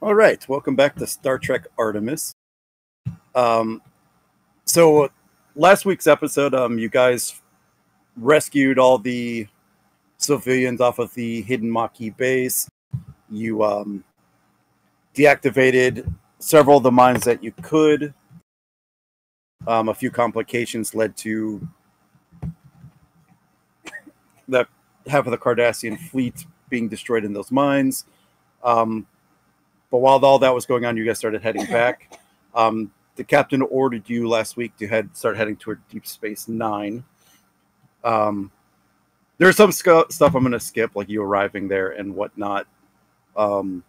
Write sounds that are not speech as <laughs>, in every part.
All right, welcome back to Star Trek Artemis. Um, so last week's episode, um, you guys rescued all the civilians off of the hidden Maquis base. You um, deactivated several of the mines that you could. Um, a few complications led to the half of the Cardassian fleet being destroyed in those mines. Um, but while all that was going on, you guys started heading <laughs> back. Um, the captain ordered you last week to head start heading toward Deep Space Nine. Um, there's some sc- stuff I'm going to skip, like you arriving there and whatnot. Um,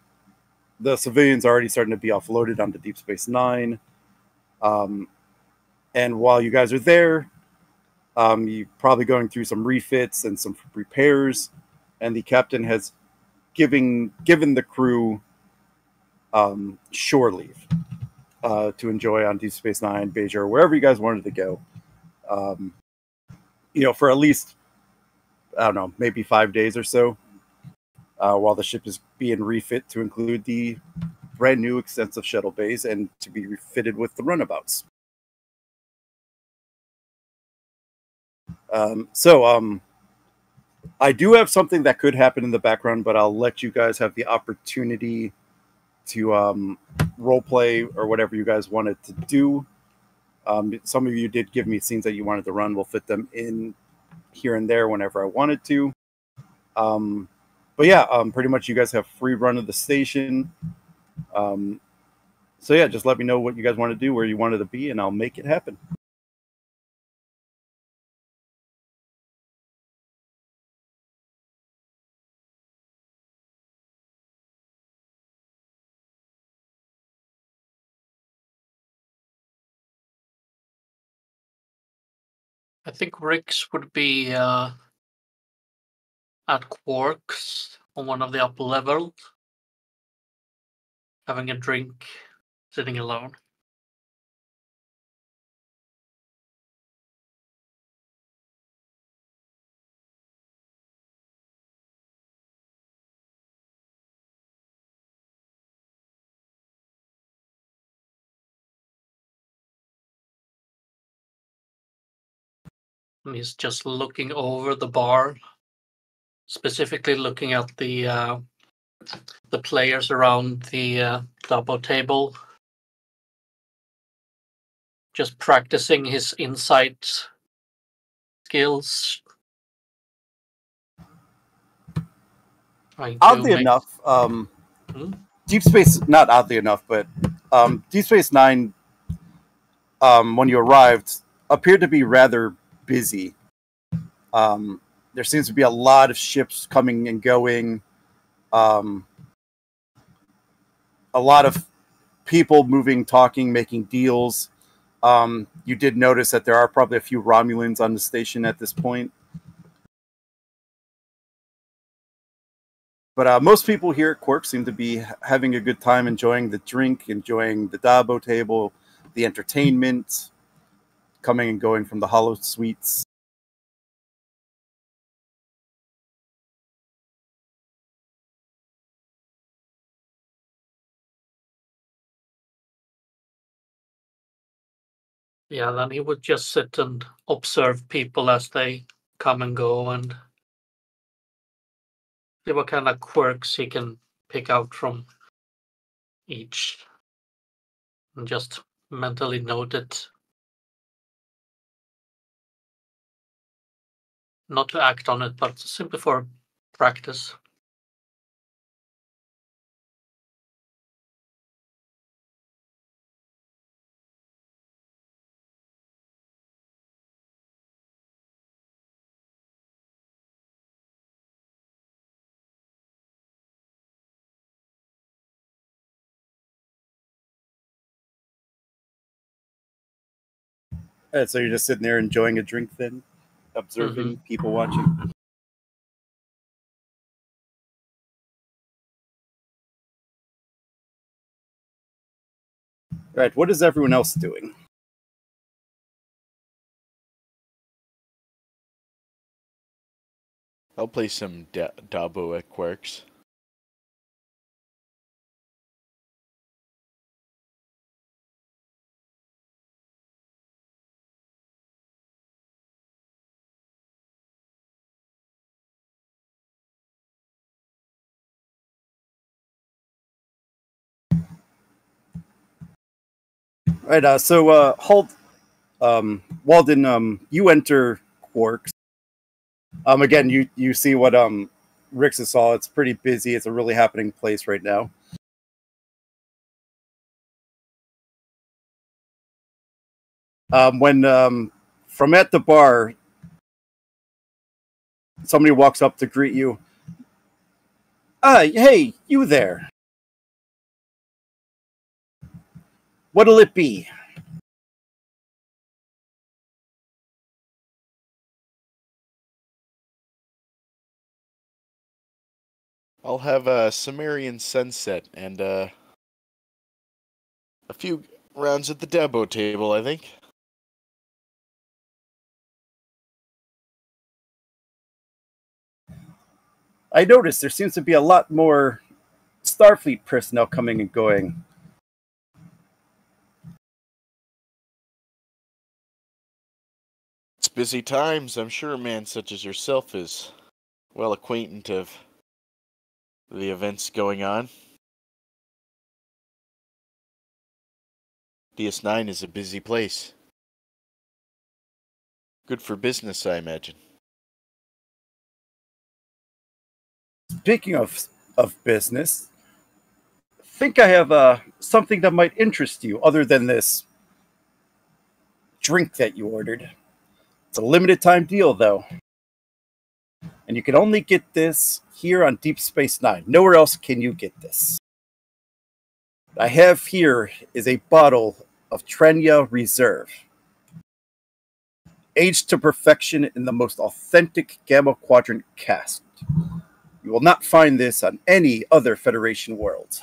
the civilians are already starting to be offloaded onto Deep Space Nine. Um, and while you guys are there, um, you're probably going through some refits and some repairs. And the captain has giving given the crew um, shore leave uh, to enjoy on Deep Space Nine, Bajor, wherever you guys wanted to go. Um, you know, for at least I don't know, maybe five days or so, uh, while the ship is being refit to include the brand new extensive shuttle bays and to be refitted with the runabouts. Um, so, um, I do have something that could happen in the background, but I'll let you guys have the opportunity to um, role play or whatever you guys wanted to do. Um, some of you did give me scenes that you wanted to run. We'll fit them in here and there whenever I wanted to. Um, but yeah, um, pretty much you guys have free run of the station. Um, so yeah, just let me know what you guys want to do, where you wanted to be, and I'll make it happen. I think Rix would be uh, at Quark's on one of the upper levels, having a drink, sitting alone. And he's just looking over the bar, specifically looking at the uh, the players around the uh, Dabo table, just practicing his insight skills. To Oddly make- enough, um, Hmm? Deep Space, not oddly enough, but um, Deep Space Nine, um, when you arrived, appeared to be rather busy. Um, there seems to be a lot of ships coming and going, um, a lot of people moving, talking, making deals. Um, you did notice that there are probably a few Romulans on the station at this point. But uh, most people here at Quark seem to be having a good time, enjoying the drink, enjoying the Dabo table, the entertainment, coming and going from the holosuites. Yeah, then he would just sit and observe people as they come and go and see what kind of quirks he can pick out from each and just mentally note it. Not to act on it, but simply for practice. Uh, so you're just sitting there enjoying a drink, then observing mm-hmm. people watching. Right. What is everyone else doing? I'll play some da- Dabo at Quark's. Right. Uh, so, uh, Halt, um, Walden, um, you enter Quark's. Um, again, you you see what um Rix saw. It's pretty busy. It's a really happening place right now. Um, when um, from at the bar, somebody walks up to greet you. Ah, hey, you there. What'll it be? I'll have a Samarian sunset and uh, a few rounds at the Dabo table, I think. I noticed there seems to be a lot more Starfleet personnel coming and going. Busy times. I'm sure a man such as yourself is well acquainted of the events going on. DS9 is a busy place. Good for business, I imagine. Speaking of of business, I think I have uh, something that might interest you other than this drink that you ordered. It's a limited time deal, though. And you can only get this here on Deep Space Nine. Nowhere else can you get this. What I have here is a bottle of Tranya Reserve. Aged to perfection in the most authentic Gamma Quadrant cask. You will not find this on any other Federation world.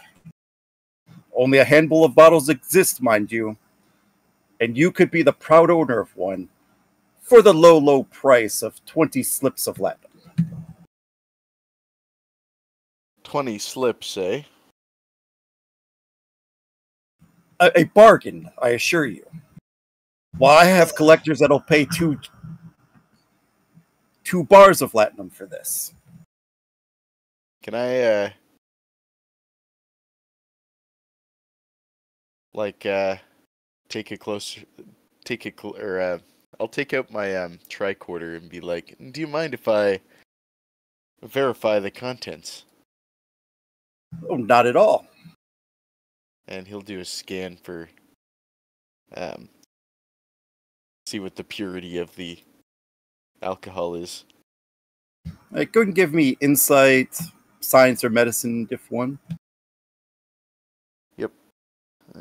Only a handful of bottles exist, mind you, and you could be the proud owner of one for the low, low price of 20 slips of latinum. 20 slips, eh? A, a bargain, I assure you. Well, I have collectors that'll pay two two bars of latinum for this. Can I, uh. Like, uh. Take a closer. Take a. Cl- or, uh. I'll take out my, um, tricorder and be like, do you mind if I. verify the contents? Oh, not at all. and he'll do a scan for um see what the purity of the alcohol is. Like, go and give me insight, science, or medicine, if one. Uh,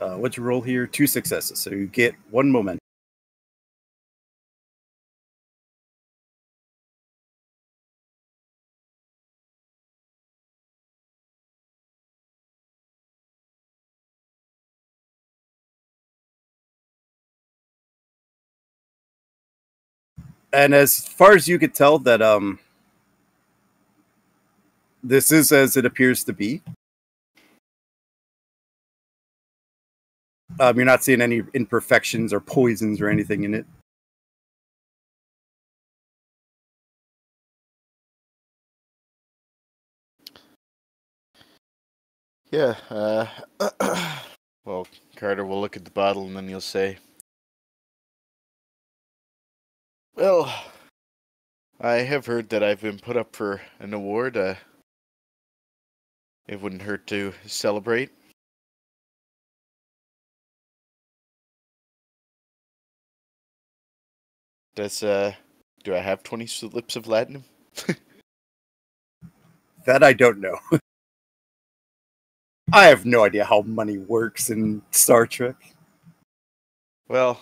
Uh, what's your roll here? Two successes, so you get one moment. And as far as you could tell, that um, this is as it appears to be. Um, you're not seeing any imperfections or poisons or anything in it. yeah, uh <clears throat> well, Carter will look at the bottle and then he'll say Well, I have heard that I've been put up for an award. Uh, it wouldn't hurt to celebrate. Does uh, do I have twenty slips of latinum? <laughs> That I don't know. <laughs> I have no idea how money works in Star Trek. Well,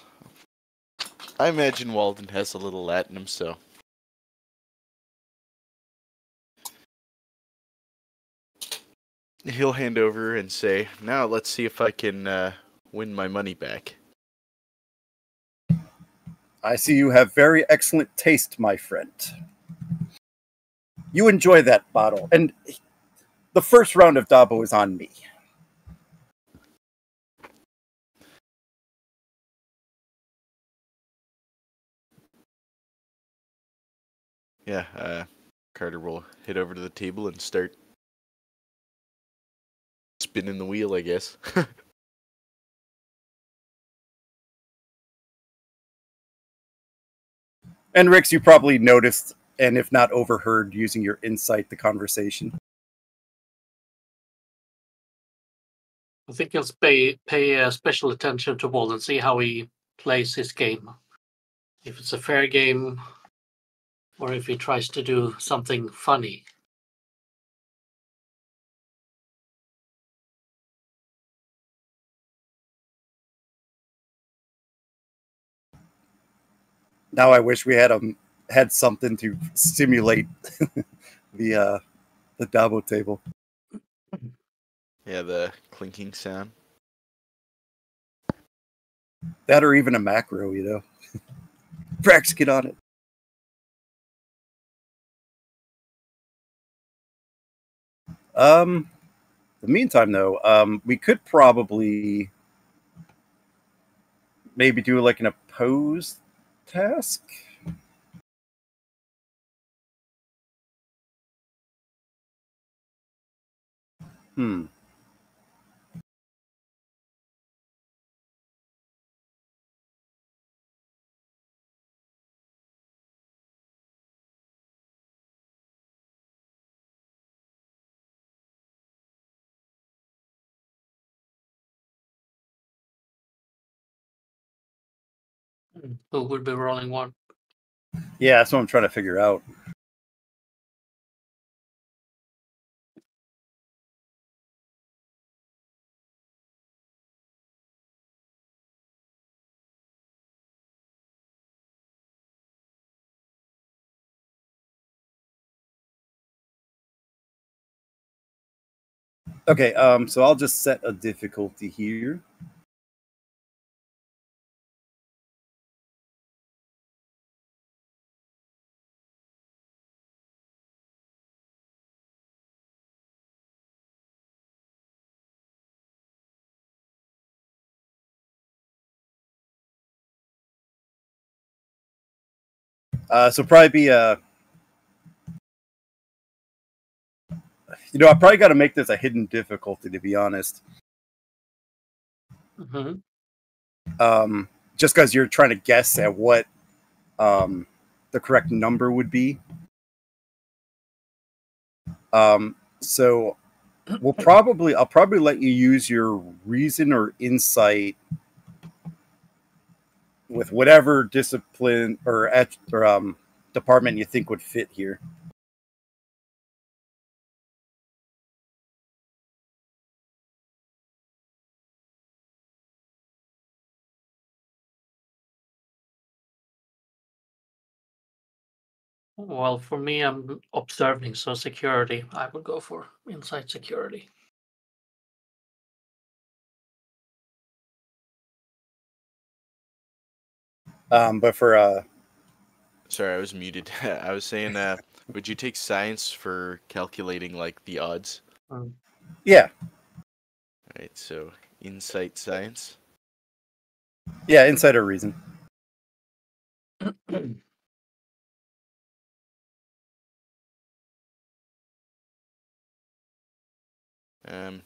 I imagine Walden has a little latinum, so he'll hand over and say, "Now let's see if I can uh, win my money back." I see you have very excellent taste, my friend. You enjoy that bottle, and the first round of Dabo is on me. Yeah, uh, Carter will head over to the table and start spinning the wheel, I guess. <laughs> And Rix, you probably noticed, and if not overheard, using your insight, the conversation. I think he'll pay pay uh, special attention to Walden, see how he plays his game. If it's a fair game, or if he tries to do something funny. Now I wish we had um had something to simulate <laughs> the uh the Dabo table. yeah, the clinking sound. That or even a macro, you know. <laughs> Brax, get on it. Um, the meantime, though, um, we could probably maybe do like an opposed task. Hmm. Who would be rolling one? Yeah, that's what I'm trying to figure out. Okay, um, so I'll just set a difficulty here. Uh, so probably be a. You know, I probably got to make this a hidden difficulty to be honest. hmm Um, just because you're trying to guess at what um, the correct number would be. Um, so we'll probably I'll probably let you use your reason or insight with whatever discipline or, or um, department you think would fit here. Well, for me, I'm observing, so security. I would go for insight security. Um, but for uh, Sorry, I was muted. <laughs> I was saying, uh, would you take science for calculating like the odds? yeah, Right. So insight science. yeah, insight or reason. Um,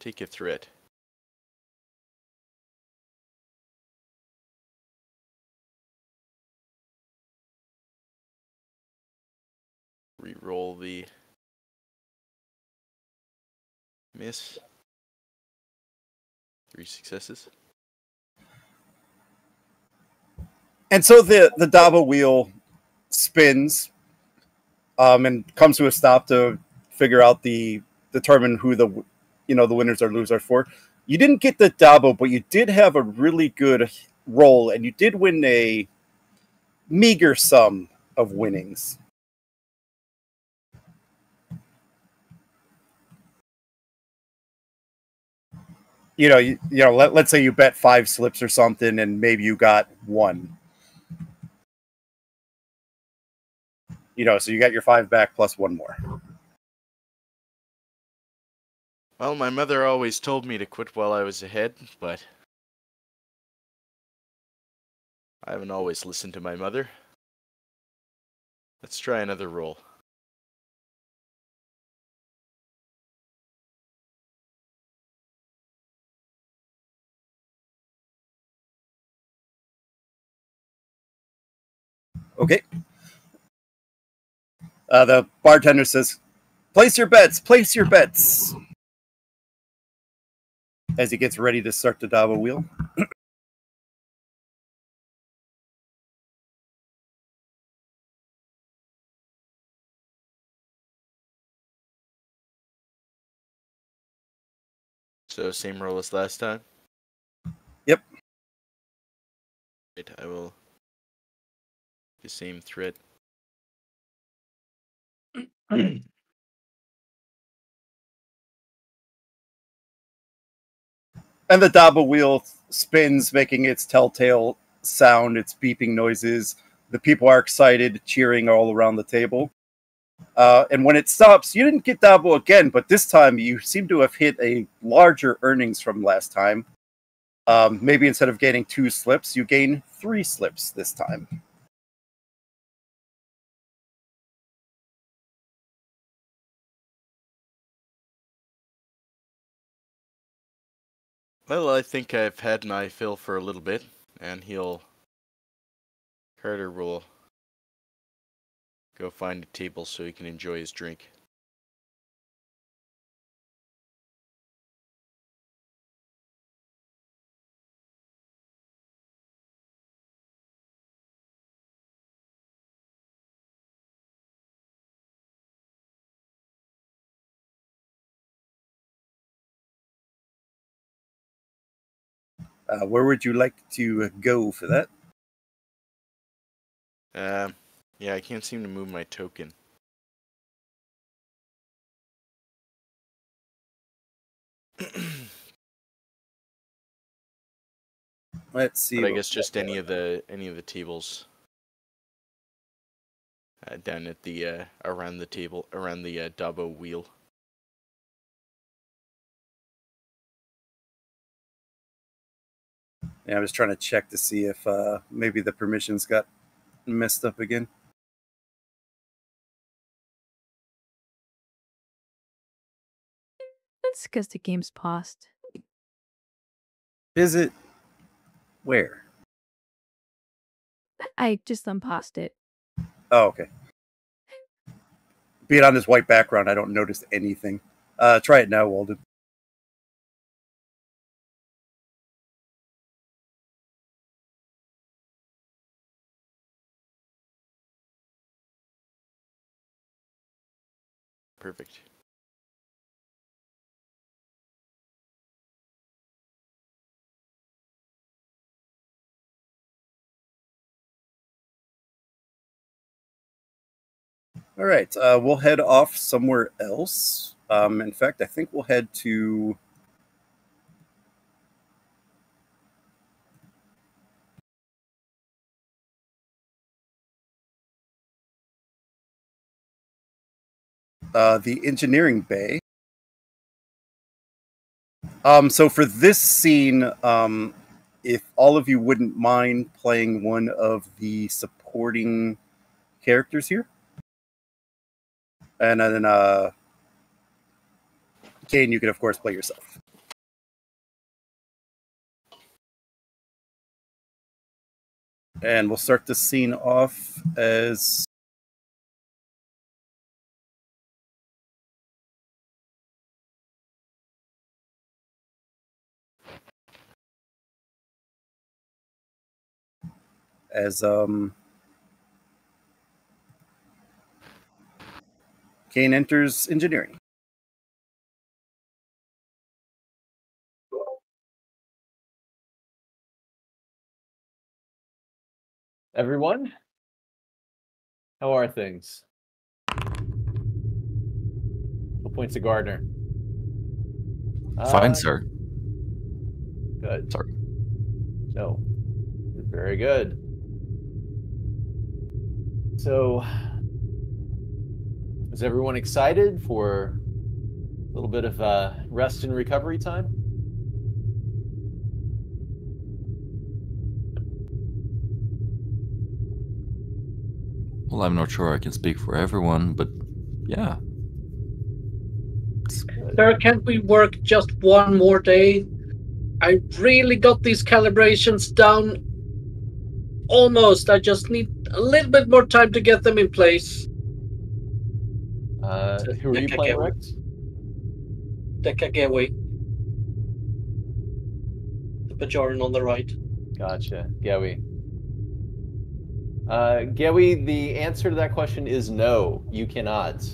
take a threat. Reroll the miss. Three successes. And so the the Dabo wheel spins um, and comes to a stop to figure out the determine who the you know the winners or losers are for. You didn't get the Dabo, but you did have a really good roll, and you did win a meager sum of winnings. You know, you, you know. Let, let's say you bet five slips or something, and maybe you got one. You know, so you got your five back plus one more. Well, my mother always told me to quit while I was ahead, but I haven't always listened to my mother. Let's try another roll. Okay. Uh, the bartender says, "Place your bets. Place your bets." As he gets ready to start the Dabo wheel. So same roll as last time. Yep. Right, I will. The same threat. <clears throat> And the Dabo wheel spins, making its telltale sound, its beeping noises. The people are excited, cheering all around the table. Uh, and when it stops, you didn't get Dabo again, but this time you seem to have hit a larger earnings from last time. Um, maybe instead of gaining two slips, you gain three slips this time. Well, I think I've had my fill for a little bit, and he'll. Carter will go find a table so he can enjoy his drink. Uh, where would you like to go for that? Um, yeah, I can't seem to move my token. <clears throat> Let's see. but I guess just any of the any of the tables uh, down at the uh, around the table around the uh, Dabo wheel. Yeah, I was trying to check to see if uh, maybe the permissions got messed up again. That's because the game's paused. Is it? Where? I just unpaused it. Oh, okay. Being on this white background, I don't notice anything. Uh, try it now, Walden. Perfect. All right, uh, we'll head off somewhere else. Um, in fact, I think we'll head to. Uh, the engineering bay. Um, so for this scene, um, if all of you wouldn't mind playing one of the supporting characters here. And then, uh, Kane, you can of course play yourself. And we'll start the scene off as as um, Kane enters engineering. Everyone, how are things? What points to Gardner? Fine, Uh, sir. Good. Sorry. No. Very good. So, is everyone excited for a little bit of uh, rest and recovery time? Well, I'm not sure I can speak for everyone, but yeah. Good. Sir, can't we work just one more day? I really got these calibrations down. Almost. I just need a little bit more time to get them in place. Uh, who are you Deca playing, Gawi. Rex? Deca Gawi. The Bajoran on the right. Gotcha. Gewi. Uh, Gewi, the answer to that question is no, you cannot.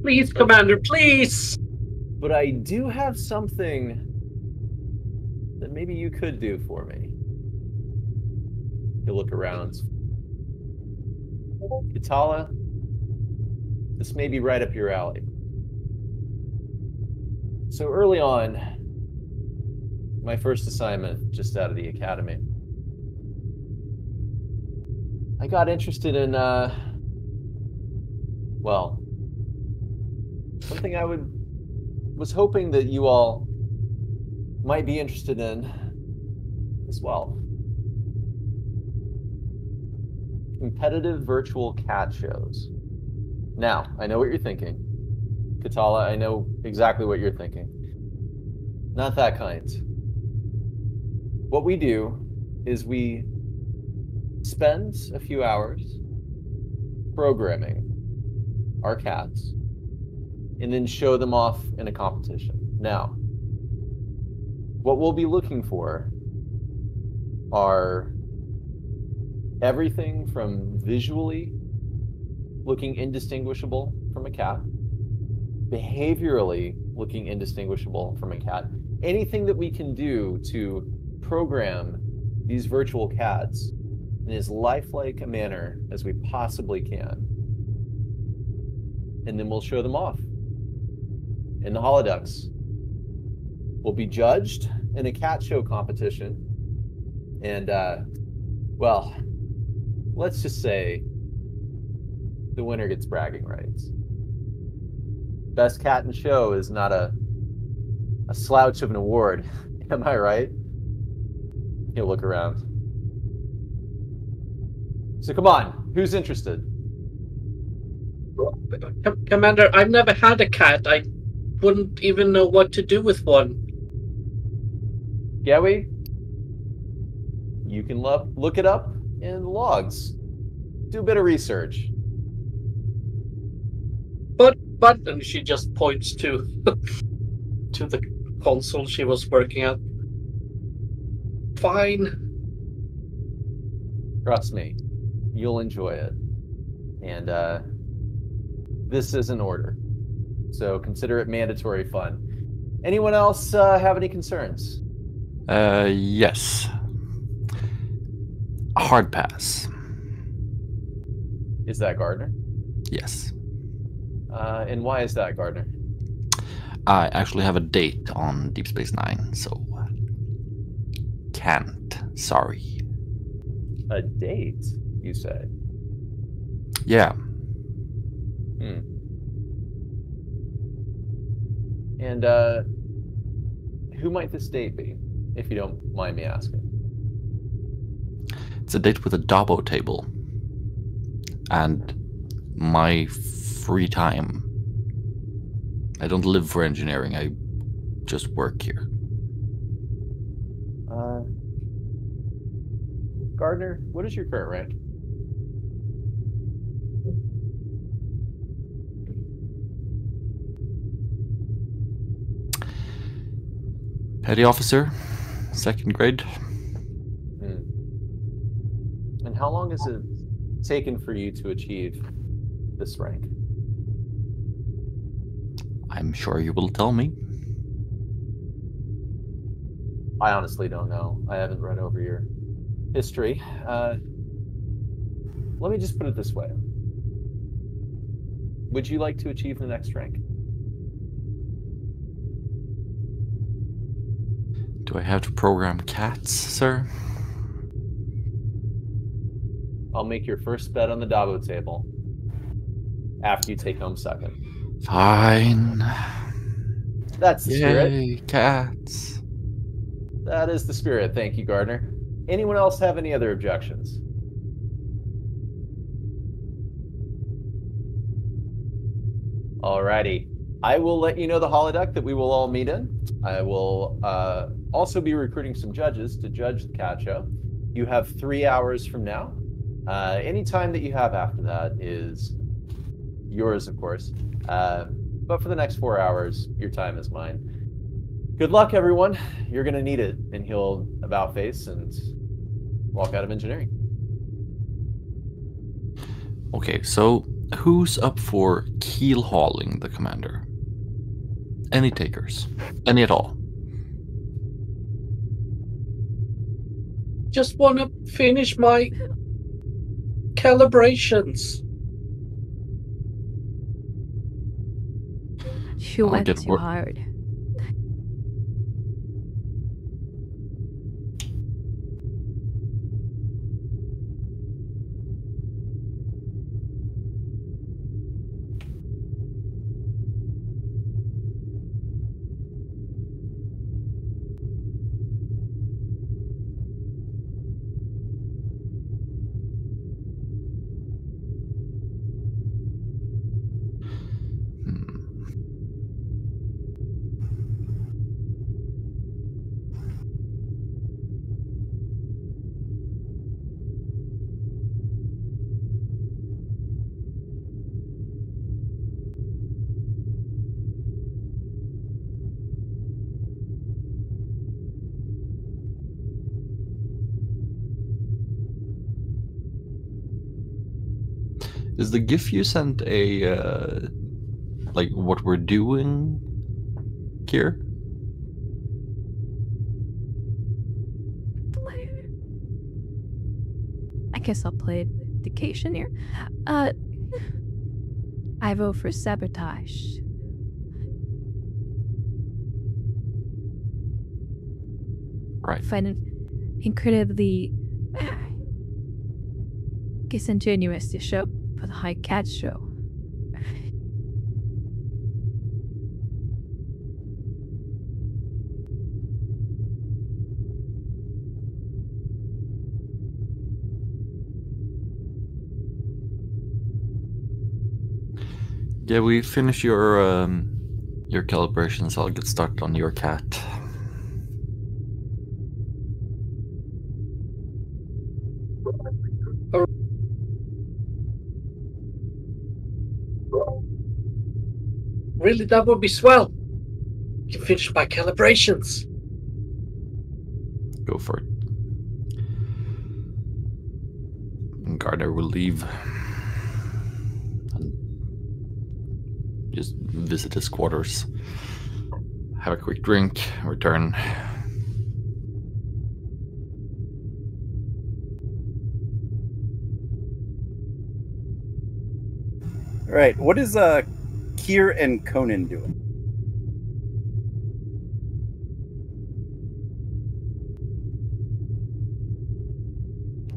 Please, Commander, please! But I do have something that maybe you could do for me. You look around. Katala, this may be right up your alley. So early on, my first assignment just out of the academy, I got interested in, uh, well, something I would was hoping that you all might be interested in as well. Competitive virtual cat shows. Now, I know what you're thinking. Katala, I know exactly what you're thinking. Not that kind. What we do is we spend a few hours programming our cats and then show them off in a competition. Now, what we'll be looking for are everything from visually looking indistinguishable from a cat, behaviorally looking indistinguishable from a cat, anything that we can do to program these virtual cats in as lifelike a manner as we possibly can. And then we'll show them off in the holodeck will be judged in a cat show competition and uh well let's just say the winner gets bragging rights. Best cat in show is not a a slouch of an award <laughs> am i right? You look around. So come on who's interested? Com- Commander, I've never had a cat. I wouldn't even know what to do with one. Gewi, you can lo- look it up in logs. Do a bit of research. But, but, and she just points to <laughs> to the console she was working at. Fine. Trust me, you'll enjoy it. And uh, this is an order, so consider it mandatory fun. Anyone else uh, have any concerns? Uh, yes. Hard pass. Is that Gardner? Yes. Uh, and why is that Gardner? I actually have a date on Deep Space Nine, so can't. Sorry. A date, you say? Yeah. Hmm. And uh, who might this date be, if you don't mind me asking? It's a date with a Dabo table. And my free time. I don't live for engineering, I just work here. Uh, Gardner, what is your current rank? Petty officer, second grade. How long has it taken for you to achieve this rank? I'm sure you will tell me. I honestly don't know. I haven't read over your history. Uh, let me just put it this way. Would you like to achieve the next rank? Do I have to program cats, sir? I'll make your first bet on the Dabo table after you take home second. Fine. That's the spirit. Cats. That is the spirit. Thank you, Gardner. Anyone else have any other objections? Alrighty. I will let you know the holodeck that we will all meet in. I will uh, also be recruiting some judges to judge the cat show. You have three hours from now. Uh, any time that you have after that is yours, of course. Uh, but for the next four hours, your time is mine. Good luck, everyone. You're going to need it. And he'll about face and walk out of engineering. Okay, so who's up for keel hauling the commander? Any takers? Any at all? Just want to finish my calibrations. She went too hard. Hmm. Is the GIF you sent a uh, like what we're doing here? I guess I'll play education here. Uh, I vote for sabotage. Right. Find it incredibly disingenuous to show for the High Cat Show. Yeah, we finish your um, your calibrations. I'll get started on your cat. Really, that would be swell. You can finish my calibrations. Go for it. And Gardner will leave. And just visit his quarters. Have a quick drink, return. All right. What is uh Kier and Conan doing?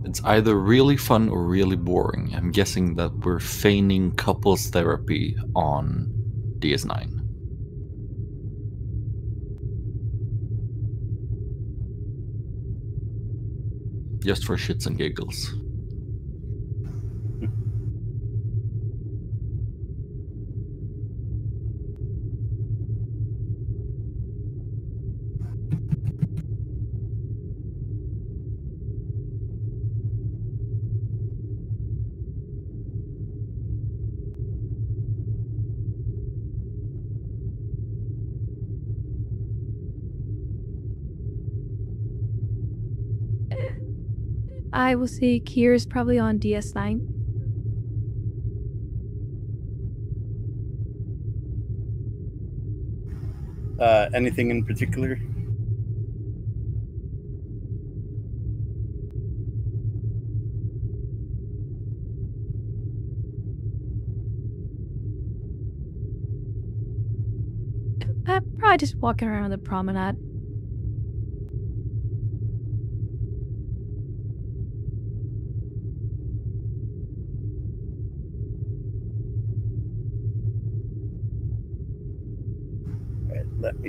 It's either really fun or really boring. I'm guessing that we're feigning couples therapy on DS9. Just for shits and giggles. I will say Kier's probably on DS9. Uh, anything in particular? Uh, probably just walking around the promenade.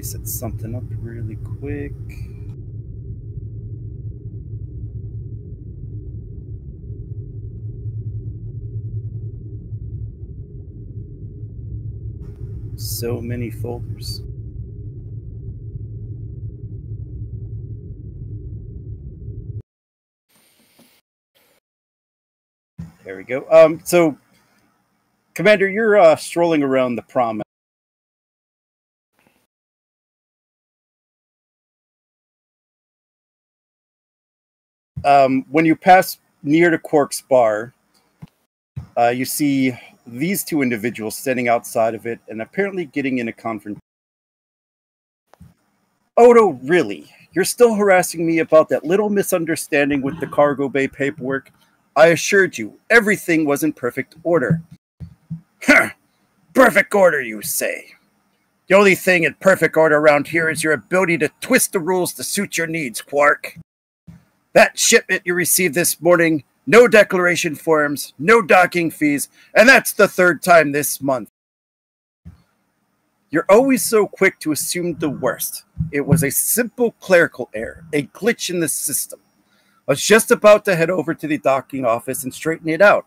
Set something up really quick. So many folders. There we go. Um, so, Commander, you're uh, strolling around the prom um, when you pass near to Quark's bar, uh, you see these two individuals standing outside of it and apparently getting in a confrontation. Odo, really? You're still harassing me about that little misunderstanding with the cargo bay paperwork? I assured you, everything was in perfect order. Huh! Perfect order, you say? The only thing in perfect order around here is your ability to twist the rules to suit your needs, Quark. That shipment you received this morning, no declaration forms, no docking fees, and that's the third time this month. You're always so quick to assume the worst. It was a simple clerical error, a glitch in the system. I was just about to head over to the docking office and straighten it out.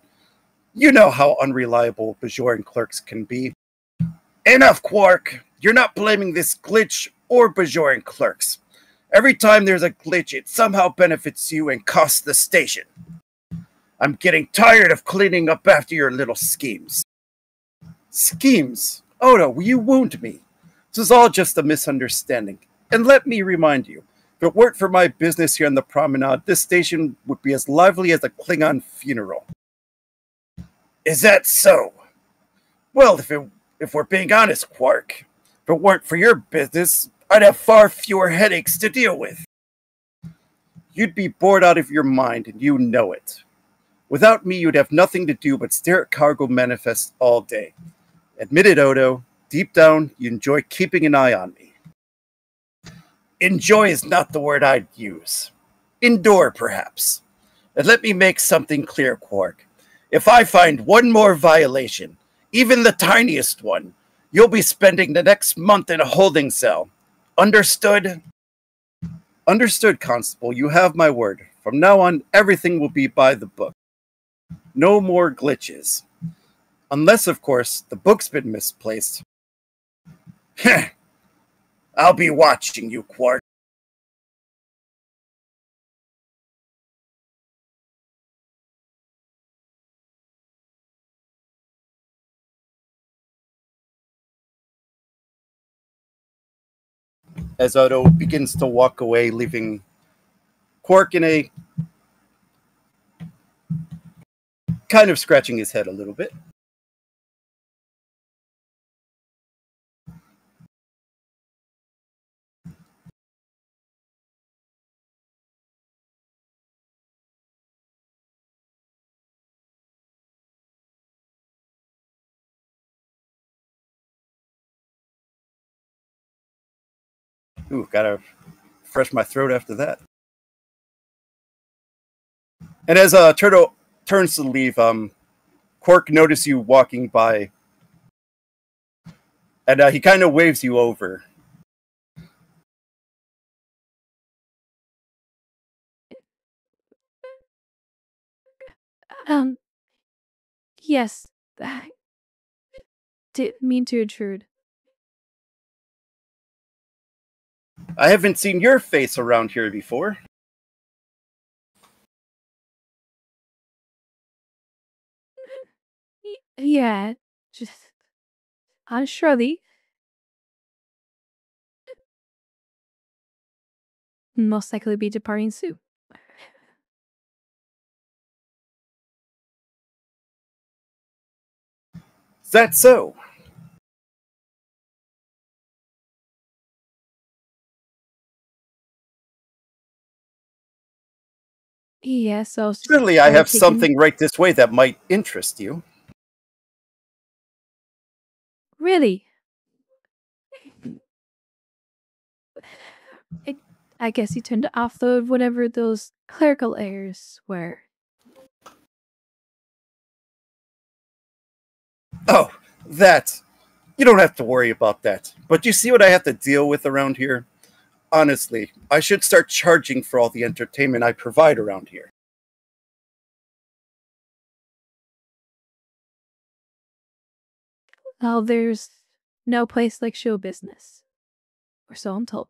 You know how unreliable Bajoran clerks can be. Enough, Quark! You're not blaming this glitch or Bajoran clerks. Every time there's a glitch, it somehow benefits you and costs the station. I'm getting tired of cleaning up after your little schemes. Schemes? Oh, Odo, you wound me. This is all just a misunderstanding. And let me remind you, if it weren't for my business here on the promenade, this station would be as lively as a Klingon funeral. Is that so? Well, if it, if we're being honest, Quark, if it weren't for your business, I'd have far fewer headaches to deal with. You'd be bored out of your mind, and you know it. Without me, you'd have nothing to do but stare at cargo manifests all day. Admit it, Odo. Deep down, you enjoy keeping an eye on me. Enjoy is not the word I'd use. Endure, perhaps. And let me make something clear, Quark. If I find one more violation, even the tiniest one, you'll be spending the next month in a holding cell. Understood? Understood, Constable. You have my word. From now on, everything will be by the book. No more glitches. Unless, of course, the book's been misplaced. <laughs> I'll be watching you, Quark. As Odo begins to walk away, leaving Quark in a kind of scratching his head a little bit. Ooh, gotta fresh my throat after that. And as uh, Turtle turns to leave, um, Quark notices you walking by, and uh, he kind of waves you over. Um, yes, I didn't mean to intrude. I haven't seen your face around here before. <laughs> Yeah, just I'm Shirley. Most likely be departing soon. Is that so? Yes, was Surely I have taking- something right this way that might interest you. Really? <laughs> It, I guess you tend to offload whatever those clerical errors were. Oh, that. You don't have to worry about that. But you see what I have to deal with around here? Honestly, I should start charging for all the entertainment I provide around here. Well, there's no place like show business. Or so I'm told.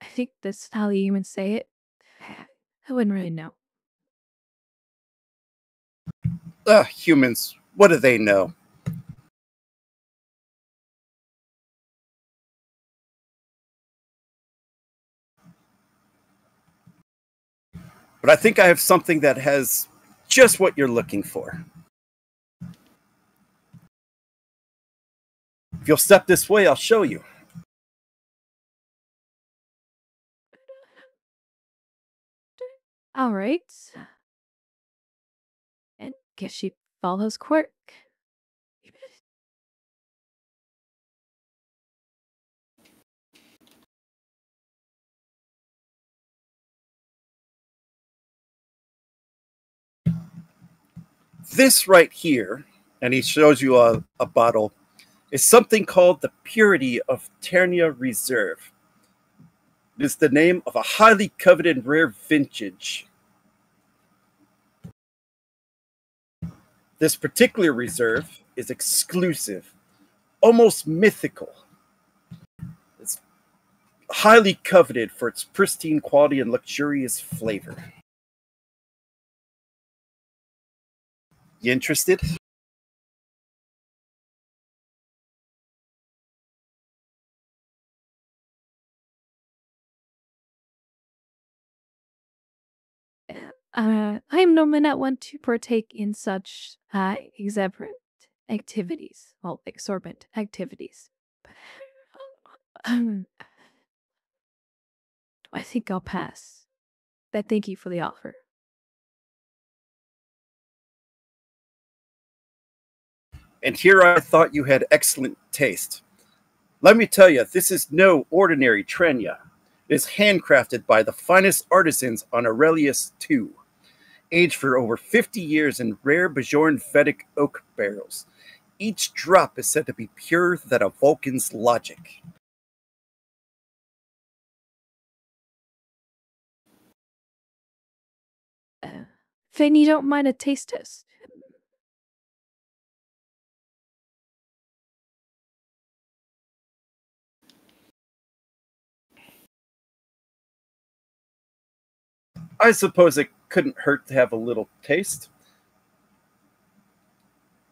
I think that's how the humans say it. I wouldn't really know. Ugh, humans, what do they know? But I think I have something that has just what you're looking for. If you'll step this way, I'll show you. All right. And guess she follows Quark. This right here, and he shows you a, a bottle, is something called the Purity of Tranya Reserve. It is the name of a highly coveted rare vintage. This particular reserve is exclusive, almost mythical. It's highly coveted for its pristine quality and luxurious flavor. You interested? Uh, I'm normally not one to partake in such uh, activities, well, exorbitant activities. Um, I think I'll pass. But thank you for the offer. And here I thought you had excellent taste. Let me tell you, this is no ordinary Tranya. It is handcrafted by the finest artisans on Aurelius II, aged for over 50 years in rare Bajoran Vedic oak barrels. Each drop is said to be purer than a Vulcan's logic. Uh, Finn, you don't mind a taste test? I suppose it couldn't hurt to have a little taste.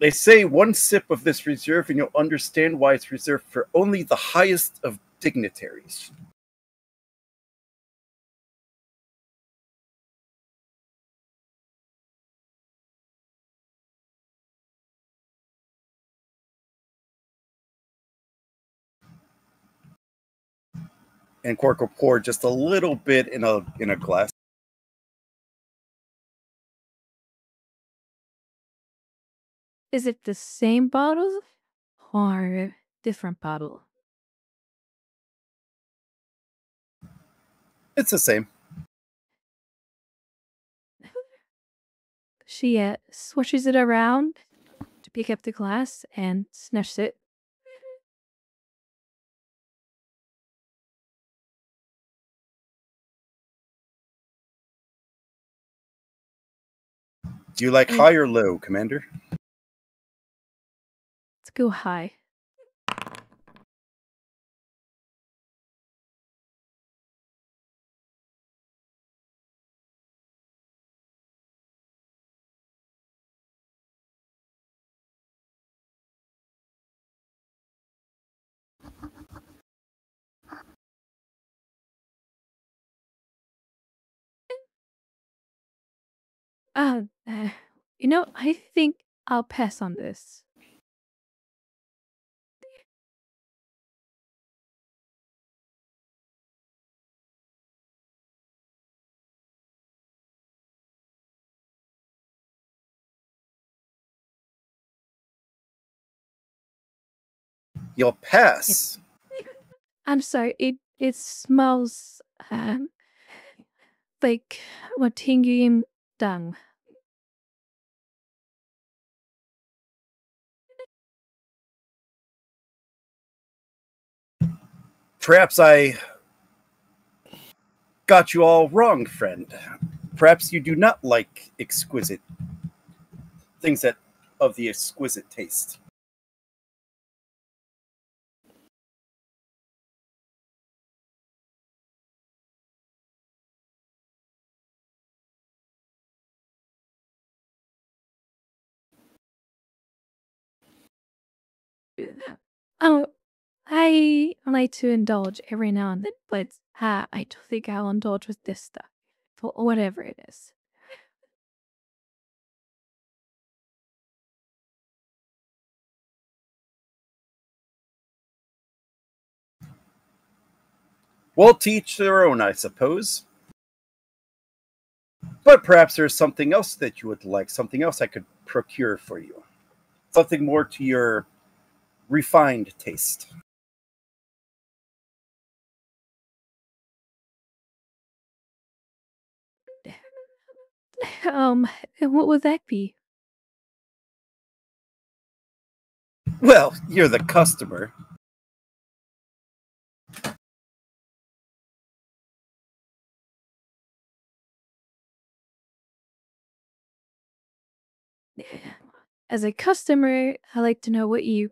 They say one sip of this reserve and you'll understand why it's reserved for only the highest of dignitaries. And Quark will pour just a little bit in a in a glass. Is it the same bottle or a different bottle? It's the same. She uh, swishes it around to pick up the glass and sniffs it. Do you like high or low, Commander? Let's go high. Uh, eh, you know, I think I'll pass on this. You'll pass. I'm sorry. It it smells um like what tinging dung. Perhaps I got you all wrong, friend. Perhaps you do not like exquisite things that of the exquisite taste. Oh, I like to indulge every now and then, but uh, I don't think I'll indulge with this stuff, for whatever it is. Well, teach their own, I suppose. But perhaps there's something else that you would like, something else I could procure for you. Something more to your refined taste. <laughs> Um, and what would that be? Well, you're the customer. <sighs> As a customer, I like to know what you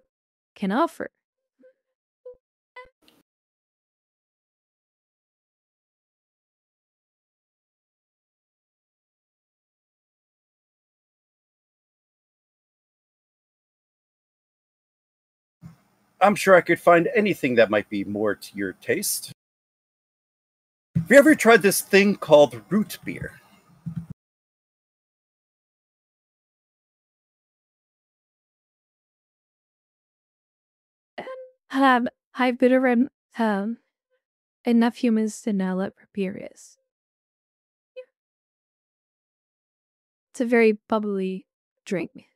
can offer. I'm sure I could find anything that might be more to your taste. Have you ever tried this thing called root beer? Um, I've been around um enough humans to know beer is. It's a very bubbly drink.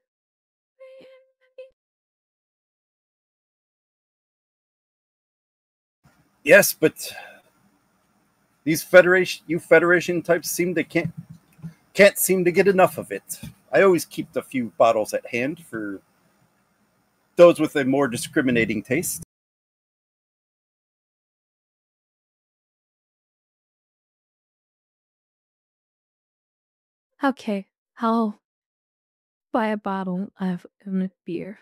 Yes, but these federation you federation types seem to can't can't seem to get enough of it. I always keep a few bottles at hand for those with a more discriminating taste. Okay, I'll buy a bottle of um, beer.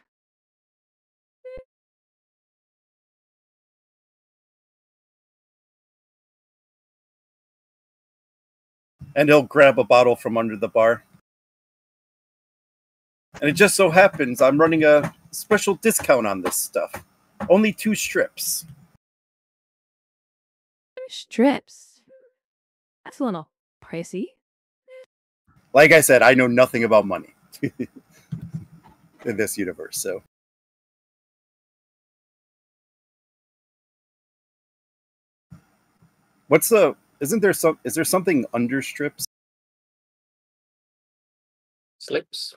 and he'll grab a bottle from under the bar. And it just so happens I'm running a special discount on this stuff. Only two strips. Strips. That's a little pricey. Like I said, I know nothing about money <laughs> in this universe, so. What's the isn't there some is there something under strips? Slips.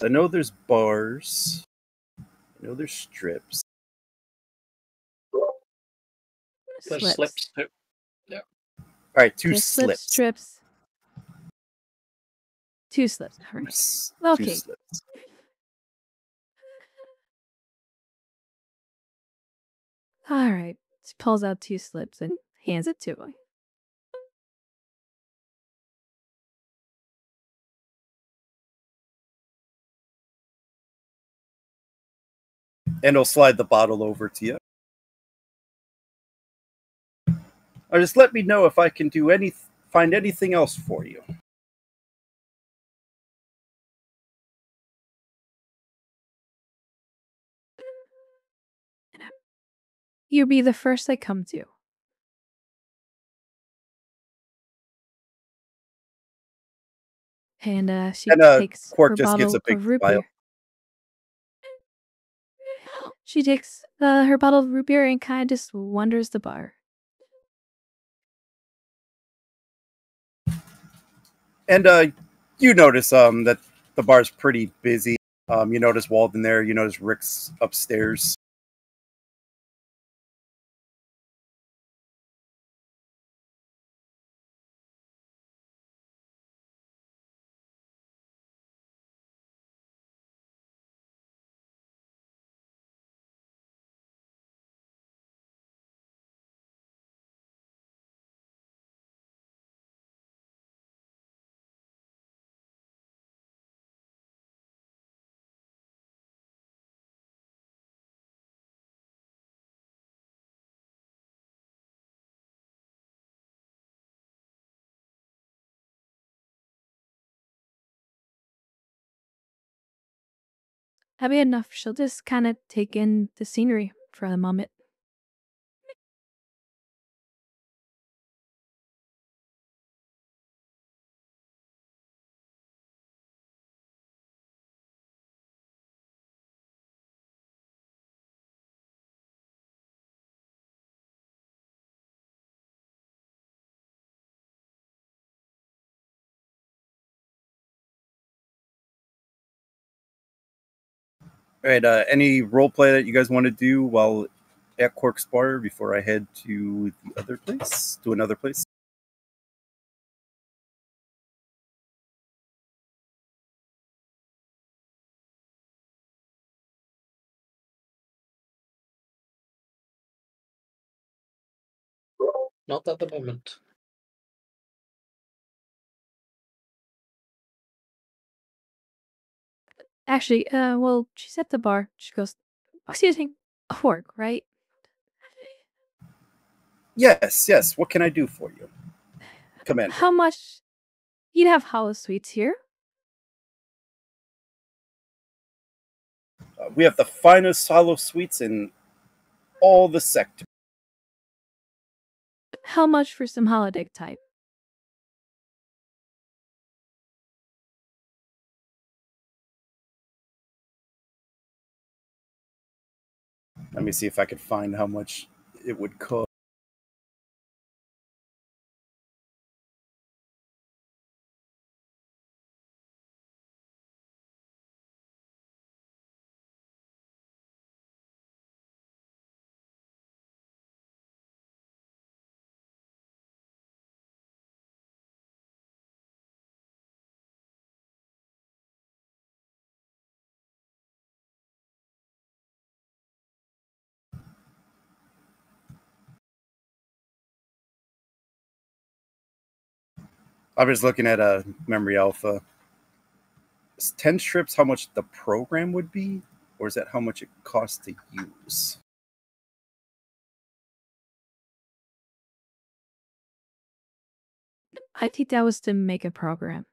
So I know there's bars. I know there's strips. There's Slips. slips too. All right, two There's slips, slips. strips. Two slips. all right. S- Okay. Two slips. All right. She pulls out two slips and hands it to him. and I'll slide the bottle over to you. Or just let me know if I can do any find anything else for you. You be the first I come to. And uh, she and, uh, takes her just bottle a big of root beer. She takes uh, her bottle of root beer and kind of just wanders the bar. And uh, you notice um that the bar's pretty busy. Um, you notice Walden there. You notice Rix upstairs. Happy enough, she'll just kind of take in the scenery for a moment. All right. Uh, any role play that you guys want to do while at Quark's bar before I head to the other place, to another place? Not at the moment. Actually, uh, well, she's at the bar. She goes, "Excuse me, a fork, right?" Yes, yes. What can I do for you? <sighs> Come in. How much? You'd have holosuites here. Uh, we have the finest holosuites in all the sector. How much for some holodeck time? Let me see if I could find how much it would cost. I'm just looking at a Memory Alpha. Is 10 strips how much the program would be? Or is that how much it costs to use? I think that was to make a program.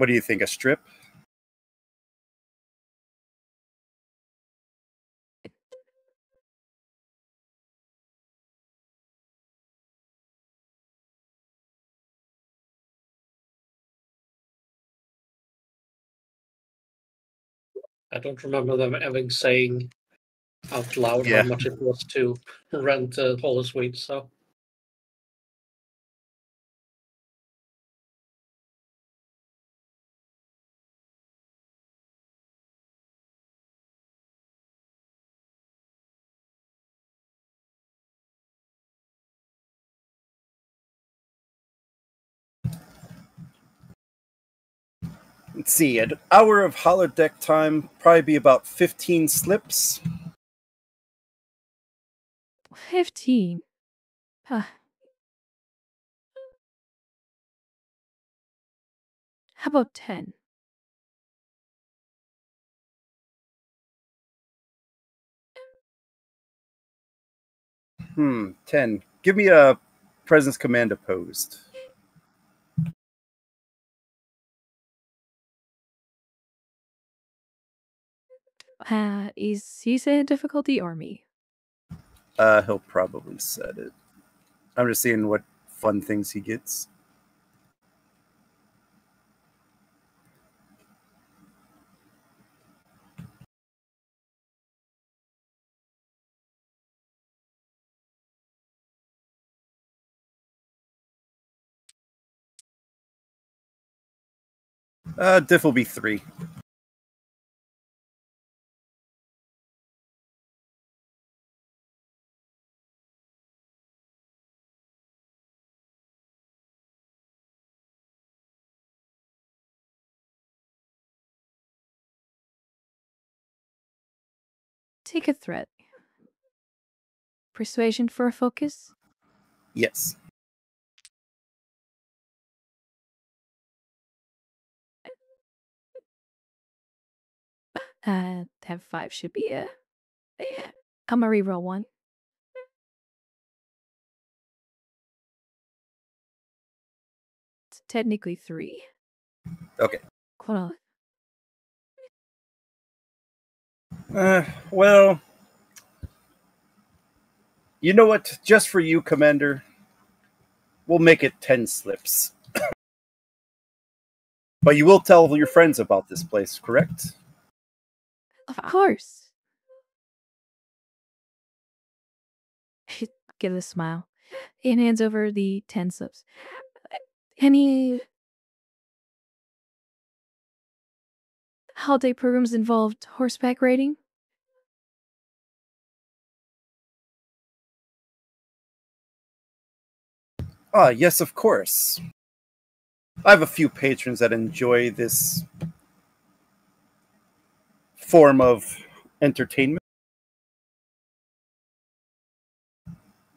What do you think? A strip? I don't remember them ever saying out loud Yeah. how much it was to rent a holosuite, so Let's see, an hour of holodeck time, probably be about 15 slips. 15. Huh. How about 10? Hmm, 10. Give me a presence command opposed. Uh, is he saying difficulty or me? Uh, he'll probably set it. I'm just seeing what fun things he gets. Uh, diff will be three. Take a threat. Persuasion for a focus? Yes. <laughs> Uh, have five should be a. Yeah. I'm gonna reroll one. It's technically three. Okay. Hold on. Uh, well, you know what? Just for you, Commander, we'll make it 10 slips. <coughs> but you will tell your friends about this place, correct? Of course. <laughs> He gives a smile and hands over the 10 slips. Any holiday programs involved horseback riding? Ah, yes, of course. I have a few patrons that enjoy this form of entertainment.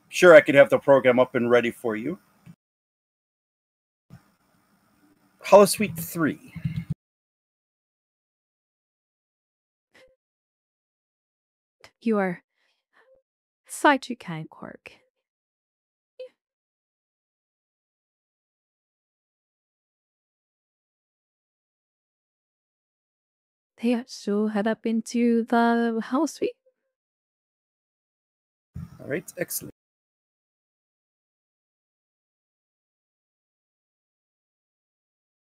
Sure, I could have the program up and ready for you. Holosuite 3. You are side They so head up into the holosuite. All right, excellent.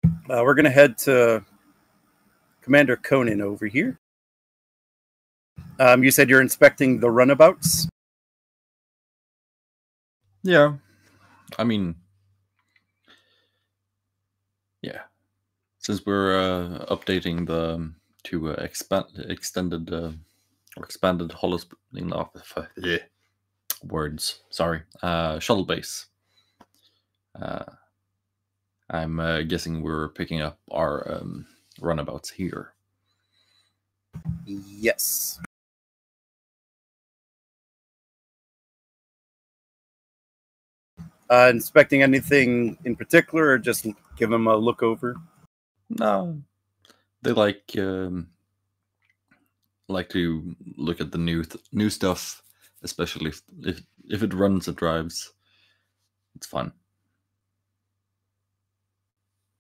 Uh, we're going to head to Commander Conan over here. Um, you said you're inspecting the runabouts. Yeah. I mean, yeah. Since we're uh, updating the um, to uh, expand extended uh, or expanded hollow in off yeah. words. Sorry, uh, shuttle base. Uh, I'm uh, guessing we're picking up our um, runabouts here. Yes. Uh, inspecting anything in particular, or just give them a look over? No, they like um, like to look at the new th- new stuff, especially if, if if it runs, it drives. It's fun.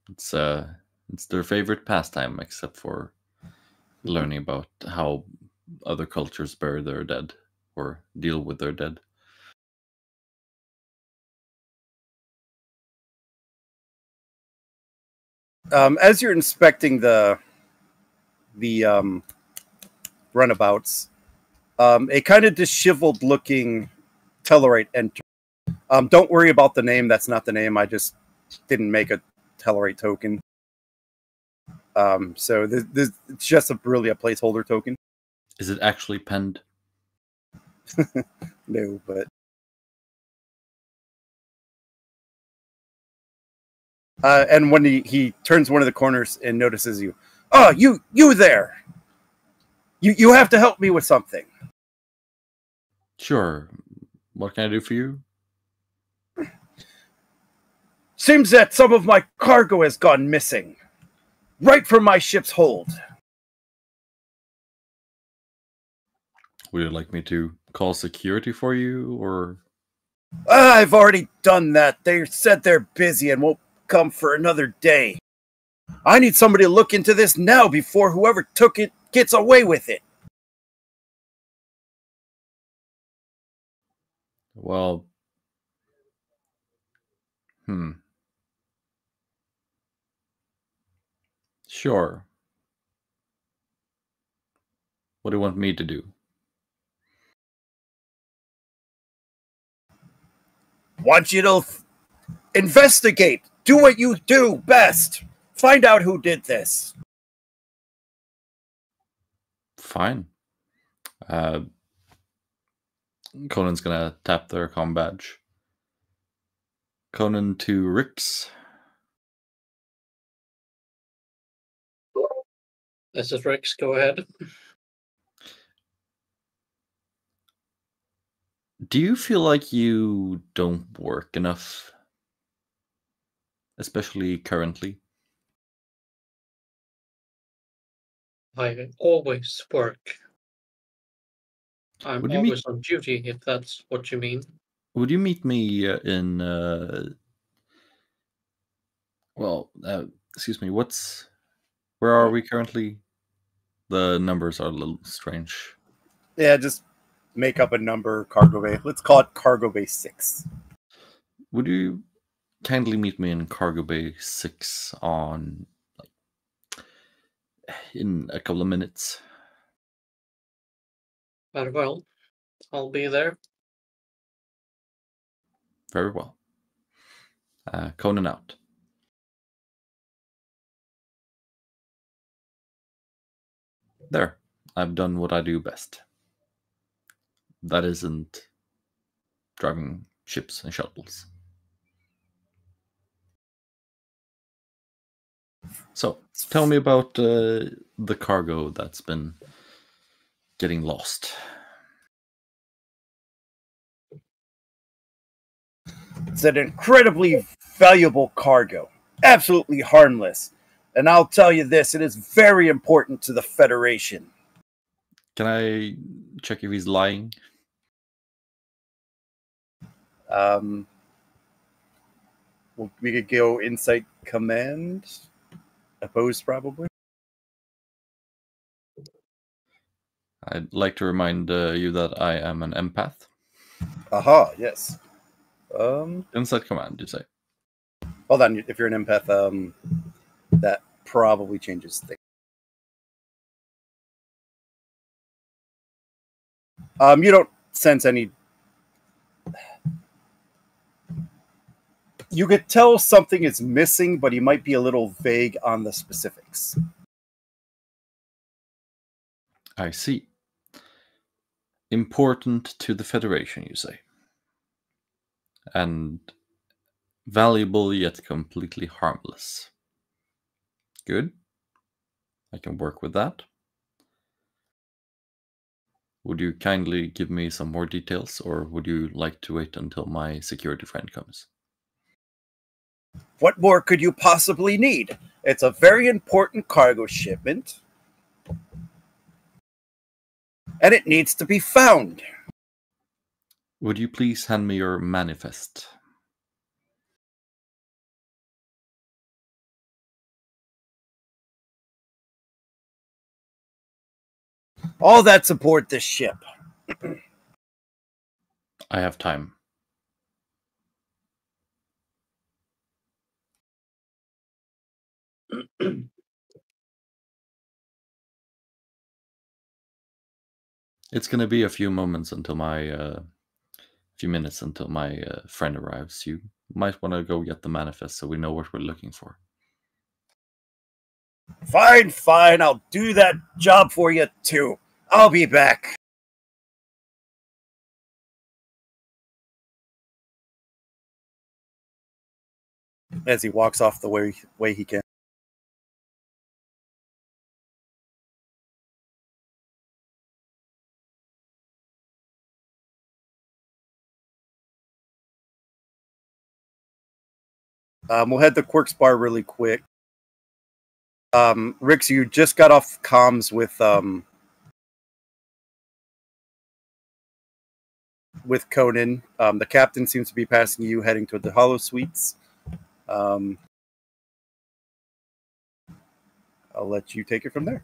It's uh, it's their favorite pastime, except for learning about how other cultures bury their dead or deal with their dead. Um, as you're inspecting the the um, runabouts, um, a kind of disheveled looking Tellarite enter. Um, don't worry about the name. That's not the name. I just didn't make a Tellarite token. Um, so this, this, it's just a really a placeholder token. Is it actually penned? <laughs> No, but Uh, and when he, he turns one of the corners and notices you, oh, you you there. You you have to help me with something. Sure. What can I do for you? Seems that some of my cargo has gone missing. Right from my ship's hold. Would you like me to call security for you or I've already done that. They said they're busy and won't come for another day. I need somebody to look into this now before whoever took it gets away with it. well Hmm. Sure. What do you want me to do? Want you to investigate. Do what you do best. Find out who did this. Fine. Uh, Conan's gonna tap their com badge. Conan to Rix. This is Rix. Go ahead. Do you feel like you don't work enough? Especially currently? I always work. I'm Would you meet- always on duty, if that's what you mean. Would you meet me uh, in uh well, uh, excuse me, what's where are we currently? The numbers are a little strange. Yeah, just make up a number, cargo bay. Let's call it cargo bay six. Would you kindly meet me in Cargo Bay 6 on like in a couple of minutes? Very well. I'll be there. Very well. Uh, Conan out. There. I've done what I do best. That isn't driving ships and shuttles. So, tell me about uh, the cargo that's been getting lost. It's an incredibly valuable cargo, absolutely harmless. And I'll tell you this it is very important to the Federation. Can I check if he's lying? Um, we could go Insight Command. Opposed, probably. I'd like to remind uh, you that I am an empath. Aha, yes. Um, Insight command, you say. hold on. If you're an empath, um, that probably changes things. Um, you don't sense any. You could tell something is missing, but he might be a little vague on the specifics. I see. Important to the Federation, you say. And valuable yet completely harmless. Good. I can work with that. Would you kindly give me some more details, or would you like to wait until my security friend comes? What more could you possibly need? It's a very important cargo shipment. And it needs to be found. Would you please hand me your manifest? All that's aboard this ship. I have time. <clears throat> It's gonna be a few moments until my, uh, few minutes until my uh, friend arrives. You might want to go get the manifest so we know what we're looking for. Fine, fine. I'll do that job for you too. I'll be back. as he walks off the way way he can. Um, we'll head to Quark's Bar really quick. Um, Rix, you just got off comms with um, with Conan. Um, the captain seems to be passing you, heading toward the holosuites. Um, I'll let you take it from there.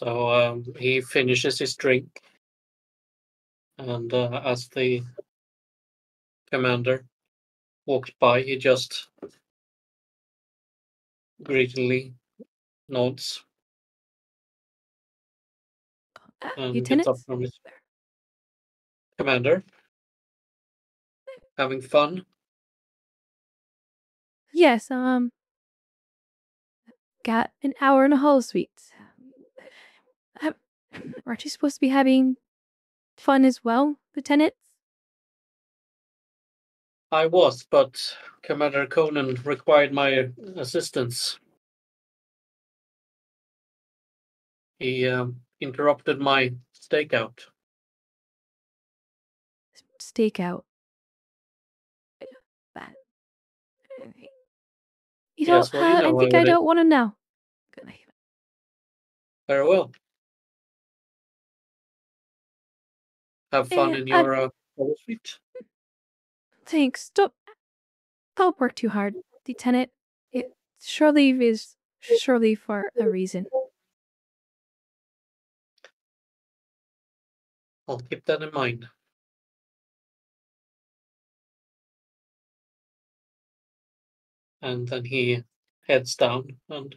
So um, he finishes his drink, and uh, as the commander walks by, he just greetingly nods Uh, and Lieutenant? gets up from his commander. Having fun. Yes, um. Got an hour in a holosuite. <laughs> Aren't you supposed to be having fun as well, Lieutenant? I was, but Commander Conan required my assistance. He um, interrupted my stakeout. Stakeout. That. You Yes, well, you uh, know I think what I don't want to know. Very well. Have fun in your uh, suite. Thanks. Don't. Don't work too hard, Lieutenant. It surely is surely for a reason. I'll keep that in mind. And then he heads down and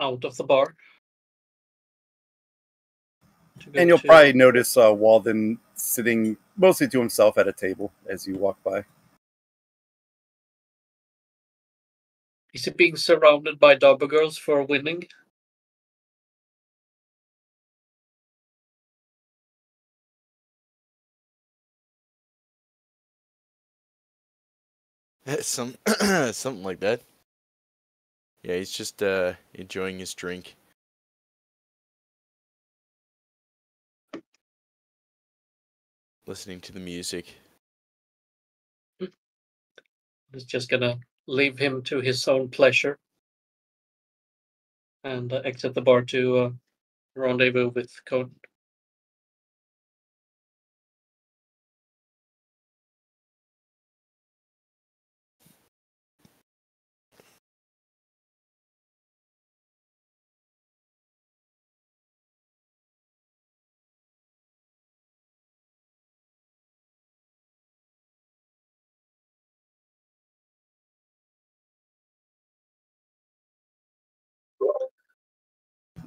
out of the bar. To And you'll to- probably notice uh, Walden sitting mostly to himself at a table as you walk by. Is he being surrounded by Dabo girls for winning? <laughs> Some <clears throat> something like that. Yeah, he's just uh enjoying his drink. Listening to the music. He's just gonna leave him to his own pleasure and uh, exit the bar to uh, rendezvous with Conan.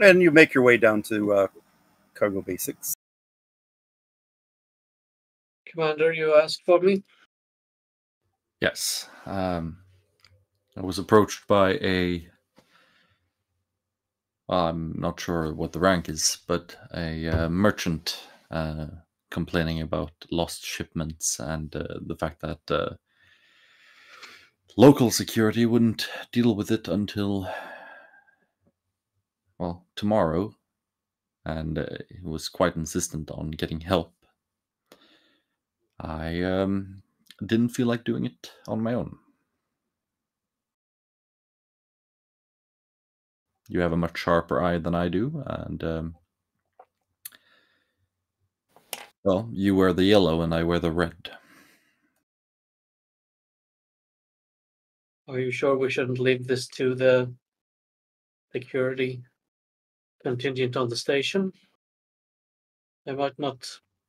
And you make your way down to uh, Cargo Basics. Commander, you asked for me? Yes. Um, I was approached by a. Well, I'm not sure what the rank is, but a uh, merchant uh, complaining about lost shipments and uh, the fact that uh, local security wouldn't deal with it until, well, tomorrow. And uh, he was quite insistent on getting help. I um, didn't feel like doing it on my own. You have a much sharper eye than I do, and um, well, you wear the yellow and I wear the red. Are you sure we shouldn't leave this to the security contingent on the station? They might not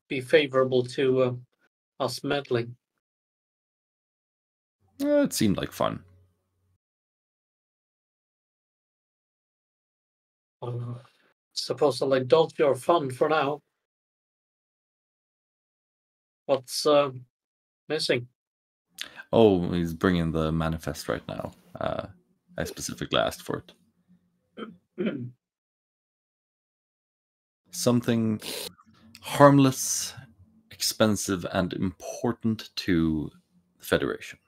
be favorable to uh, us meddling. Eh, it seemed like fun. Uh, suppose I'll indulge your fun for now. What's uh, missing? Oh, he's bringing the manifest right now. Uh, I specifically asked for it. <clears throat> something harmless, expensive, and important to the Federation.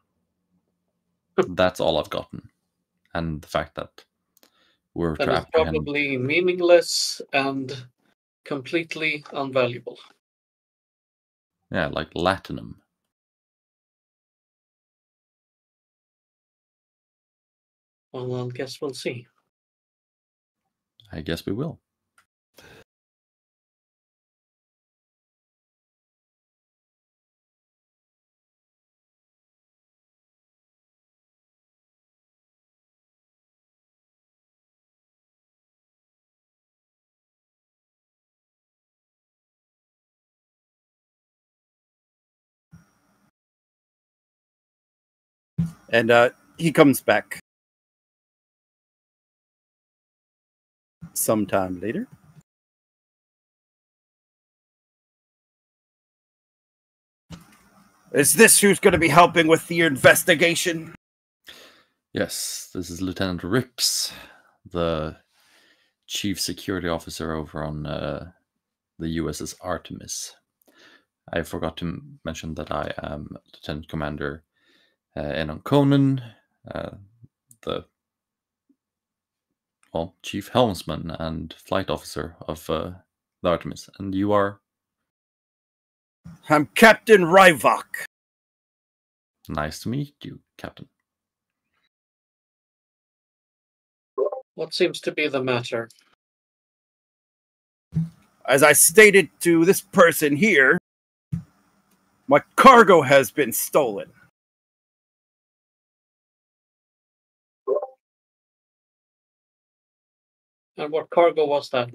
That's all I've gotten. And the fact that we're That to is apprehend. probably meaningless and completely unvaluable. Yeah, like Latinum. Well, I guess we'll see. I guess we will. And uh, he comes back sometime later. Is this who's going to be helping with the investigation? Yes, this is Lieutenant Rix, the chief security officer over on uh, the USS Artemis. I forgot to mention that I am Lieutenant Commander uh, Enon Conan, uh, the well, chief helmsman and flight officer of uh, the Artemis, and you are I'm Captain Ryvok. nice to meet you, Captain. What seems to be the matter? As I stated to this person here, my cargo has been stolen. And what cargo was that?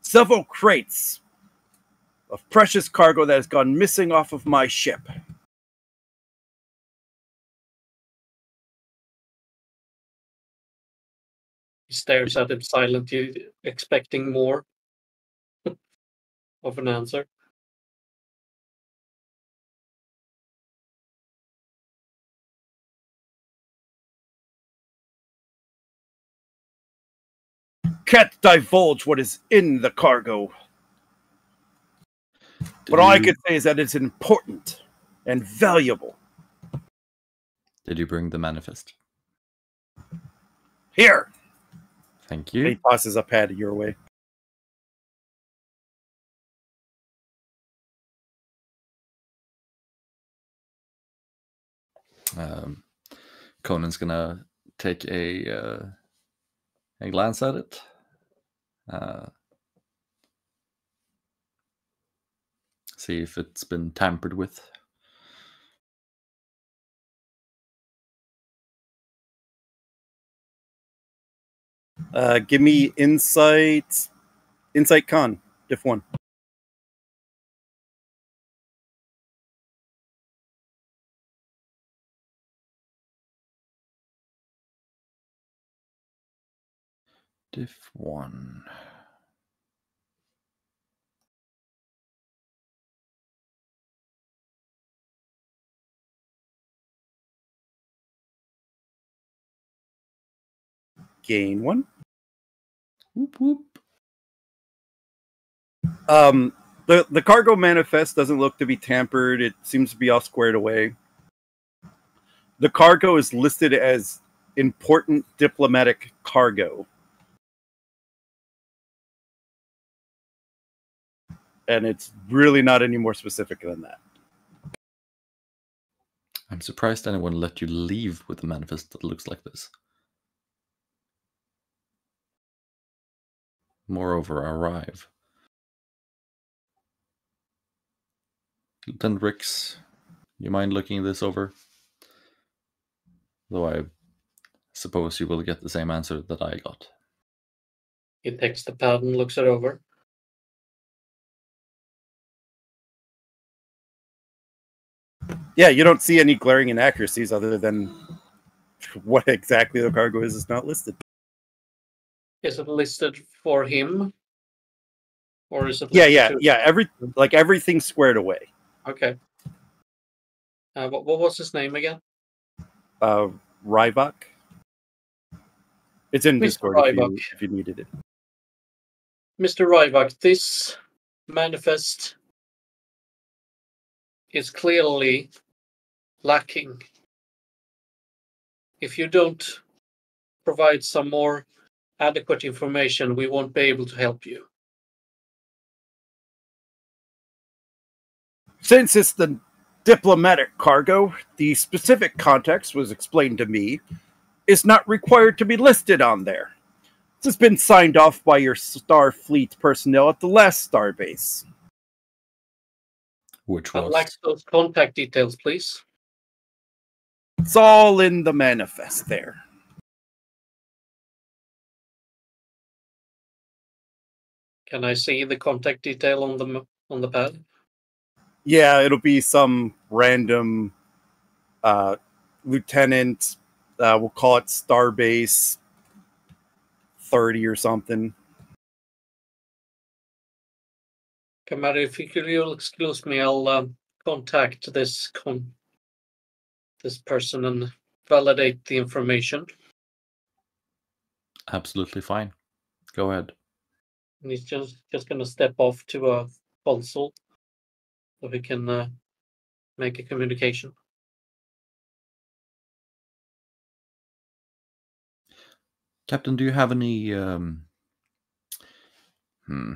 Several crates of precious cargo that has gone missing off of my ship. He stares at him silently, expecting more <laughs> of an answer. Can't divulge what is in the cargo. Did But all I can say is that it's important and valuable. Did you bring the manifest? Here, Thank And he you. tosses a pad your way. Um, Conan's gonna take a uh, a glance at it. Uh, see if it's been tampered with. Uh, give me insight, insight Conn, diff one. Diff one. Gain one. Whoop whoop. Um, the the cargo manifest doesn't look to be tampered. It seems to be all squared away. The cargo is listed as important diplomatic cargo. And it's really not any more specific than that. I'm surprised anyone let you leave with a manifest that looks like this. Moreover, arrive. Lieutenant Rix, you mind looking this over? Though I suppose you will get the same answer that I got. He takes the pad and looks it over. Yeah, you don't see any glaring inaccuracies other than what exactly the cargo is is not listed. Is it listed for him? Or is it Yeah, yeah, to- yeah. Every like everything's squared away. Okay. Uh, what, what was his name again? uh, Ryvok. It's in Mr. Discord if you, if you needed it. Mr. Ryvok, this manifest is clearly lacking. If you don't provide some more adequate information, we won't be able to help you. Since it's the diplomatic cargo, the specific context was explained to me is not required to be listed on there. This has been signed off by your Starfleet personnel at the last starbase. Which I'd was like those contact details, please. It's all in the manifest there. Can I see the contact detail on the on the pad? Yeah, it'll be some random uh, lieutenant. Uh, we'll call it Starbase 30 or something. Commander, if you could you'll excuse me, I'll um, contact this con this person and validate the information. absolutely fine. Go ahead. And he's just just gonna step off to a console so we can uh, make a communication. Captain, do you have any um hmm,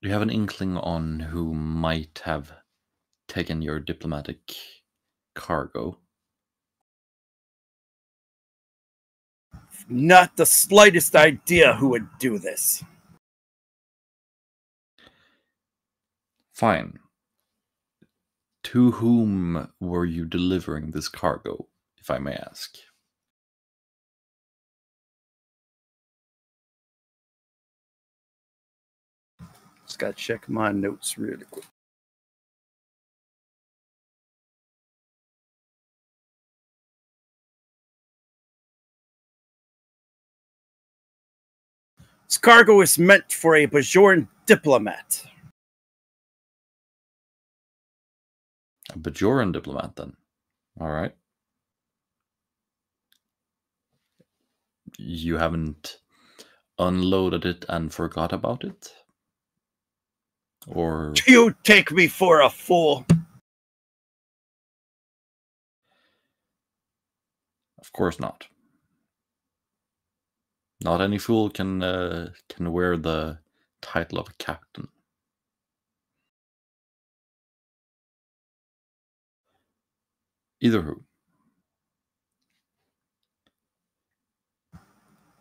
do you have an inkling on who might have taken your diplomatic cargo? Not the slightest idea who would do this. Fine. To whom were you delivering this cargo, if I may ask? Just gotta check my notes really quick. Cargo is meant for a Bajoran diplomat. A Bajoran diplomat, then. All right. You haven't unloaded it and forgot about it? Or Do you take me for a fool? of course not. Not any fool can uh, can wear the title of a captain. Either who.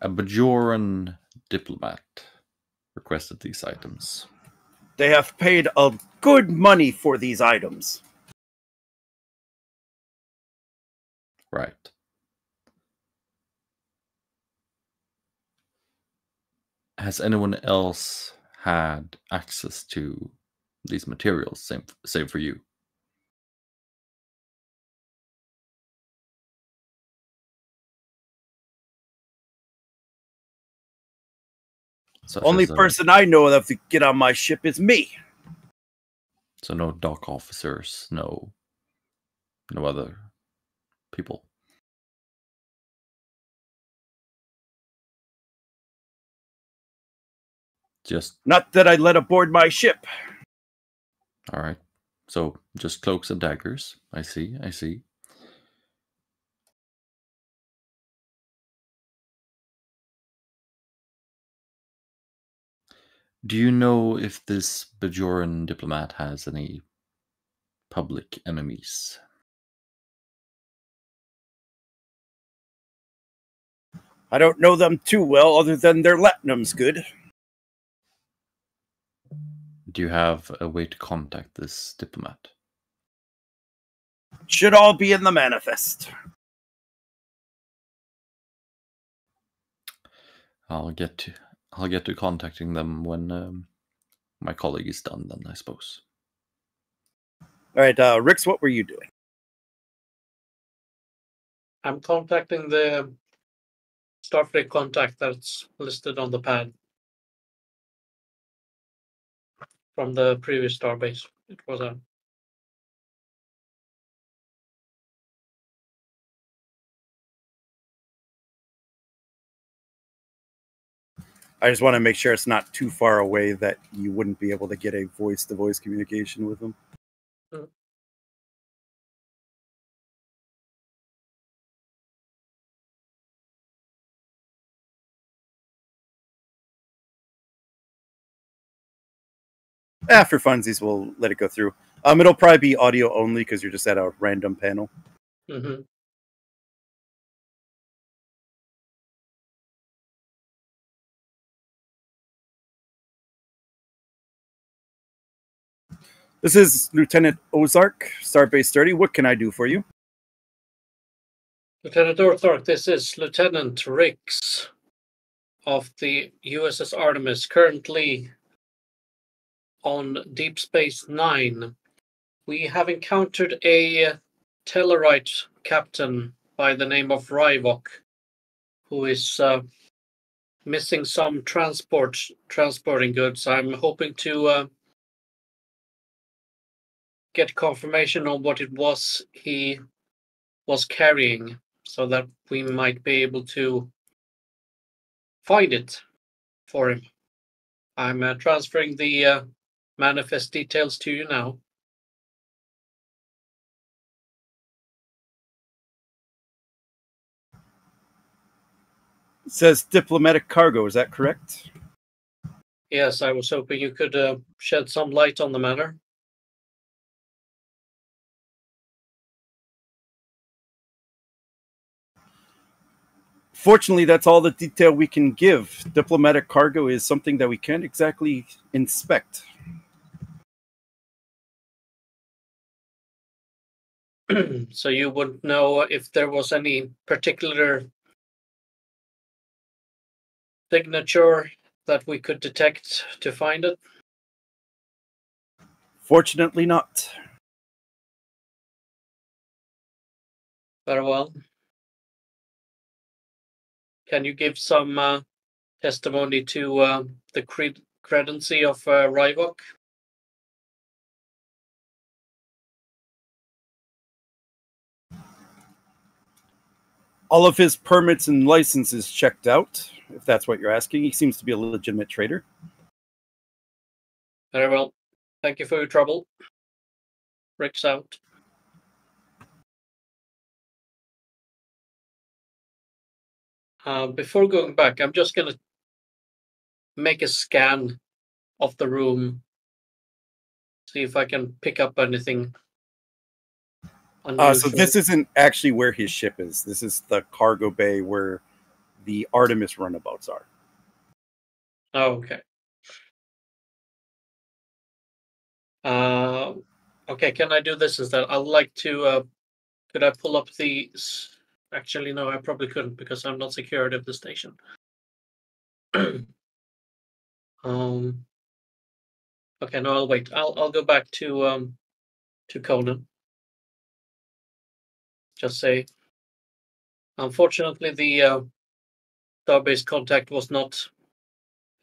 A Bajoran diplomat requested these items. They have paid a good money for these items. Right. Has anyone else had access to these materials, same, same for you? Such Only as, uh, person I know of to get on my ship is me. So no dock officers, no, no other people. Just Not that I let aboard my ship. all right. So just cloaks and daggers. I see. I see. Do you know if this Bajoran diplomat has any public enemies? I don't know them too well, other than their Latinum's good. Do you have a way to contact this diplomat? Should all be in the manifest. I'll get to I'll get to contacting them when um, my colleague is done. Then I suppose. All right, uh, Rix, what were you doing? I'm contacting the Starfleet contact that's listed on the pad from the previous starbase it was on. I just want to make sure it's not too far away that you wouldn't be able to get a voice to voice communication with them. After funsies, we'll let it go through. Um, it'll probably be audio only because you're just at a random panel. hmm This is Lieutenant Ozark, Starbase 30. What can I do for you? Lieutenant Orthark, this is Lieutenant Rix of the USS Artemis, currently on Deep Space Nine. We have encountered a Tellarite captain by the name of Ryvok, who is uh, missing some transport transporting goods. I'm hoping to uh, get confirmation on what it was he was carrying so that we might be able to find it for him. I'm uh, transferring the uh, manifest details to you now. It says diplomatic cargo. Is that correct? Yes, I was hoping you could uh, shed some light on the matter. Fortunately, that's all the detail we can give. Diplomatic cargo is something that we can't exactly inspect. <clears throat> so you wouldn't know if there was any particular signature that we could detect to find it. Fortunately, not. Very well. Can you give some uh, testimony to uh, the cred- credency of uh, Ryvok? All of his permits and licenses checked out, if that's what you're asking. He seems to be a legitimate trader. Very well. Thank you for your trouble. Rix out. Uh, before going back, I'm just gonna make a scan of the room, see if I can pick up anything. Uh, so this isn't actually where his ship is. This is the cargo bay where the Artemis runabouts are. Oh, okay. Uh, okay, can I do this instead? I'd like to, uh, could I pull up the, actually, no, I probably couldn't because I'm not secured of the station. <clears throat> um, okay, no, I'll wait. I'll, I'll go back to, um, to Conan. Just say, unfortunately, the, uh, Starbase contact was not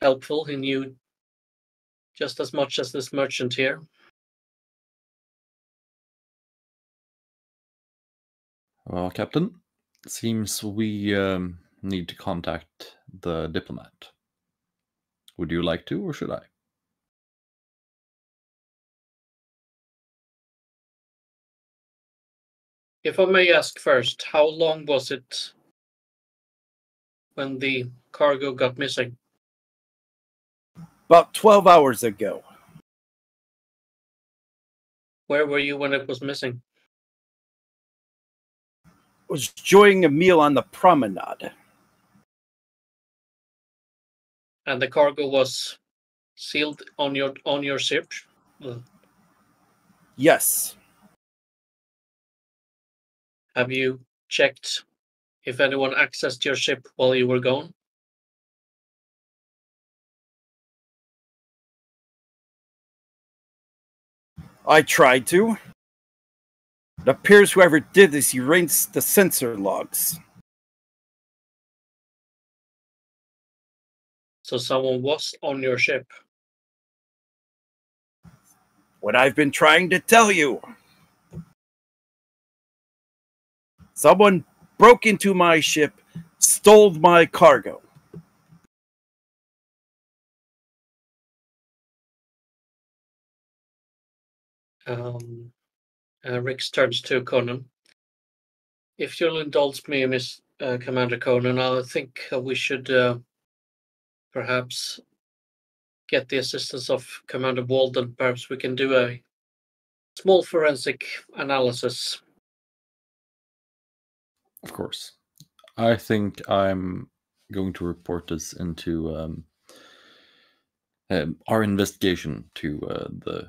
helpful. He knew just as much as this merchant here. Well, Captain, seems we um, need to contact the diplomat. Would you like to, or should I? If I may ask first, how long was it when the cargo got missing? About 12 hours ago. Where were you when it was missing? was enjoying a meal on the promenade. And the cargo was sealed on your on your ship? Yes. Have you checked if anyone accessed your ship while you were gone? I tried to. It appears whoever did this erased the sensor logs. So someone was on your ship. What I've been trying to tell you. Someone broke into my ship, stole my cargo. Um, uh, turns to Conan. If you'll indulge me, Miss uh, Commander Conan, I think we should uh, perhaps get the assistance of Commander Walden. Perhaps we can do a small forensic analysis of course. I think I'm going to report this into um, um, our investigation to uh, the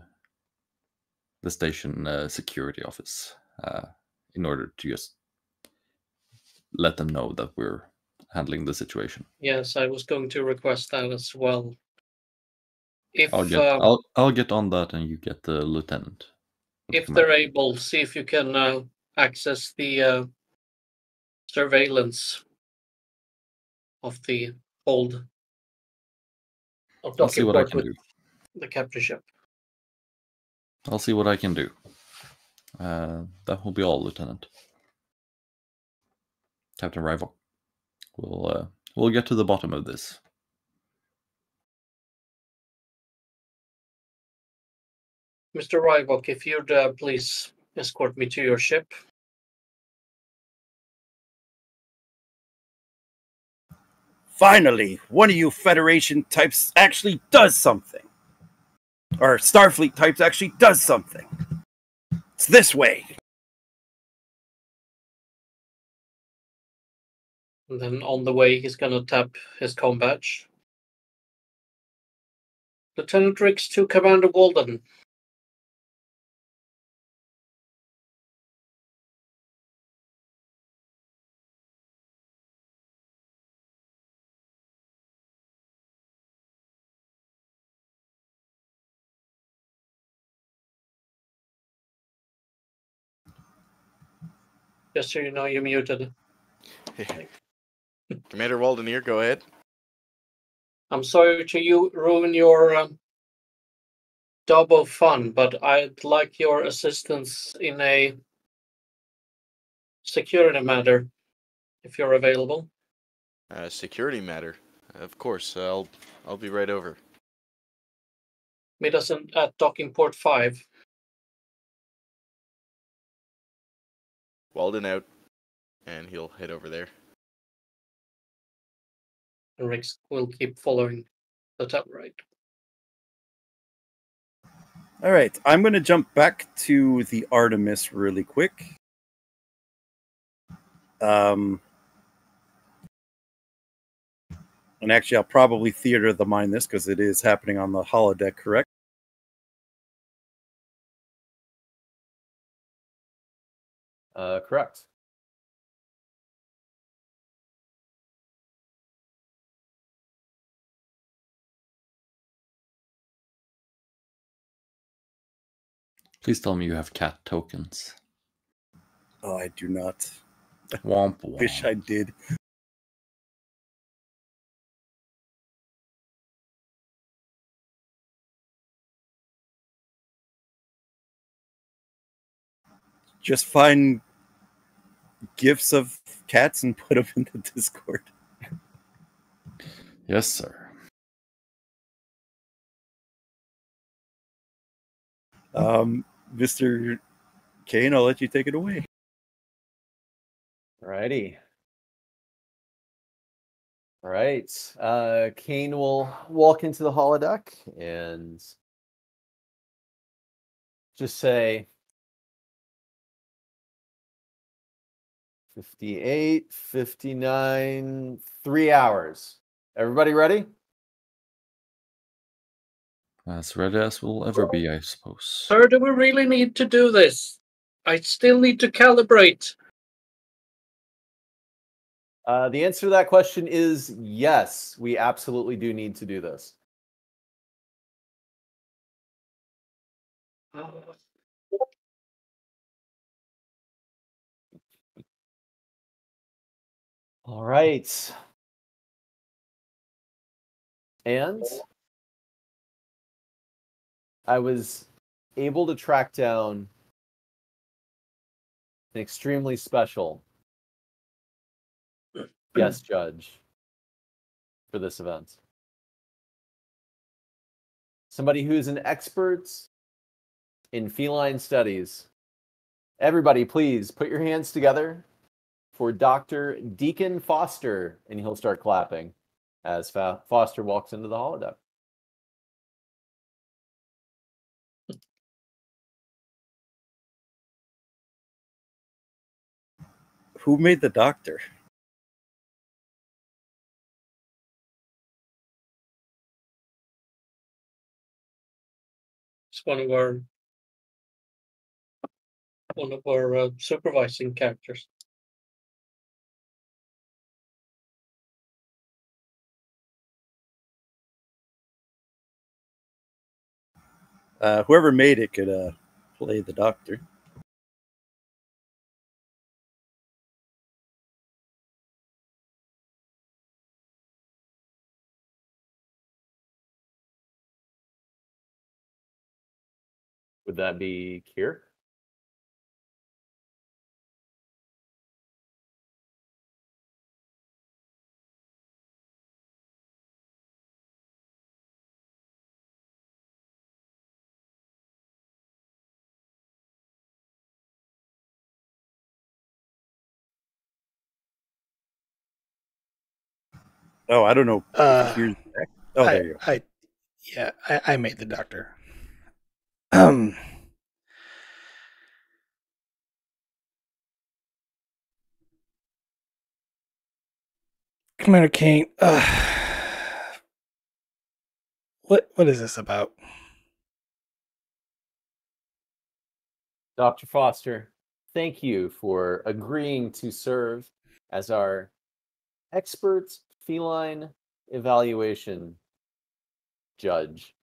the station uh, security office uh, in order to just let them know that we're handling the situation. Yes, I was going to request that as well. If I'll get uh, I'll I'll get on that, and you get the lieutenant. if they're able, see if you can uh, access the uh, surveillance of the hold of I'll see what I can do. the capture ship. I'll see what I can do. Uh, that will be all, Lieutenant. Captain Rival. We'll uh, we'll get to the bottom of this. Mr. Ryvok, if you'd uh, please escort me to your ship. Finally, one of you Federation types actually does something. Or Starfleet types actually does something. It's this way. And then on the way, he's gonna tap his com badge. Lieutenant Rix to Commander Walden. Just so you know, you're muted. <laughs> Commander Walden here, go ahead. I'm sorry to you ruin your um, Dabo fun, but I'd like your assistance in a security matter, if you're available. Uh, security matter. Of course, I'll I'll be right over. Meet us in, at docking port five. Walden out, and he'll head over there. and Rix will keep following the top right. All right, I'm going to jump back to the Artemis really quick. Um, and actually, I'll probably theater the mind this because it is happening on the holodeck, correct? Uh, correct. Please tell me you have cat tokens. Oh, I do not. Womp womp. <laughs> Wish I did. Just find gifts of cats and put them in the Discord. Yes, sir. Um, Mr. Kane, I'll let you take it away. Alrighty. All right. Uh, Kane will walk into the holodeck and just say 58, 59, three hours. Everybody ready? As ready as we'll ever be, I suppose. Sir, do we really need to do this? I still need to calibrate. Uh, the answer to that question is yes. We absolutely do need to do this. Uh, All right. And I was able to track down an extremely special guest <clears throat> judge for this event. Somebody who is an expert in feline studies. Everybody, please put your hands together for Dr. Deacon Foster, and he'll start clapping as Fa- Foster walks into the holodeck. Who made the doctor? It's one of our one of our uh, supervising characters. Uh, whoever made it could uh, play the doctor. Would that be Kier? Oh, I don't know. Uh, Here's oh, I, there you go. I, yeah, I, I made the doctor. <clears throat> Um, Commander Kane, uh, <sighs> what what is this about? Dr. Foster, thank you for agreeing to serve as our expert feline evaluation judge.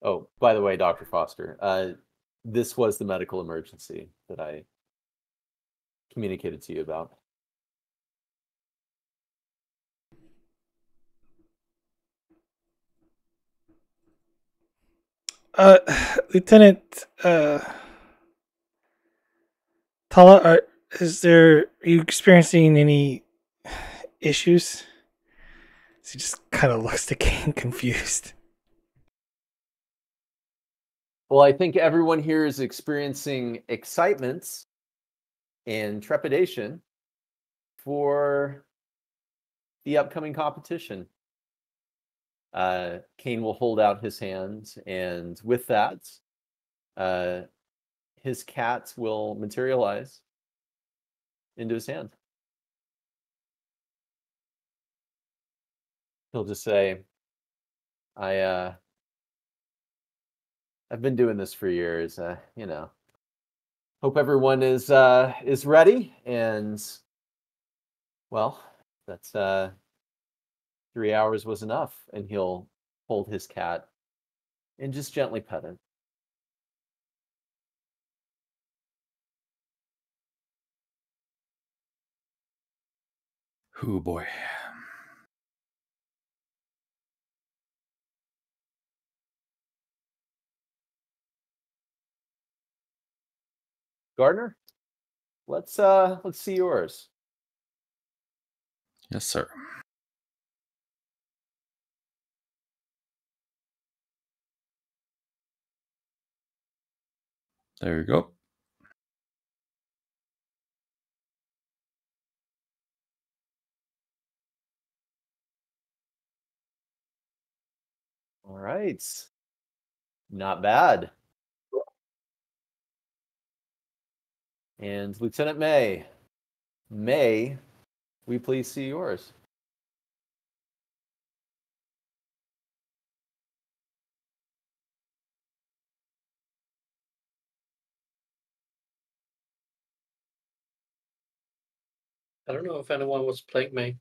Oh, by the way, Dr. Foster, uh, this was the medical emergency that I communicated to you about. Uh, <sighs> Lieutenant, uh, Tala, are, is there, are you experiencing any <sighs> issues? He just kind of looks to <laughs> Kane confused. Well, I think everyone here is experiencing excitement and trepidation for the upcoming competition. Uh, Kane will hold out his hand, and with that, uh, his cat will materialize into his hand. He'll just say, "I, uh, I've been doing this for years. Uh, you know, hope everyone is uh, is ready, and well, that's uh, three hours was enough." And he'll hold his cat and just gently pet it. Oh boy. Gardner, let's uh, let's see yours. Yes, sir. There you go. All right, not bad. And Lieutenant May, May, we please see yours. I don't know if anyone was playing me.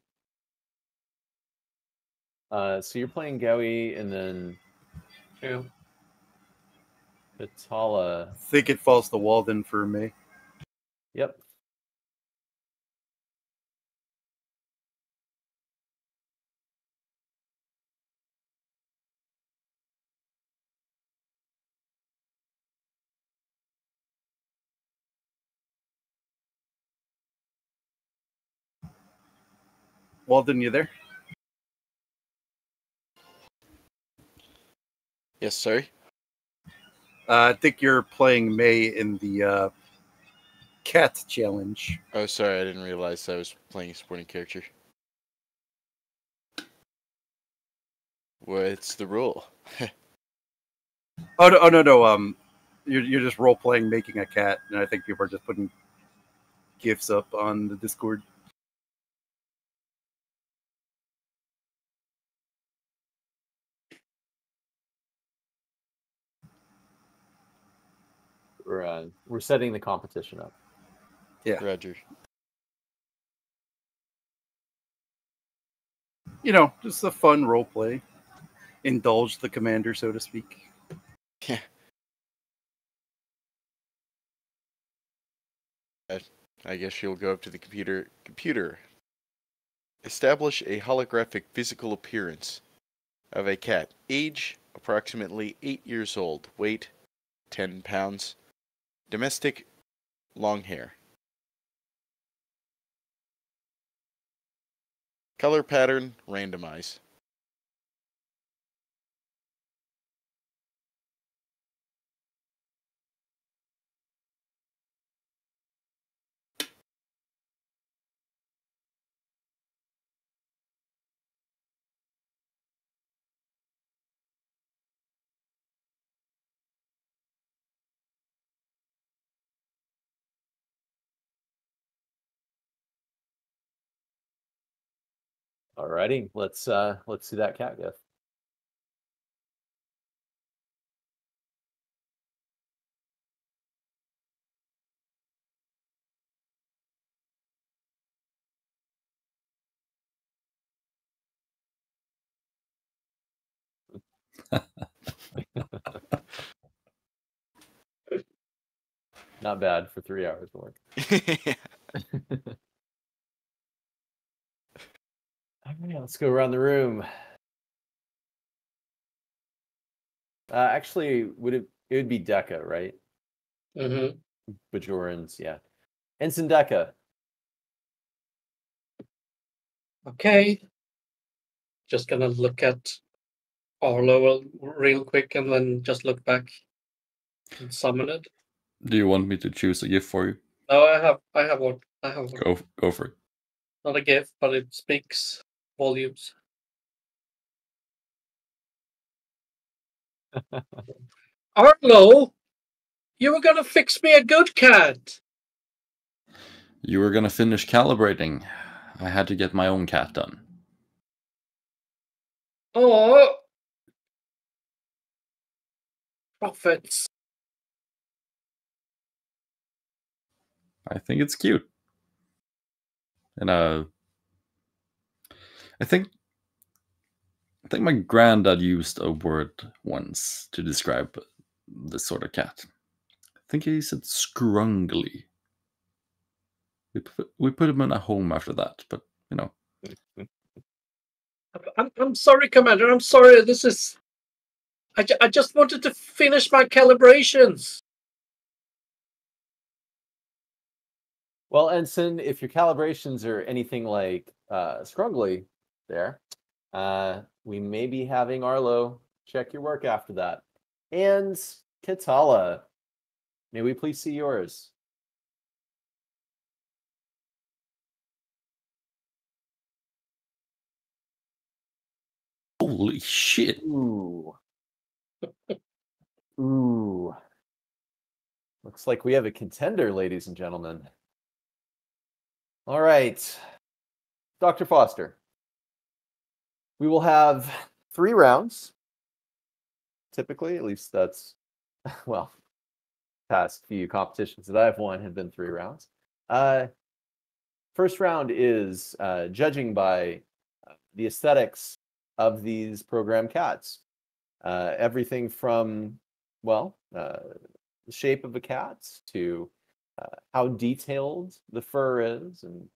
Uh, so you're playing Gowie and then Yeah. Katala. I think it falls to Walden for me. Yep. Walden, you there? Yes, sorry. Uh, I think you're playing May in the uh, cat challenge. Oh, sorry, I didn't realize I was playing a supporting character. What's the rule? <laughs> Oh no, oh no, no. Um, you're you're just role playing making a cat, and I think people are just putting gifs up on the Discord. We're uh, we're setting the competition up. Yeah. Roger. You know, just a fun role play. Indulge the commander, so to speak. Yeah. I guess you'll go up to the computer. Computer. Establish a holographic physical appearance of a cat. Age approximately 8 years old. Weight 10 pounds. Domestic long hair. Color pattern randomize. Alrighty, let's uh let's see that cat gif. <laughs> Not bad for three hours of work. <laughs> <laughs> Alright, let's go around the room. Uh, actually, would it it would be Deca, right? hmm Bajorans, yeah. Ensign Deca. Okay. Just gonna look at Arlo real quick and then just look back and summon it. Do you want me to choose a gift for you? No, I have I have one. I have one. Go go for it. Not a gift, but it speaks volumes. <laughs> Arlo, you were gonna fix me a good cat. You were gonna finish calibrating. I had to get my own cat done. Oh, prophets. I think it's cute. And uh I think I think my granddad used a word once to describe this sort of cat. I think he said scrungly. We put, we put him in a home after that, but you know, I'm, I'm sorry, Commander. I'm sorry. This is. I, ju- I just wanted to finish my calibrations. Well, Ensign, if your calibrations are anything like uh, Scrungly there, uh, we may be having Arlo check your work after that. And Katala, may we please see yours? holy shit! Ooh. Ooh. Looks like we have a contender, ladies and gentlemen. All right. Dr. Foster. We will have three rounds. Typically, at least that's, <laughs> well, past few competitions that I've won have been three rounds. Uh, first round is uh, judging by uh, the aesthetics of these program cats. Uh, everything from, well, uh, the shape of the cats to uh, how detailed the fur is and,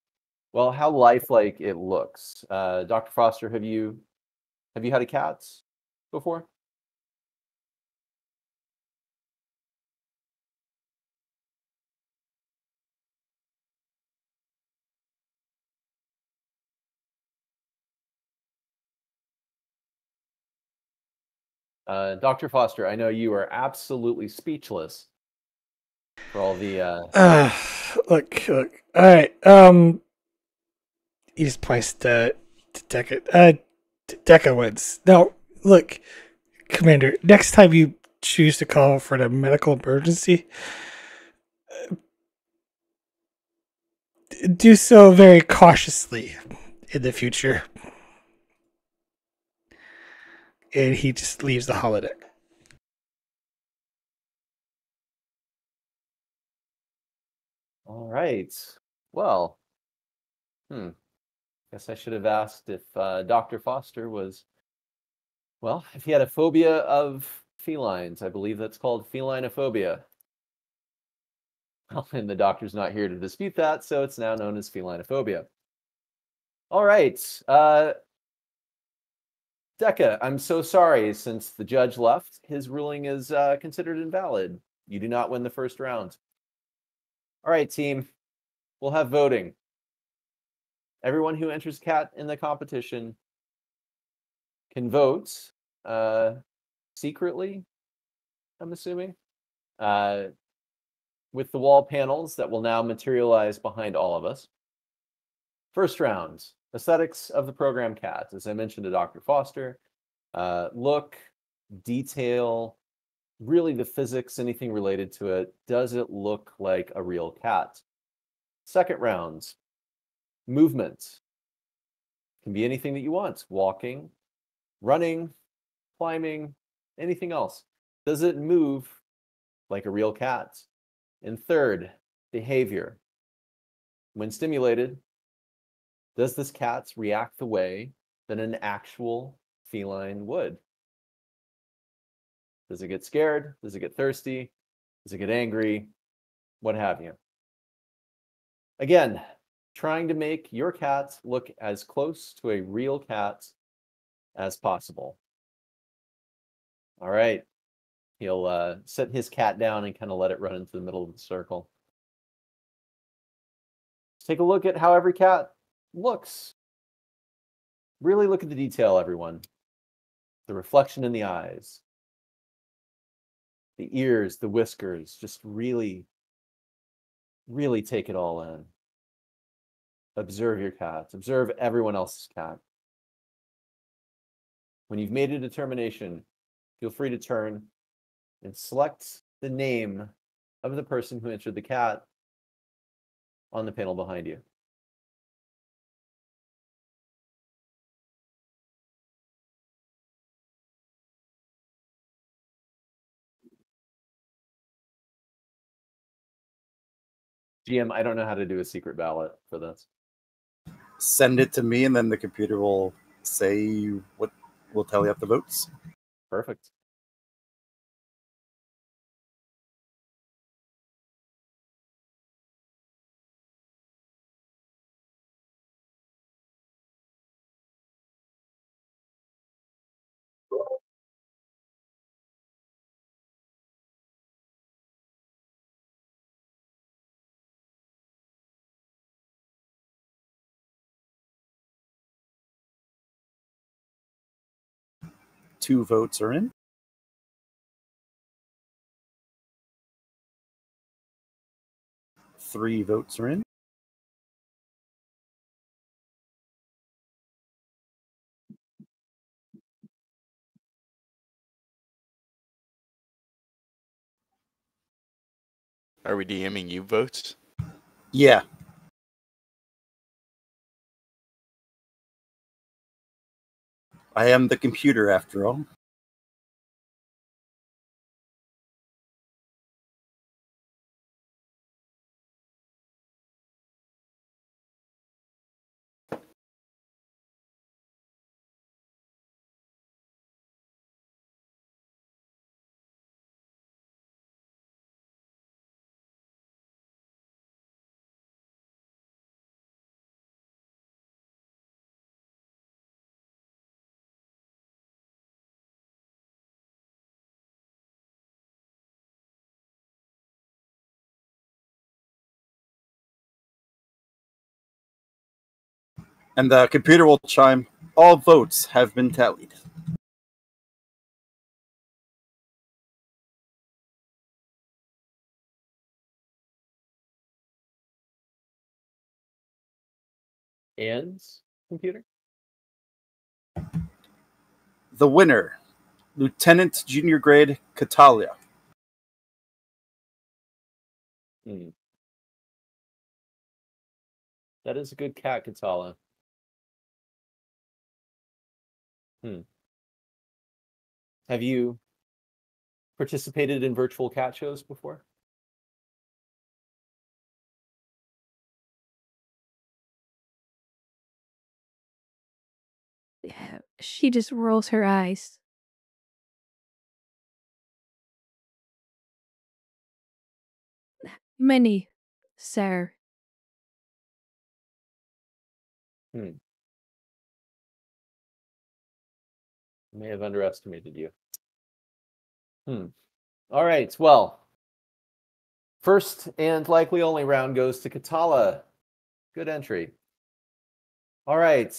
well how lifelike it looks uh, dr foster have you have you had a cat before Uh, Dr. Foster, I know you are absolutely speechless for all the. Uh... Uh, <sighs> look, look. All right. Um, he just to, to Deca. Uh, wins. Now, look, Commander. Next time you choose to call for the medical emergency, uh, do so very cautiously in the future. And he just leaves the holodeck. all right. Well, hmm. Guess I should have asked if uh, Dr. Foster was, well, if he had a phobia of felines. I believe that's called felinophobia. Well, <laughs> and the doctor's not here to dispute that, so it's now known as felinophobia. All right. Uh, Deca, I'm so sorry. Since the judge left, his ruling is uh, considered invalid. You do not win the first round. All right, team. We'll have voting. Everyone who enters cat in the competition can vote uh, secretly, I'm assuming, uh, with the wall panels that will now materialize behind all of us. First round aesthetics of the program cat. As I mentioned to Dr. Foster, uh, look, detail, really the physics, anything related to it. Does it look like a real cat? Second round, movement. Can be anything that you want walking, running, climbing, anything else. Does it move like a real cat? And third, behavior. When stimulated, does this cat react the way that an actual feline would? Does it get scared? Does it get thirsty? Does it get angry? What have you? Again, trying to make your cat look as close to a real cat as possible. All right. He'll uh, set his cat down and kind of let it run into the middle of the circle. Let's take a look at how every cat looks. Really look at the detail, everyone. The reflection in the eyes, the ears, the whiskers. Just really, really take it all in. Observe your cats, observe everyone else's cat. When you've made a determination, feel free to turn and select the name of the person who entered the cat on the panel behind you. GM, I don't know how to do a secret ballot for this. Send it to me, and then the computer will say what will tally up the votes. Perfect. Two votes are in. Three votes are in. Are we DMing you votes? Yeah. I am the computer after all. and the computer will chime, all votes have been tallied. Anne's computer? The winner, Lieutenant Junior Grade Catalia. Hmm. That is a good cat, Katala. Hmm. Have you participated in virtual cat shows before? Yeah, She just rolls her eyes. Many, sir. May have underestimated you. Hmm. All right. Well, first and likely only round goes to Katala. Good entry. All right.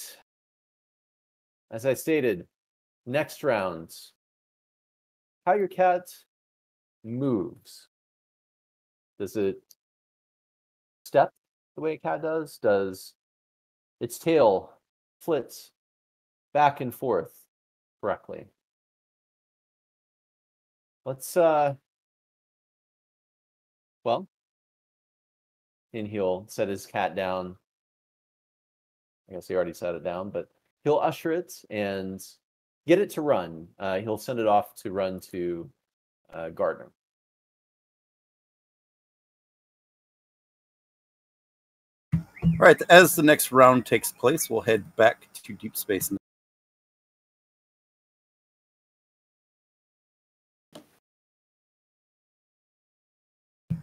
As I stated, next round. How your cat moves. Does it step the way a cat does? Does its tail flits back and forth correctly? Let's uh well and he'll set his cat down. I guess he already set it down, but he'll usher it and get it to run. Uh, he'll send it off to run to uh, Gardner. All right, as the next round takes place, we'll head back to deep space.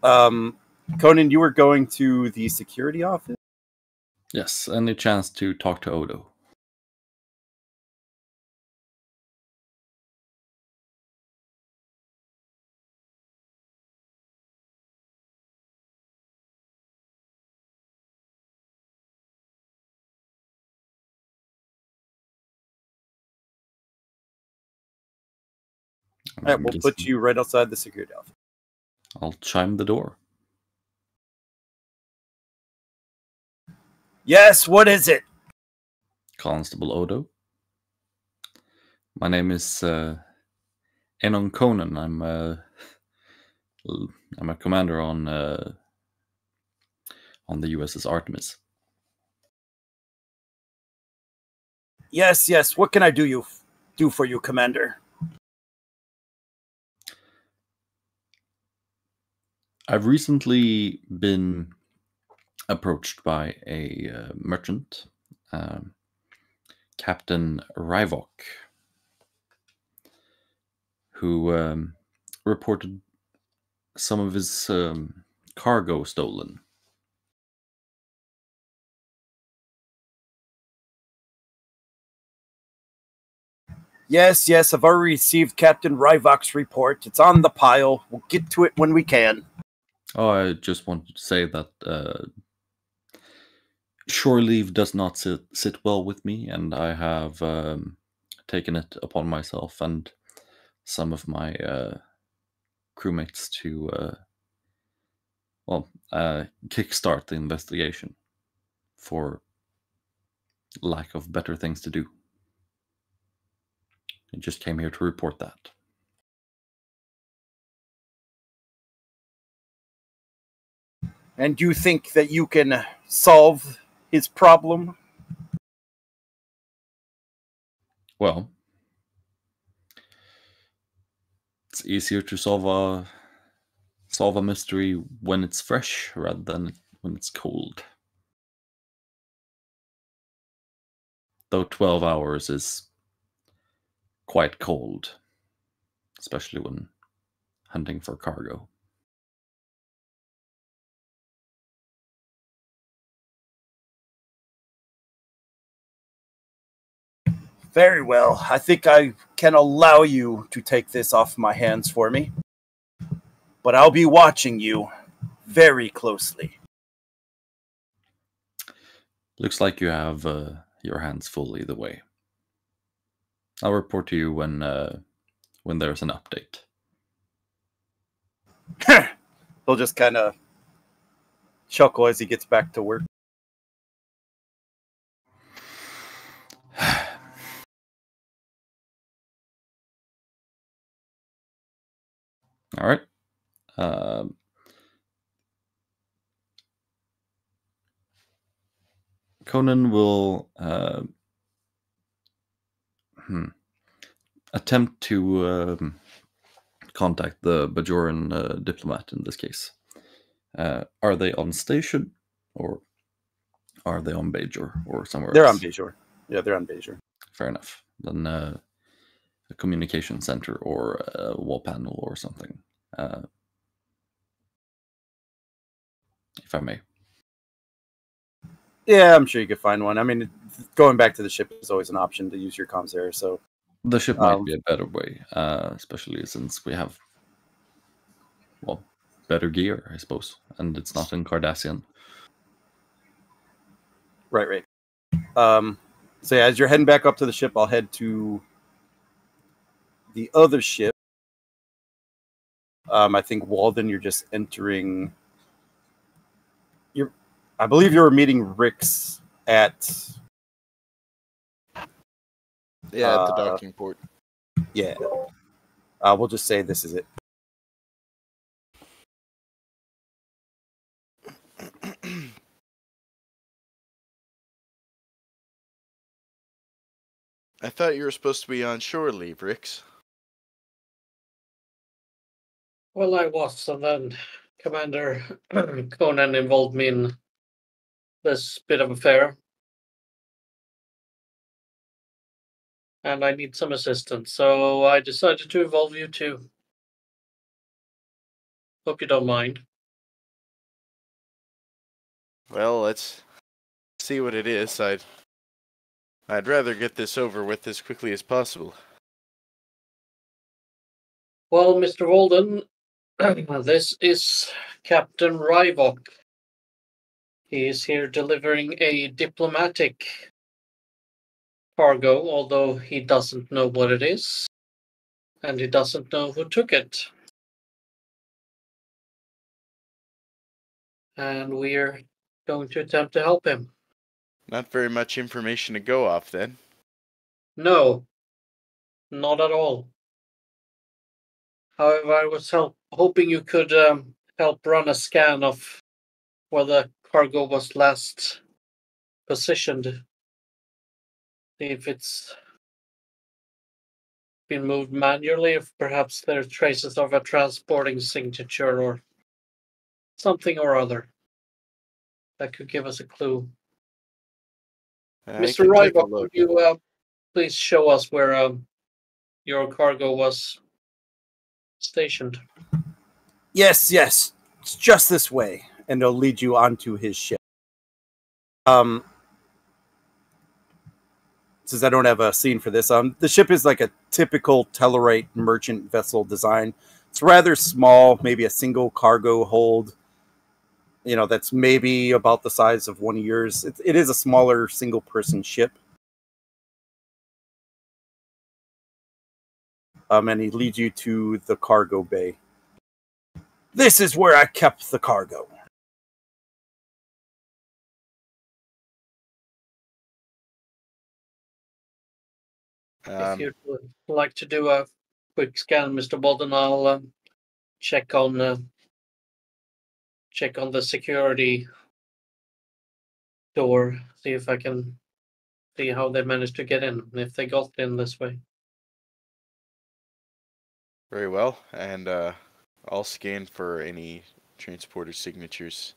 Um, Conan, you were going to the security office. Yes, any chance to talk to Odo? All right, we'll put you right outside the security office. I'll chime the door. Yes, what is it? Constable Odo. My name is uh, Enon Conan. I'm uh, I'm a commander on uh, on the USS Artemis. Yes, yes. What can I do you do for you, Commander? I've recently been approached by a uh, merchant, um, Captain Ryvok, who um, reported some of his um, cargo stolen. Yes, yes. I've already received Captain Ryvok's report. It's on the pile. We'll get to it when we can. Oh, I just wanted to say that uh, shore leave does not sit, sit well with me, and I have um, taken it upon myself and some of my uh, crewmates to, uh, well, uh, kickstart the investigation for lack of better things to do. I just came here to report that. And do you think that you can solve his problem? Well, it's easier to solve a solve a mystery when it's fresh rather than when it's cold. Though 12 hours is quite cold, especially when hunting for cargo. Very well. I think I can allow you to take this off my hands for me. But I'll be watching you very closely. Looks like you have uh, your hands full either way. I'll report to you when uh, when there's an update. <laughs> He'll just kind of chuckle as he gets back to work. All right. Um, Conan will uh, hmm, attempt to um, contact the Bajoran uh, diplomat in this case. Uh, are they on station or are they on Bajor or somewhere They're else? on Bajor. Yeah, they're on Bajor. Fair enough. Then uh, a communication center or a wall panel or something. Uh, if I may. Yeah, I'm sure you could find one. I mean, going back to the ship is always an option to use your comms there. So The ship might Um, be a better way, uh, especially since we have, well, better gear, I suppose, and it's not in Cardassian. right, right. Um, so yeah, as you're heading back up to the ship, I'll head to the other ship. Um, I think Walden, you're just entering. You're, I believe you were meeting Rix at Yeah, at the Uh, docking port. yeah. Uh, we'll just say this is it. <clears throat> I thought you were supposed to be on shore leave, Rix. Well, I was, and then Commander <clears throat> Conan involved me in this bit of affair. And I need some assistance, so I decided to involve you too. Hope you don't mind. Well, let's see what it is. I'd I'd rather get this over with as quickly as possible. Well, Mr. Walden, this is Captain Ryvok. He is here delivering a diplomatic cargo, although he doesn't know what it is, and he doesn't know who took it. And we're going to attempt to help him. Not very much information to go off then. No, not at all. However, I was help- hoping you could um, help run a scan of where the cargo was last positioned. See if it's been moved manually, if perhaps there are traces of a transporting signature or something or other that could give us a clue. I Mr. can take a Ryvok, look. would you uh, please show us where um, your cargo was stationed? Yes, yes. It's just this way, and they'll lead you onto his ship. Um, since I don't have a scene for this, um, the ship is like a typical Tellarite merchant vessel design. It's rather small, maybe a single cargo hold. You know, that's maybe about the size of one of yours. It, it is a smaller single person ship. Um, and he leads you to the cargo bay. This is where I kept the cargo. if Um, you'd would like to do a quick scan, Mr. Walden, I'll um, check on uh, check on the security door, see if I can see how they managed to get in, if they got in this way. Very well, and uh, I'll scan for any transporter signatures.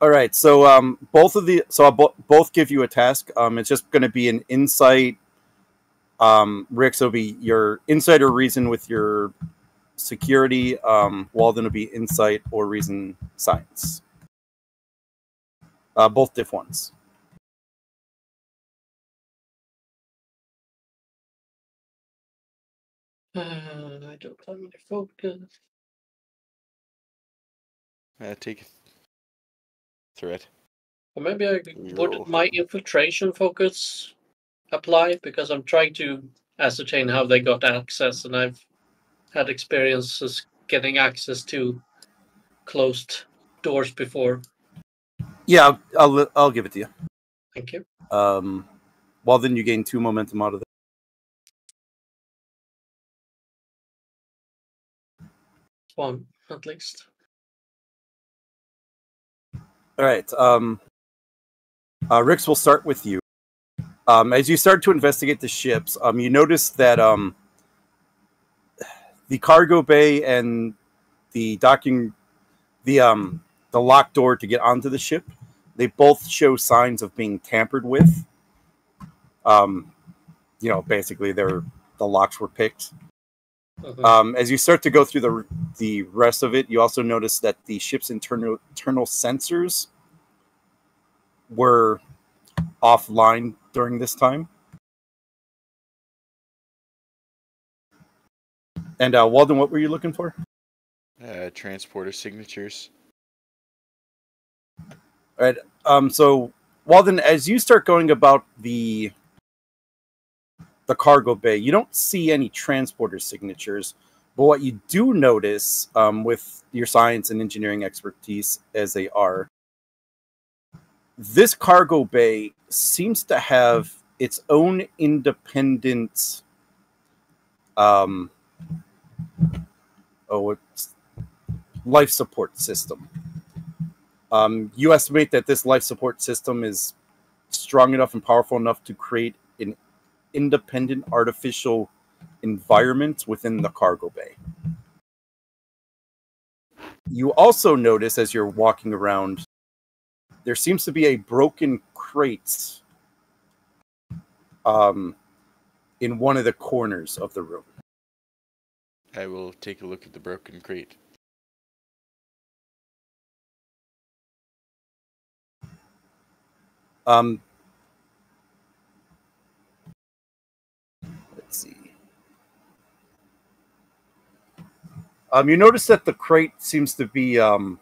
All right, so um, both of the so I'll bo- both give you a task. Um, it's just going to be an insight. Um, Rick, so it'll be your insight or reason with your security. Um, Walden will be insight or reason science. Uh, both diff ones. Uh, I don't have my focus. Uh, take a threat. Or maybe I Roll. would my infiltration focus apply because I'm trying to ascertain how they got access, and I've had experiences getting access to closed doors before. Yeah, I'll, I'll I'll give it to you. Thank you. Um, well, then you gain two momentum out of it. One at least. All right. Um, uh, Rix, we'll start with you. Um, as you start to investigate the ships, um, you notice that um, the cargo bay and the docking, the um, the lock door to get onto the ship, they both show signs of being tampered with. Um, you know, basically, they're the locks were picked. Mhm. Um, as you start to go through the the rest of it, you also notice that the ship's internal internal sensors were offline during this time. And uh, Walden, what were you looking for? Uh, transporter signatures. All right. Um, so Walden, as you start going about the the cargo bay, you don't see any transporter signatures. But what you do notice, um, with your science and engineering expertise as they are, this cargo bay seems to have its own independent. Um, oh, it's life support system. Um, you estimate that this life support system is strong enough and powerful enough to create independent artificial environment within the cargo bay. You also notice as you're walking around, there seems to be a broken crate um, in one of the corners of the room. I will take a look at the broken crate. Um, Um, you notice that the crate seems to be um,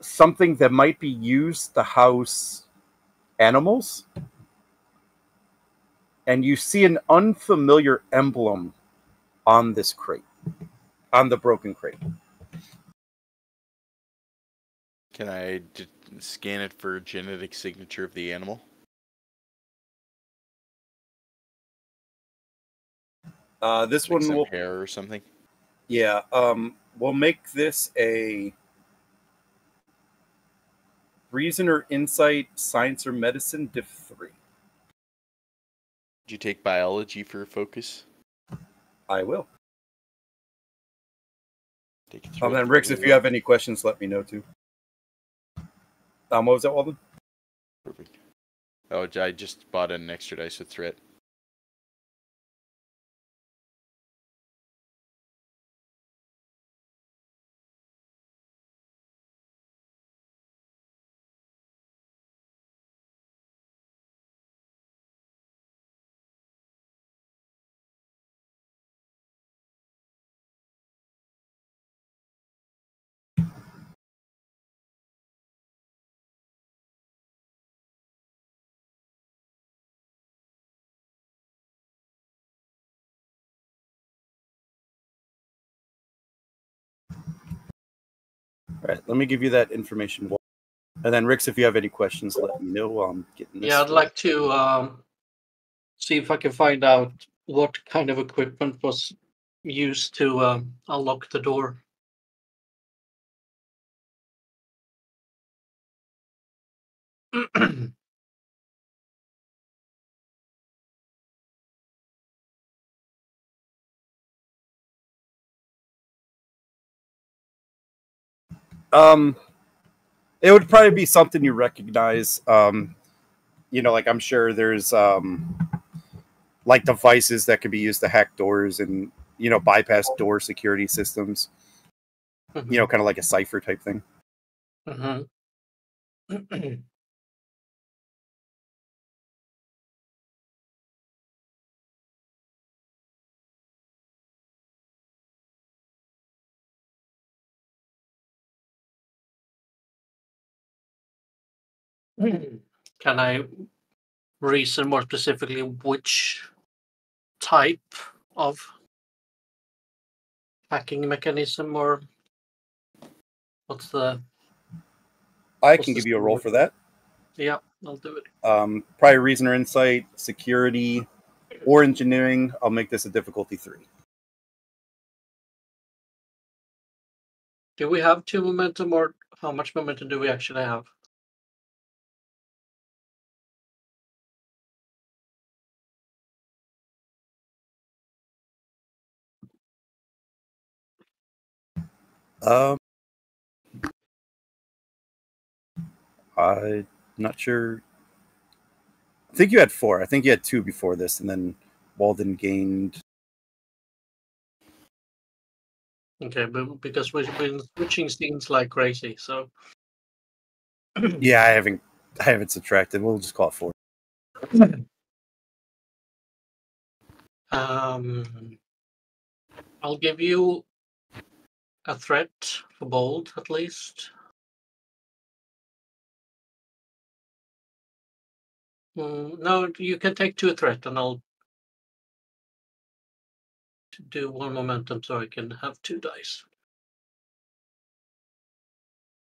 something that might be used to house animals. And you see an unfamiliar emblem on this crate, on the broken crate. Can I scan it for genetic signature of the animal? Uh, this Like one some will hair or something? Yeah, um, we'll make this a reason or insight, science or medicine, diff three. Did you take biology for a focus? I will. Take it Um, then Rix, if you have any questions, let me know too. Um, what was that, Walden? Perfect. Oh, I just bought an extra dice with threat. Let me give you that information. And then Rix, if you have any questions, let me know while I'm getting this. Yeah, I'd like to um, see if I can find out what kind of equipment was used to um, unlock the door. <clears throat> Um, it would probably be something you recognize. Um, you know, like I'm sure there's um, like devices that could be used to hack doors and you know bypass door security systems. You know, kind of like a cipher type thing. Mhm. <clears throat> Can I reason more specifically which type of hacking mechanism or what's the I can give you a roll for that. yeah, I'll do it. Um, probably reason or insight, security, or engineering, I'll make this a difficulty three. Do we have two momentum or how much momentum do we actually have? Um, I'm not sure. I think you had four. I think you had two before this, and then Walden gained. Okay, but because we've been switching scenes like crazy, so <clears throat> <clears throat> Yeah, I haven't. I haven't subtracted. We'll just call it four. um, I'll give you a threat for bold at least. Mm, no, you can take two threat, and I'll do one momentum so I can have two dice.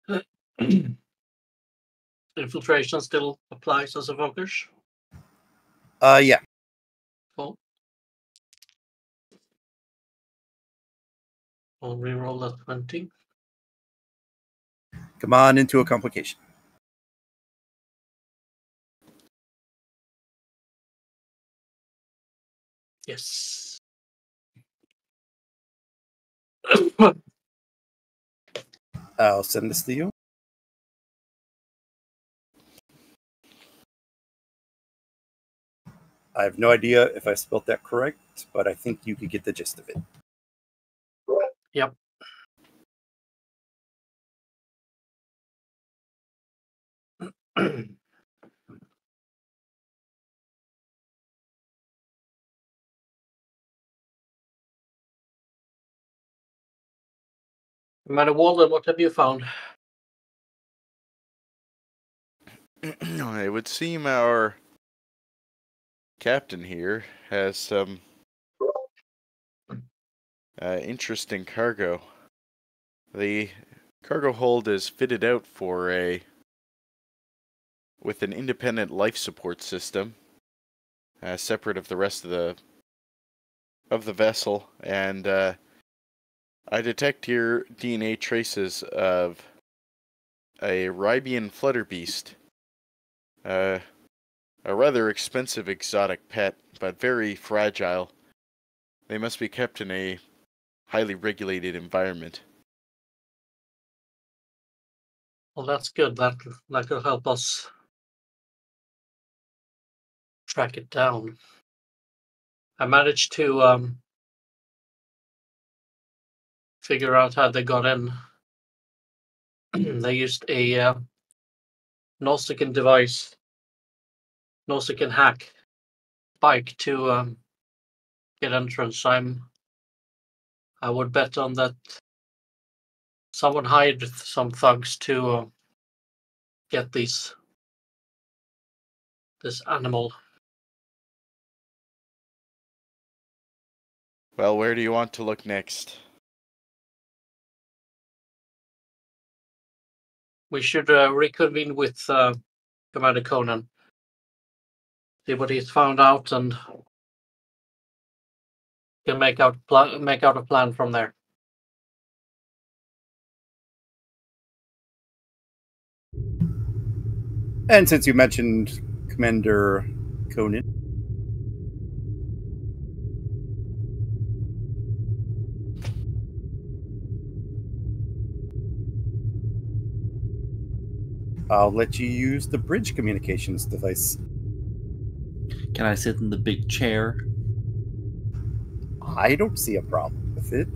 <clears throat> Infiltration still applies as a focus. Uh, yeah. I'll reroll that 20. Come on into a complication. Yes. I'll send this to you. I have no idea if I spelt that correct, but I think you could get the gist of it. Yep. <clears throat> Commander Walden, what have you found? <clears throat> it would seem our captain here has some uh, interesting cargo. The cargo hold is fitted out for a with an independent life support system, uh, separate of the rest of the of the vessel, and uh, I detect here DNA traces of a Rybian flutterbeast. Uh, a rather expensive exotic pet, but very fragile. They must be kept in a highly regulated environment. Well, that's good. That that could help us track it down. I managed to um, figure out how they got in. <clears throat> they used a uh, Nausicaan device, Nausicaan hack bike to um, get entrance. I'm. I would bet on that. Someone hired some thugs to uh, get these this animal. Well, where do you want to look next? We should uh, reconvene with uh, Commander Conan. See what he's found out and can make out pla- make out a plan from there. And since you mentioned Commander Conan, I'll let you use the bridge communications device. Can I sit in the big chair? I don't see a problem with it.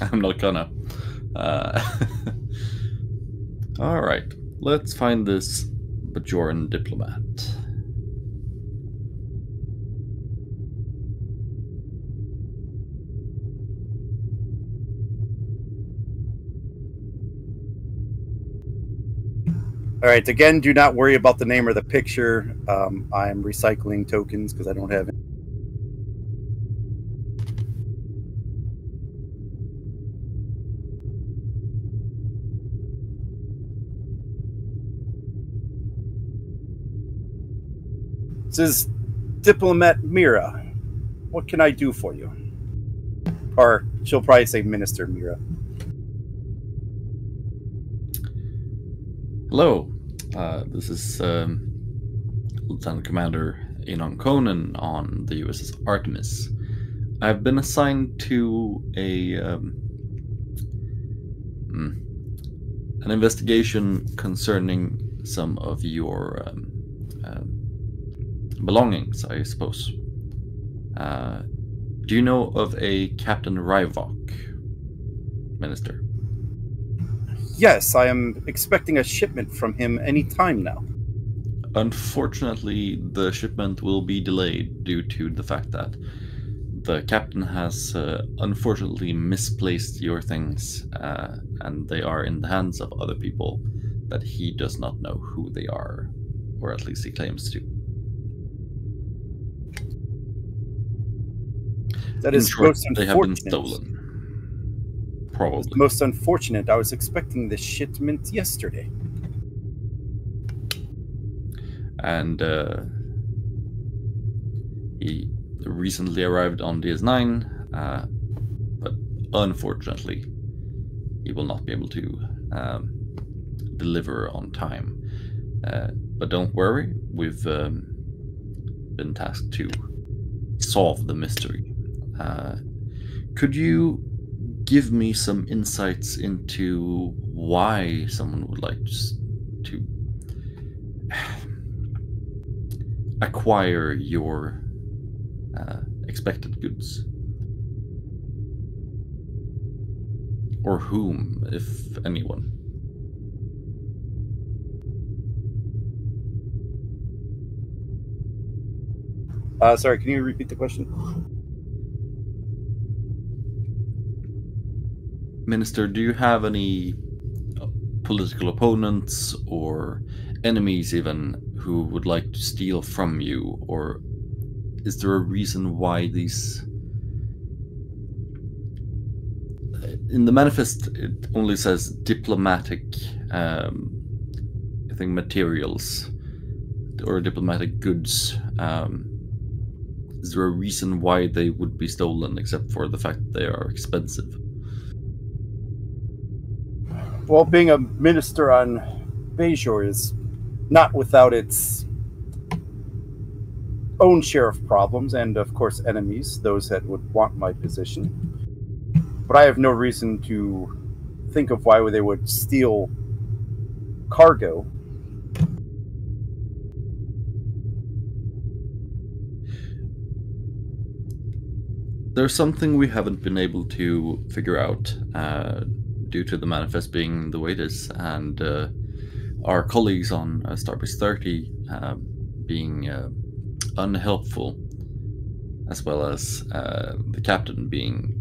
<laughs> I'm not gonna. Uh, <laughs> all right, let's find this Bajoran diplomat. All right. Again, do not worry about the name or the picture. Um, I'm recycling tokens because I don't have any. This is Diplomat Mira. What can I do for you? Or she'll probably say Minister Mira. Hello, uh, this is um, Lieutenant Commander Enon Conan on the USS Artemis. I've been assigned to a um, hmm, an investigation concerning some of your um, um, belongings, I suppose. Uh, do you know of a Captain Ryvok, Minister? Yes, I am expecting a shipment from him any time now. Unfortunately, the shipment will be delayed due to the fact that the captain has uh, unfortunately misplaced your things, uh, and they are in the hands of other people that he does not know who they are, or at least he claims to. That In is short, most they have been unfortunate. Stolen. It's Probably. most unfortunate. I was expecting this shipment yesterday. and uh, he recently arrived on DS9, uh, but unfortunately, he will not be able to um, deliver on time. Uh, but don't worry, we've um, been tasked to solve the mystery. Uh, could you give me some insights into why someone would like to, <sighs> acquire your uh, expected goods? Or whom, if anyone? Uh, sorry, can you repeat the question? Minister, do you have any uh, political opponents or enemies, even, who would like to steal from you? Or is there a reason why these. In the manifest, it only says diplomatic, um, I think, materials or diplomatic goods. Um, is there a reason why they would be stolen except for the fact they are expensive? Well, being a minister on Bajor is not without its own share of problems and, of course, enemies, those that would want my position. But I have no reason to think of why they would steal cargo. There's something we haven't been able to figure out uh, due to the manifest being the way it is, and uh, our colleagues on uh, Starbase 30 uh, being uh, unhelpful, as well as uh, the captain being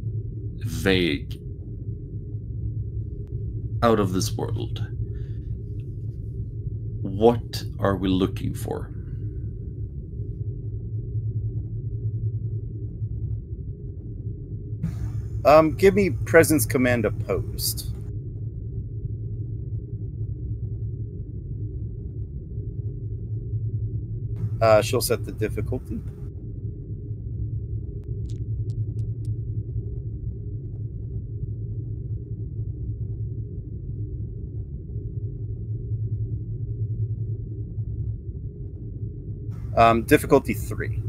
vague, out of this world. What are we looking for? Um, give me presence command opposed. Uh, she'll set the difficulty. Um, difficulty three.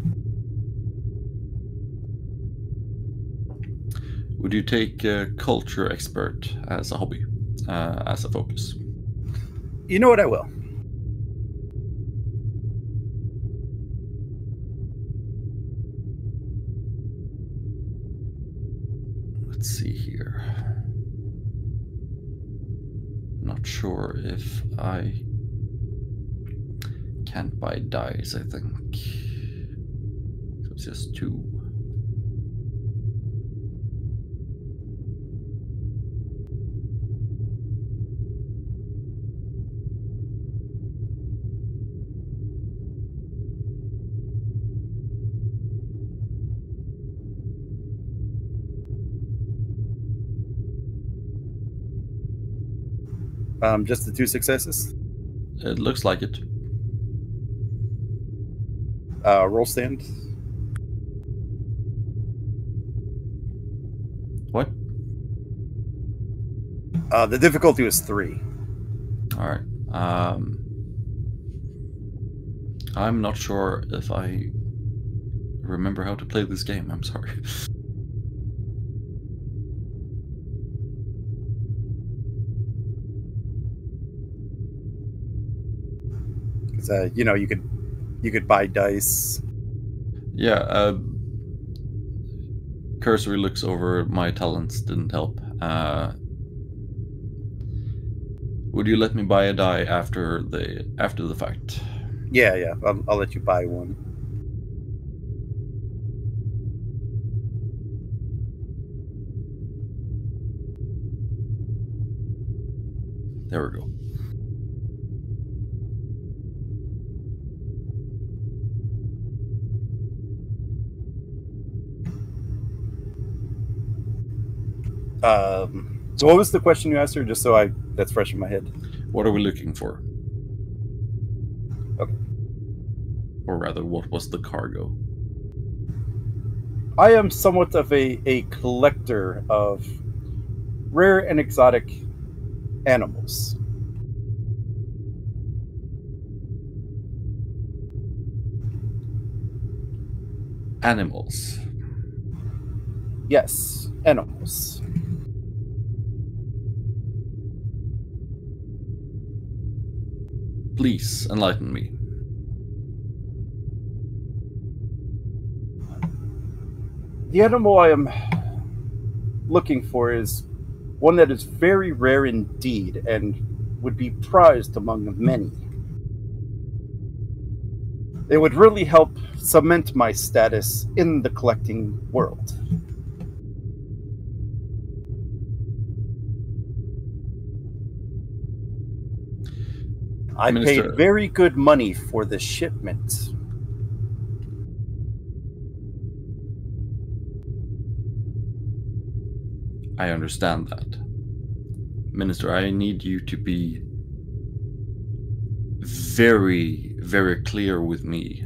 Would you take uh, culture expert as a hobby, uh, as a focus? You know what? I will. Let's see here. Not sure if I can't buy dice, I think. So it's just two. Um, just the two successes. It looks like it. Uh, roll stand. What? Uh, the difficulty was three. All right. Um, I'm not sure if I remember how to play this game. I'm sorry. <laughs> uh, you know, you could you could buy dice. Yeah. Uh, cursory looks over my talents didn't help. Uh, would you let me buy a die after the after the fact? Yeah, yeah. I'll, I'll let you buy one. There we go. Um, so, what was the question you asked her? Just so I that's fresh in my head. What are we looking for? Okay. Or rather, what was the cargo? I am somewhat of a, a collector of rare and exotic animals. Animals. Yes, animals. Please enlighten me. The animal I am looking for is one that is very rare indeed and would be prized among many. It would really help cement my status in the collecting world. I Minister- paid very good money for the shipment. I understand that. Minister, I need you to be very, very clear with me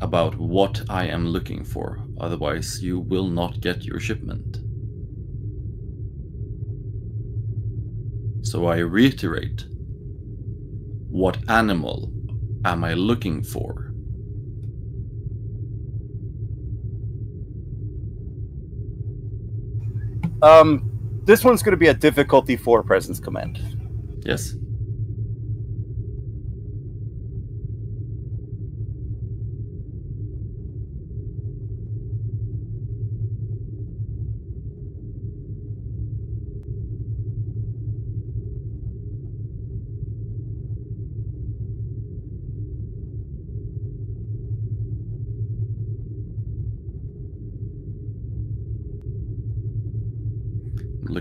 about what I am looking for. Otherwise, you will not get your shipment. So I reiterate what animal am I looking for? Um, this one's going to be a difficulty four presence command. Yes?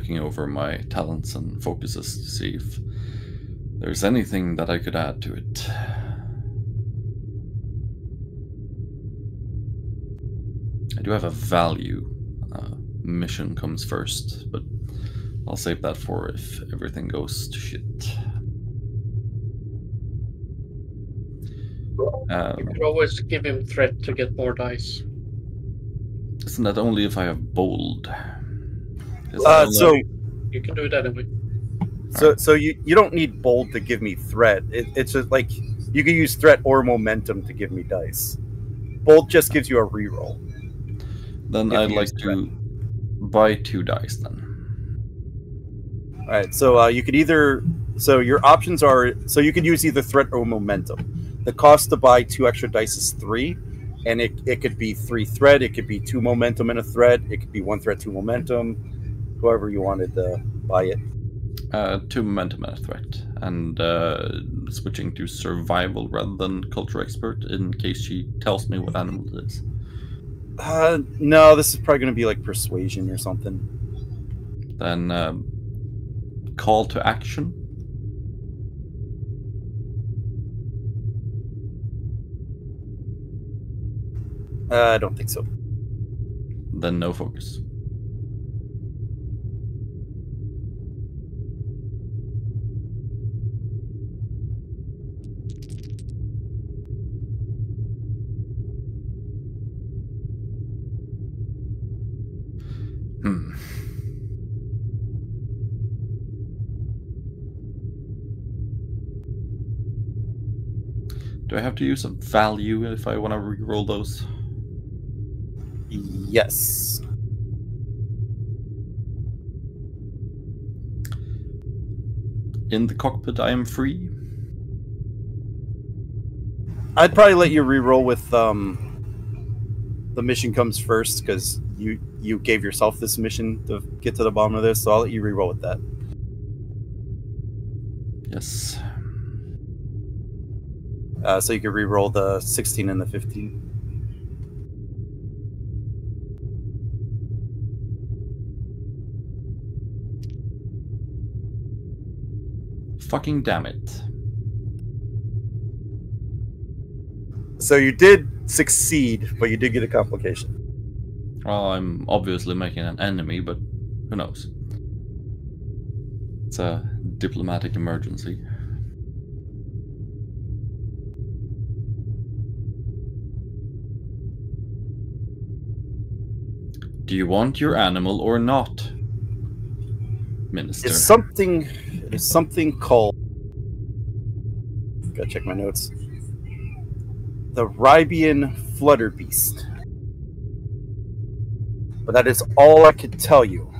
Looking over my talents and focuses to see if there's anything that I could add to it. I do have a value. Uh, mission comes first, but I'll save that for if everything goes to shit. Um, You could always give him threat to get more dice. isn't that only if I have bold? Is that Uh, so, You can do it anyway. so, so you, you don't need bold to give me threat. It, it's just like you can use threat or momentum to give me dice. Bold just gives you a reroll. then if I'd like use to buy two dice then. All right, so uh, you could either so your options are so you could use either threat or momentum. The cost to buy two extra dice is three, and it, it could be three threat, it could be two momentum and a threat, it could be one threat, two momentum, however you wanted to buy it. Uh, two momentum and a threat, and uh, switching to survival rather than culture expert in case she tells me what animal it is. Uh, no, this is probably going to be like persuasion or something. Then um, call to action. Uh, I don't think so. Then no focus. Do I have to use a value if I want to reroll those? Yes. In the cockpit, I am free. I'd probably let you re-roll with um, the mission comes first because you you gave yourself this mission to get to the bottom of this. So I'll let you re-roll with that. Yes. Uh, so you can re-roll the 16 and the 15. Fucking damn it. So you did succeed, but you did get a complication. Well, I'm obviously making an enemy, but who knows? It's a diplomatic emergency. Do you want your animal or not, Minister? It's something. It's something called. Gotta check my notes. The Rybian Flutter Beast. But that is all I could tell you.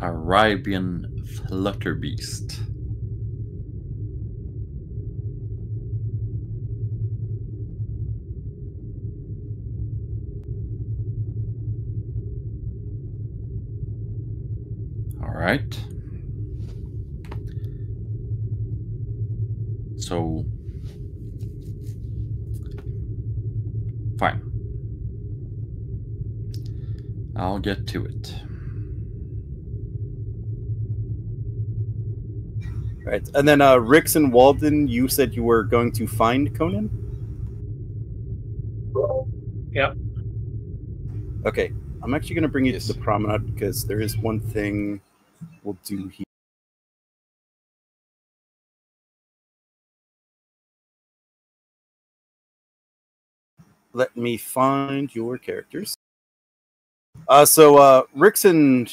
Arabian Flutterbeast. All right. So, fine. I'll get to it. Right. And then uh Rix and Walden, you said you were going to find Conan? Yep. Okay. I'm actually gonna bring you Yes. to the promenade because there is one thing we'll do here. Let me find your characters. Uh so uh Rix and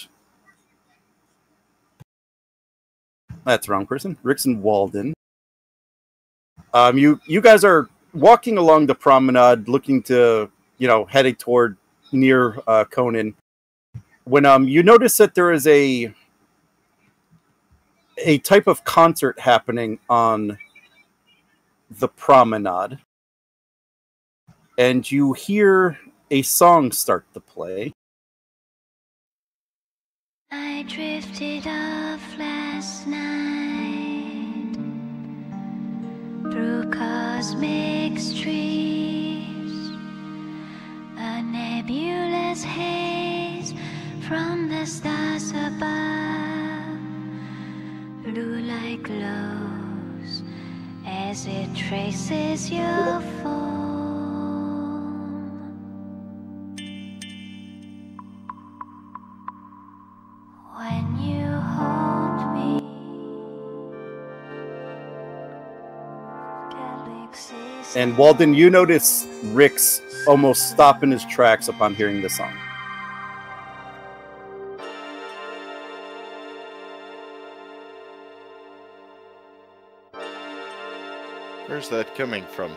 That's the wrong person. Rix and Walden. Um, you you guys are walking along the promenade, looking to you know heading toward near uh, Conan. When um you notice that there is a a type of concert happening on the promenade, and you hear a song start to play. I drifted off last night through cosmic a nebulous haze from the stars above, blue like glows as it traces your form. When you hold me, And Walden, you notice Rix almost stop in his tracks upon hearing the song. Where's that coming from?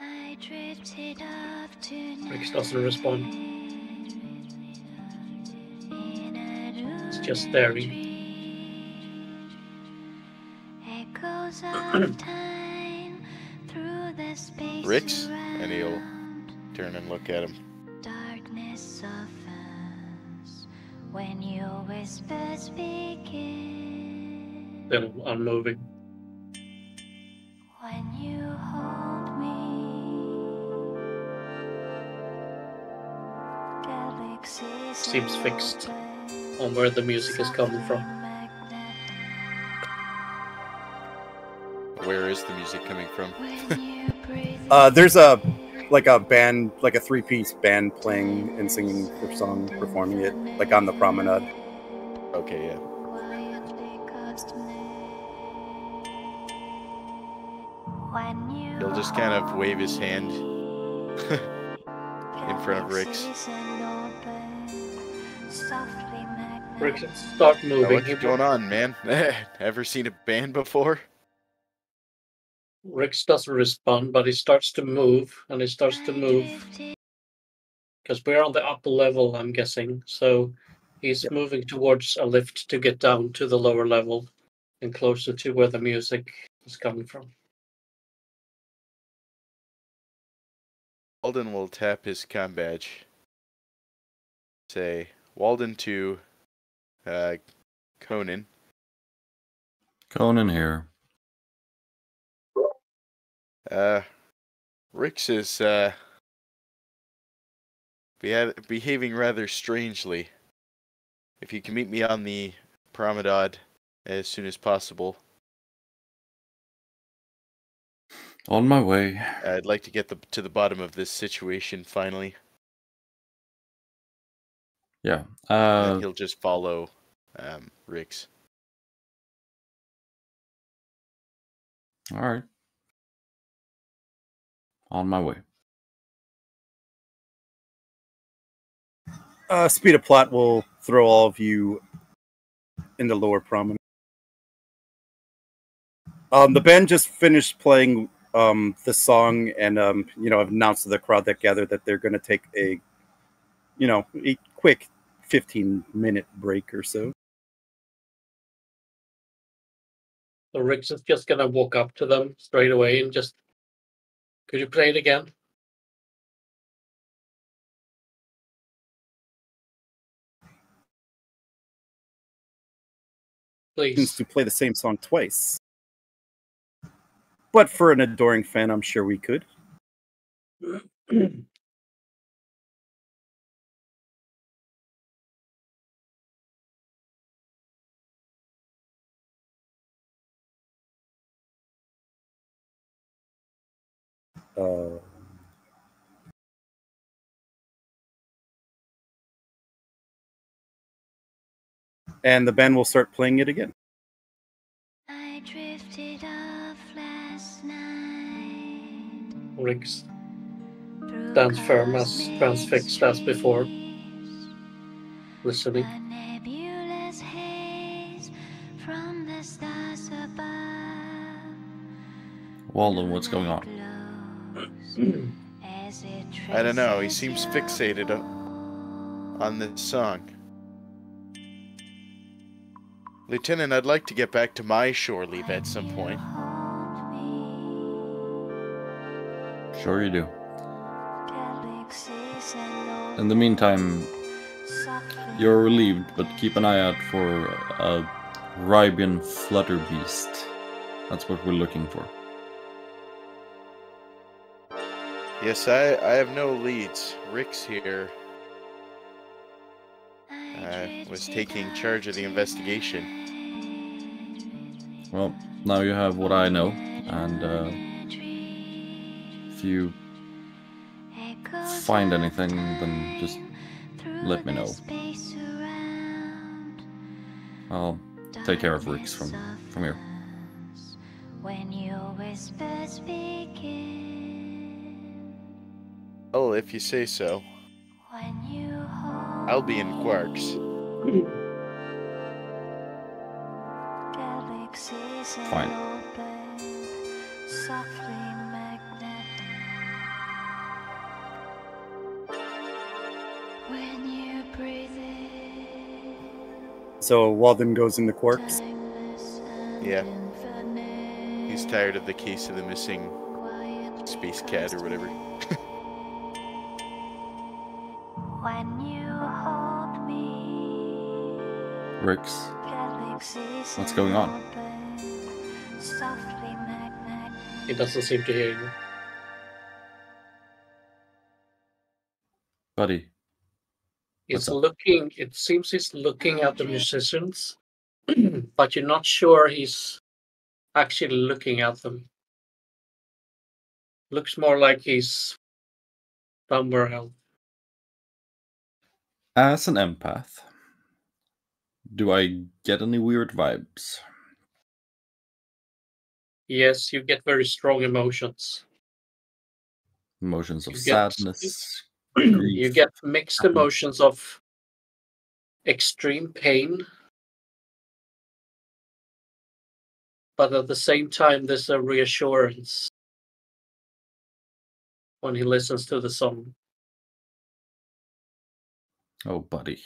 I drifted off tonight. Rix doesn't respond. It's just staring. Echoes of <clears throat> time through the space Rix? And he'll turn and look at him. Darkness softens when your whispers begin. Then unmoving. When you hold me, Seems fixed On where the music is coming from. Where is the music coming from? When you breathe <laughs> Uh, there's a like a band, like a three-piece band playing and singing their song, performing it, like on the promenade. Okay, yeah. Just kind of wave his hand. <laughs> in front of Rix. Softly Rick, start Oh, moving. what's going on, man? <laughs> Ever seen a band before? Rix doesn't respond, but he starts to move, and he starts to move because we're on the upper level, I'm guessing. So he's moving towards a lift to get down to the lower level and closer to where the music is coming from. Walden will tap his com badge. Say, Walden to uh, Conan. Conan here. Uh, Rix is uh, beha- behaving rather strangely. If you can meet me on the promenade as soon as possible, On my way. I'd like to get the, to the bottom of this situation finally. Yeah. and Uh, he'll just follow um, Rix. all right. On my way. Uh, speed of plot will throw all of you in the lower promenade. Um, the band just finished playing um, the song and um, you know announced to the crowd that gathered that they're going to take a you know a quick 15 minute break or so. So Rix is just gonna walk up to them straight away and just, could you play it again? Please. to play the same song twice. But for an adoring fan, I'm sure we could. <clears throat> Uh, and the band will start playing it again. Night. Rix stands firm as cosmic transfixed as before, listening. A nebulous haze from the stars above. Walden, what's going on? Glows <clears throat> as it I don't know, he seems fixated on this song. Lieutenant, I'd like to get back to my shore leave at some point. Sure you do. In the meantime, you're relieved, but keep an eye out for a Rybian Flutterbeast. That's what we're looking for. Yes, I, I have no leads. Rix here. I uh, was taking charge of the investigation. Well, now you have what I know, and uh, if you find anything, then just let me know. I'll take care of Rix from from here. When your whispers begin, Oh, if you say so. when you hold I'll be in Quark's. <laughs> Fine. So Walden goes into Quark's. Yeah. He's tired of the case of the missing space cat or whatever. When you hold me, Rix, What's going on? open. He doesn't seem to hear you. buddy, Up? looking, it seems he's looking at the musicians, <clears throat> but you're not sure he's actually looking at them. Looks more like he's somewhere else. as an empath, do I get any weird vibes? Yes, you get very strong emotions. Emotions of You sadness, you get mixed emotions of extreme pain. But at the same time, there's a reassurance when he listens to the song. Oh, buddy.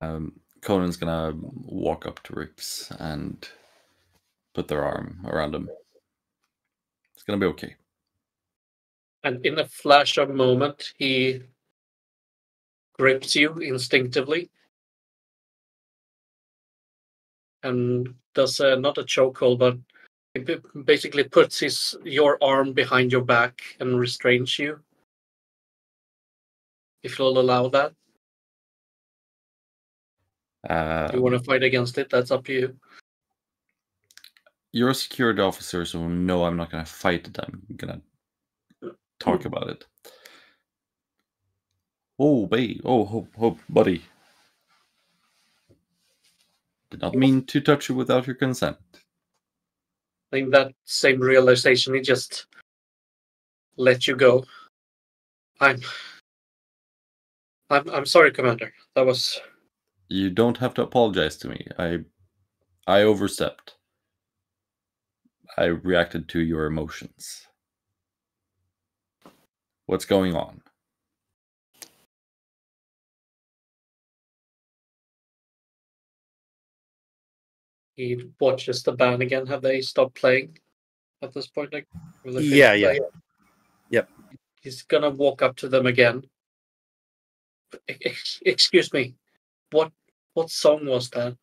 Um, Conan's gonna walk up to Rix and put their arm around him. It's gonna be okay. And in a flash of moment, he grips you instinctively and does uh, not a chokehold, but he basically puts his your arm behind your back and restrains you. If you'll allow that, Uh, if you want to fight against it, that's up to you. You're a security officer, so no, I'm not gonna fight it. I'm gonna talk mm. about it. Oh, babe. Oh, hope, hope, buddy. Did not mean to touch you without your consent. I think that same realization, he just let you go. I'm, I'm, I'm sorry, Commander. That was You don't have to apologize to me. I, I overstepped. I reacted to your emotions. What's going on? he watches the band again. Have they stopped playing at this point? Like, have Yeah, yeah. playing? Yep. He's gonna walk up to them again. Ex- excuse me, what what song was that?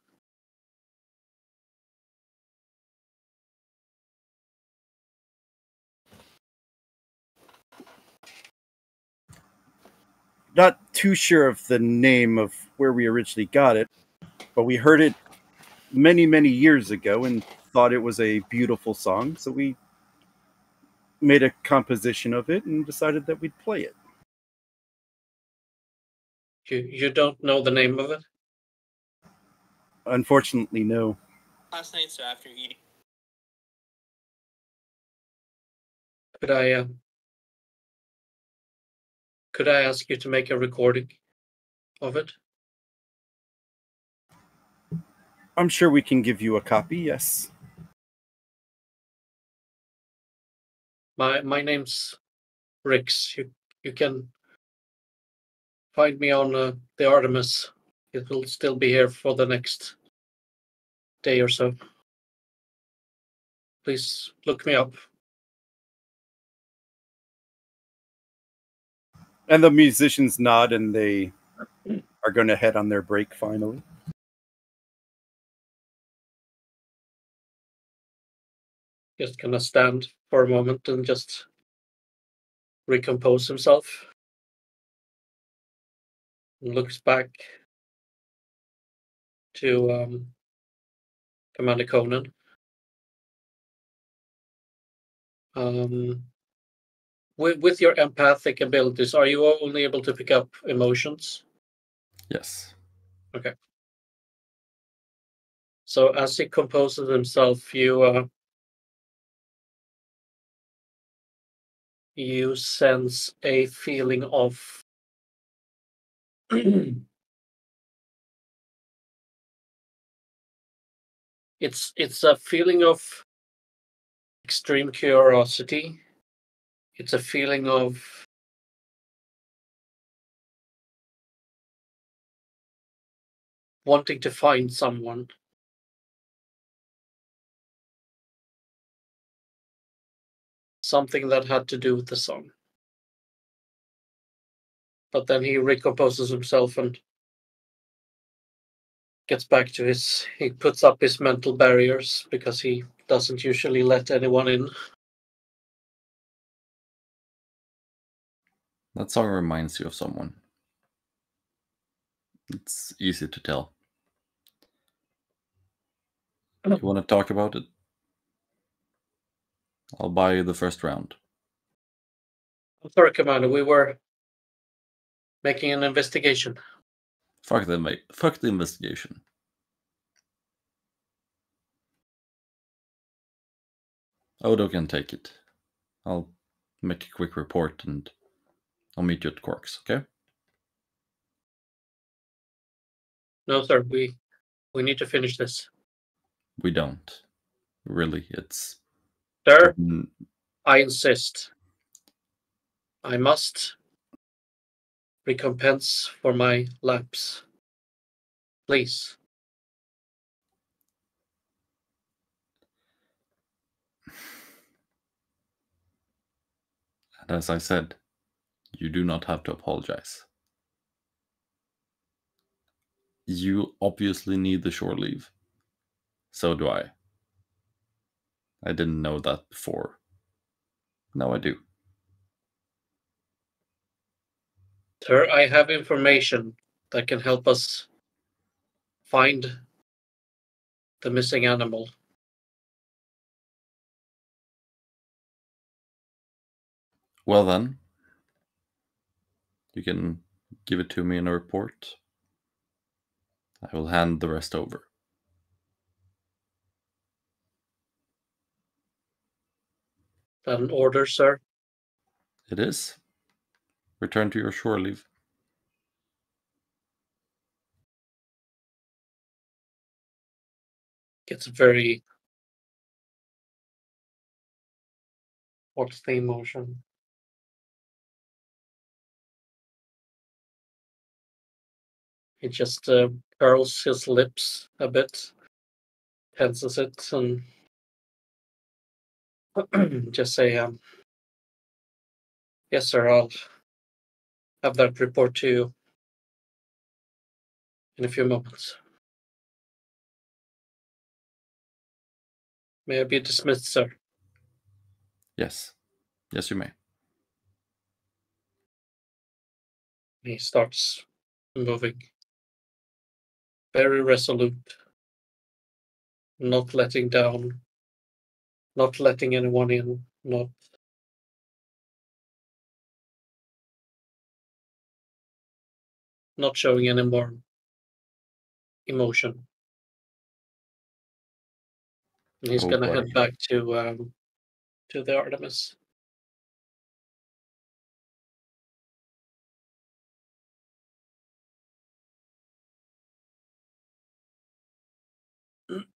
Not too sure of the name of where we originally got it, but we heard it many, many years ago and thought it was a beautiful song. So we made a composition of it and decided that we'd play it. You you don't know the name of it? Unfortunately, no. Last night, so after eating. Could I uh, could I ask you to make a recording of it? I'm sure we can give you a copy, yes. My my name's Rix. You you can find me on uh, the Artemis. It will still be here for the next day or so. Please look me up. And the musicians nod and they are going to head on their break finally. Just gonna stand for a moment and just recompose himself. Looks back to um, Commander Conan. Um, with, with your empathic abilities, are you only able to pick up emotions? Yes. Okay. So as he composes himself, you uh, you sense a feeling of <clears throat> it's it's a feeling of extreme curiosity. It's a feeling of wanting to find someone. Something that had to do with the song. But then he recomposes himself and gets back to his he puts up his mental barriers because he doesn't usually let anyone in. That song reminds you of someone. It's easy to tell. You want to talk about it? I'll buy you the first round. I'm sorry, Commander, we were making an investigation. Fuck the inva- fuck the investigation. Odo can take it. I'll make a quick report and I'll meet you at Quark's, okay? No, sir. We we need to finish this, We don't. Really, it's sir. mm, I insist. I must recompense for my lapse. Please. <sighs> and as I said, you do not have to apologize. You obviously need the shore leave. So do I. I didn't know that before. Now I do. Sir, I have information that can help us find the missing animal. Well then, you can give it to me in a report. I will hand the rest over. That an order, sir? It is. Return to your shore leave. Gets very. What's the emotion? He just uh, curls his lips a bit, tenses it, and <clears throat> just say, um, "Yes, sir. I'll have that report to you in a few moments." May I be dismissed, sir? Yes. Yes, you may. He starts moving. Very resolute. Not letting down. Not letting anyone in. Not. Not showing any more emotion. And he's Oh, gonna boy. head back to um, to the Artemis.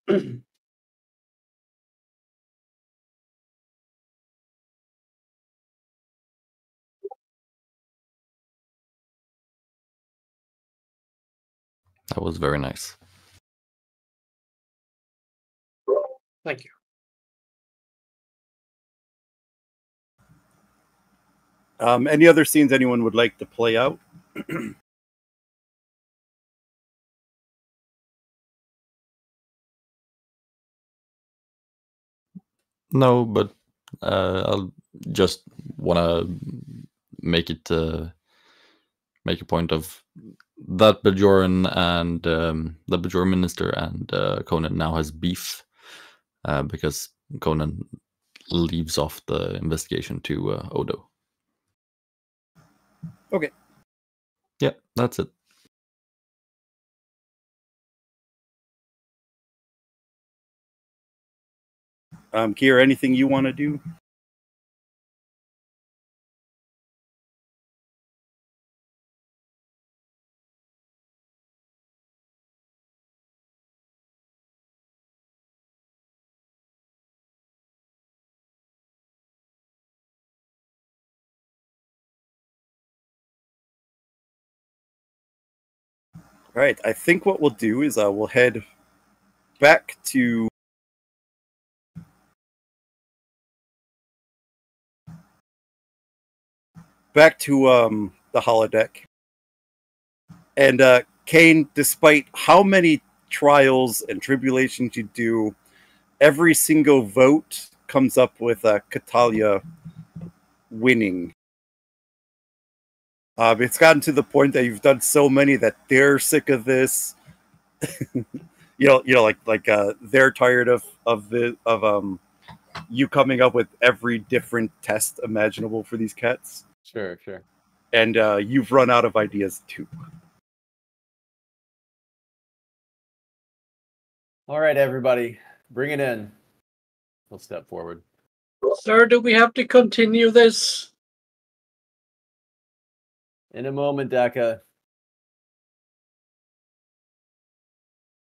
<clears throat> That was very nice. Thank you. Um, any other scenes anyone would like to play out? <clears throat> No, but uh, I'll just want to make it uh, make a point of that Bajoran and um, the Bajoran minister and uh, Conan now has beef uh, because Conan leaves off the investigation to uh, Odo. Okay. Yeah, that's it. Um, Kier, anything you want to do? All right. I think what we'll do is uh, we'll head back to back to um, the holodeck. And uh, Kane, despite how many trials and tribulations you do, every single vote comes up with uh, Katala winning. Um, it's gotten to the point that you've done so many that they're sick of this. <laughs> you know, you know, like like uh, they're tired of of the of um you coming up with every different test imaginable for these cats, Sure, sure. and uh, you've run out of ideas too. All right, everybody, bring it in. We'll step forward. Sir, do we have to continue this? In a moment, Deca.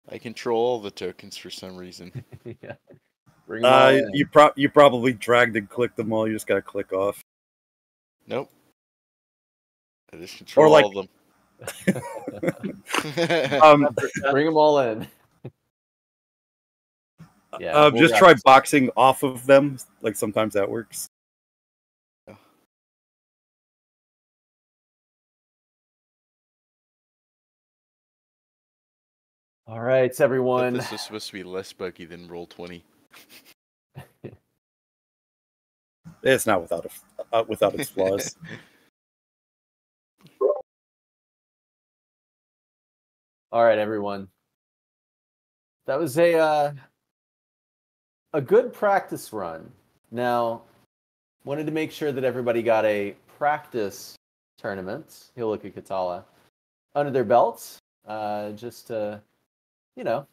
I control all the tokens for some reason. <laughs> yeah. Bring 'em all Uh, in. you pro- you probably dragged and clicked them all. You just gotta click off. Nope. I just control like- all of them. <laughs> <laughs> Um, Bring them all in. yeah. uh, we'll just try this- boxing off of them. Like sometimes that works. All right, Thought everyone. this was supposed to be less buggy than roll twenty. <laughs> It's not without a, f- uh, without its flaws. <laughs> All right, everyone. That was a uh, a good practice run. Now, wanted to make sure that everybody got a practice tournament. He'll look at Katala under their belts, uh, just to, you know,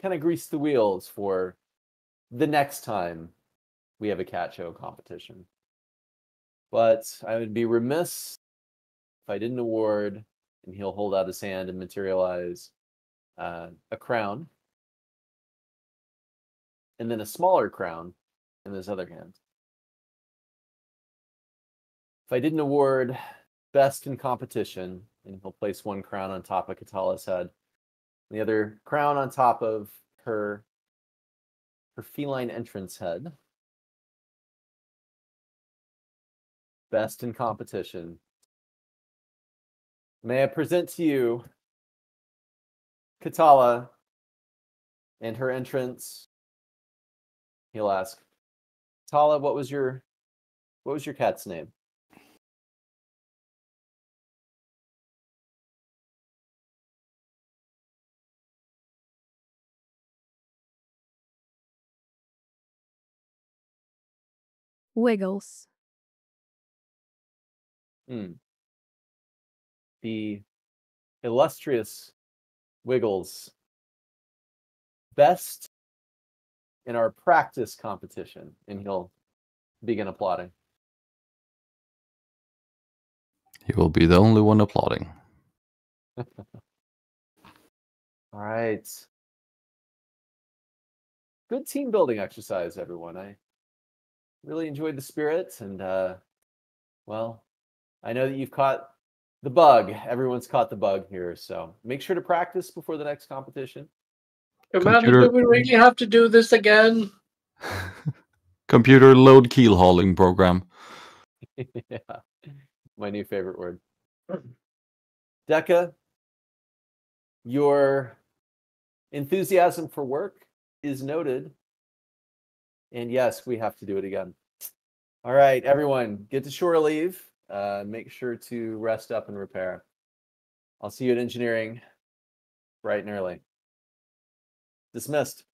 kind of grease the wheels for the next time we have a cat show competition. But I would be remiss if I didn't award and he'll hold out his hand and materialize uh, a crown, and then a smaller crown in his other hand. If I didn't award best in competition, and he'll place one crown on top of Katala's head, the other crown on top of her her feline entrance head. Best in competition. May I present to you Katala and her entrance. He'll ask, Katala, what was your what was your cat's name? Wiggles. Hmm. The illustrious Wiggles. Best in our practice competition. And he'll begin applauding. He will be the only one applauding. <laughs> All right. Good team building exercise, everyone. I really enjoyed the spirit and uh well, I know that you've caught the bug. Everyone's caught the bug here, so make sure to practice before the next competition. Commander, Computer- do we really have to do this again? <laughs> Computer load keel hauling program. yeah. My new favorite word. Deca, your enthusiasm for work is noted. And yes, we have to do it again. All right, everyone, get to shore leave. Uh, make sure to rest up and repair. I'll see you at engineering bright and early. Dismissed.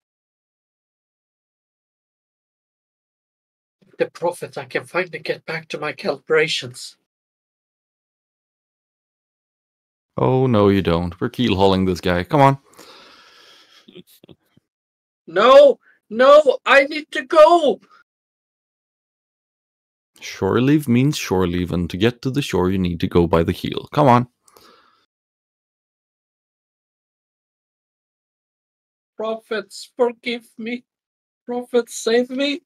The prophet, I can finally get back to my calibrations. Oh no, you don't. We're keel hauling this guy. Come on. No, no, I need to go. Shore leave means shore leave, and to get to the shore, you need to go by the heel. Come on. Prophets, forgive me. Prophets, save me.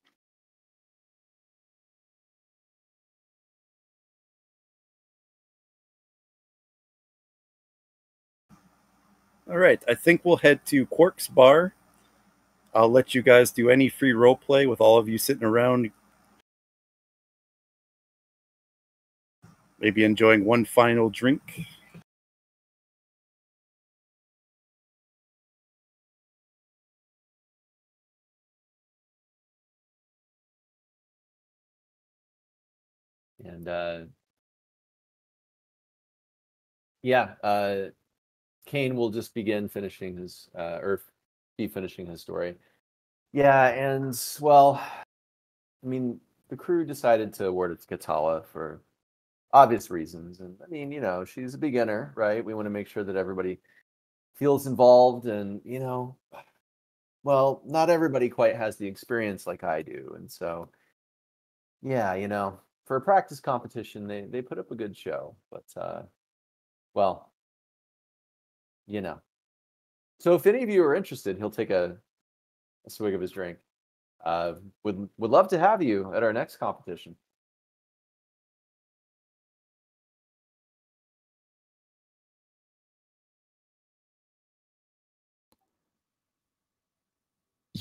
All right, I think we'll head to Quark's bar. I'll let you guys do any free role play with all of you sitting around, maybe enjoying one final drink. And uh yeah, uh Kane will just begin finishing his uh or be finishing his story. Yeah, and well, I mean, the crew decided to award it to Katala for obvious reasons. And I mean, you know, she's a beginner, right? We want to make sure that everybody feels involved and, you know, well, not everybody quite has the experience like I do. And so yeah, you know, for a practice competition, they they put up a good show, but uh, well, you know. So if any of you are interested, he'll take a, a swig of his drink. Uh, would would love to have you at our next competition.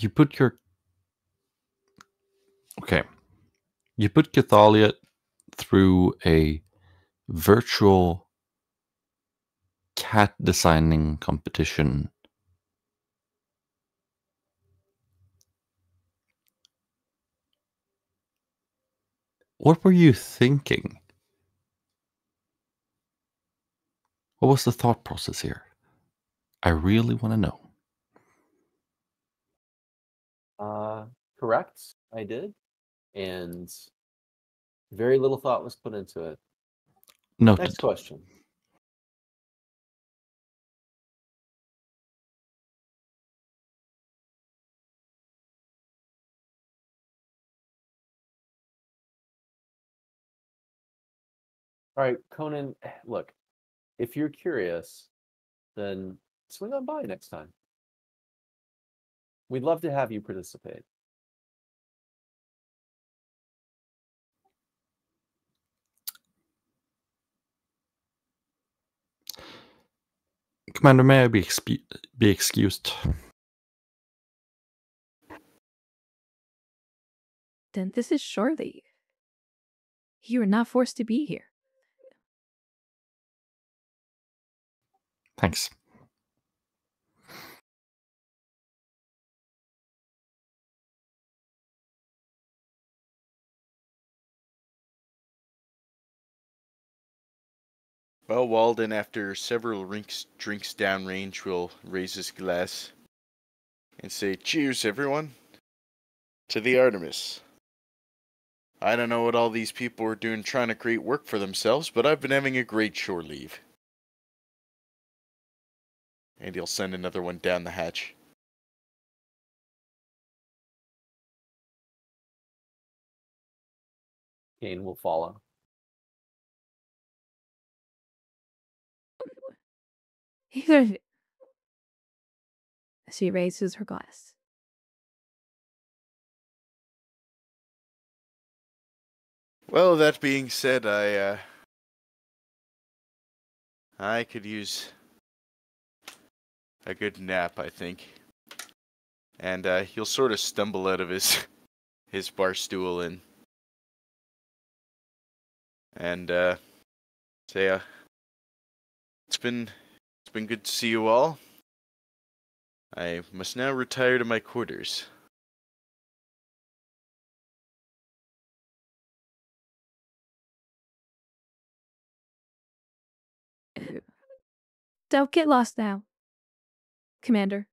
You put your okay. You put Katala through a virtual cat designing competition. What were you thinking? What was the thought process here? I really want to know. Uh, correct, I did, and very little thought was put into it. No. Next question. All right, Conan, <sighs> look, if you're curious, then swing on by next time. We'd love to have you participate. Commander, may I be, expe- be excused? Then this is surely. You are not forced to be here. Thanks. Well, Walden, after several rinks, drinks downrange, will raise his glass and say, Cheers, everyone, to the Artemis. I don't know what all these people are doing trying to create work for themselves, but I've been having a great shore leave. And he'll send another one down the hatch. Kane will follow. She raises her glass. Well, that being said, I uh, I could use a good nap, I think. And uh, he'll sort of stumble out of his <laughs> his bar stool and and uh, say, uh, "It's been it's been good to see you all. I must now retire to my quarters." <laughs> Don't get lost now, Commander.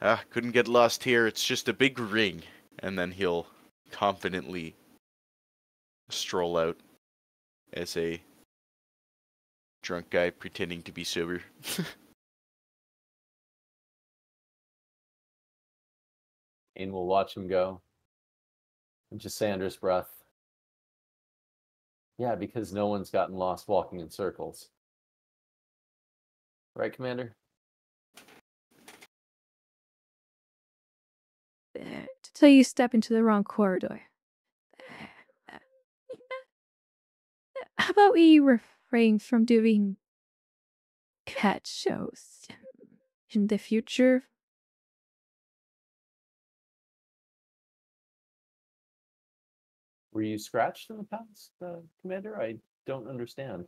Ah, couldn't get lost here. It's just a big ring. And then he'll confidently stroll out as a drunk guy pretending to be sober. <laughs> and we'll watch him go and just say under his breath, Yeah, because no one's gotten lost walking in circles. Right, Commander? So you step into the wrong corridor. <sighs> How about we refrain from doing cat shows in the future? Were you scratched in the past, uh, Commander? I don't understand.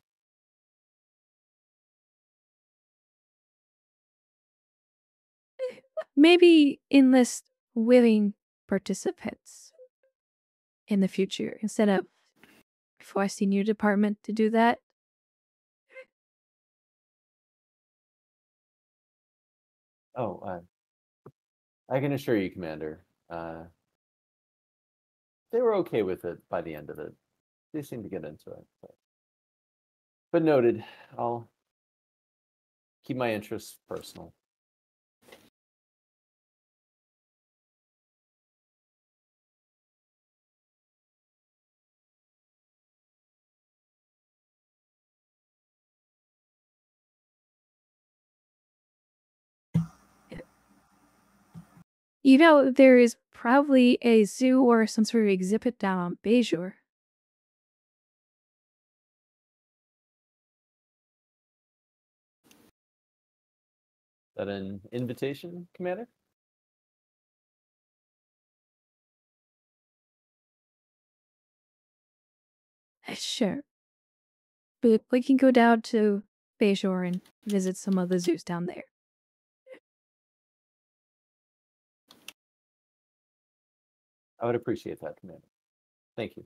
<sighs> Maybe enlist willing participants in the future instead of forcing your department to do that. Oh, uh, I can assure you, Commander. Uh, they were okay with it by the end of it. They seemed to get into it. But, but noted. I'll keep my interests personal. You know, there is probably a zoo or some sort of exhibit down on Bajor. Is that an invitation, Commander? Uh, Sure. But we can go down to Bajor and visit some of the zoos down there. I would appreciate that, Commander. Thank you.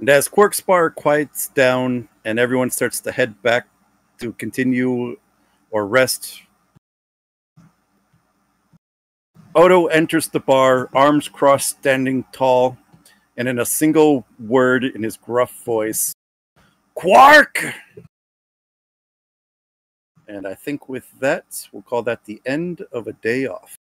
And as Quark's bar quiets down and everyone starts to head back to continue or rest, Odo enters the bar, arms crossed, standing tall, and in a single word in his gruff voice, Quark! And I think with that, we'll call that the end of a day off.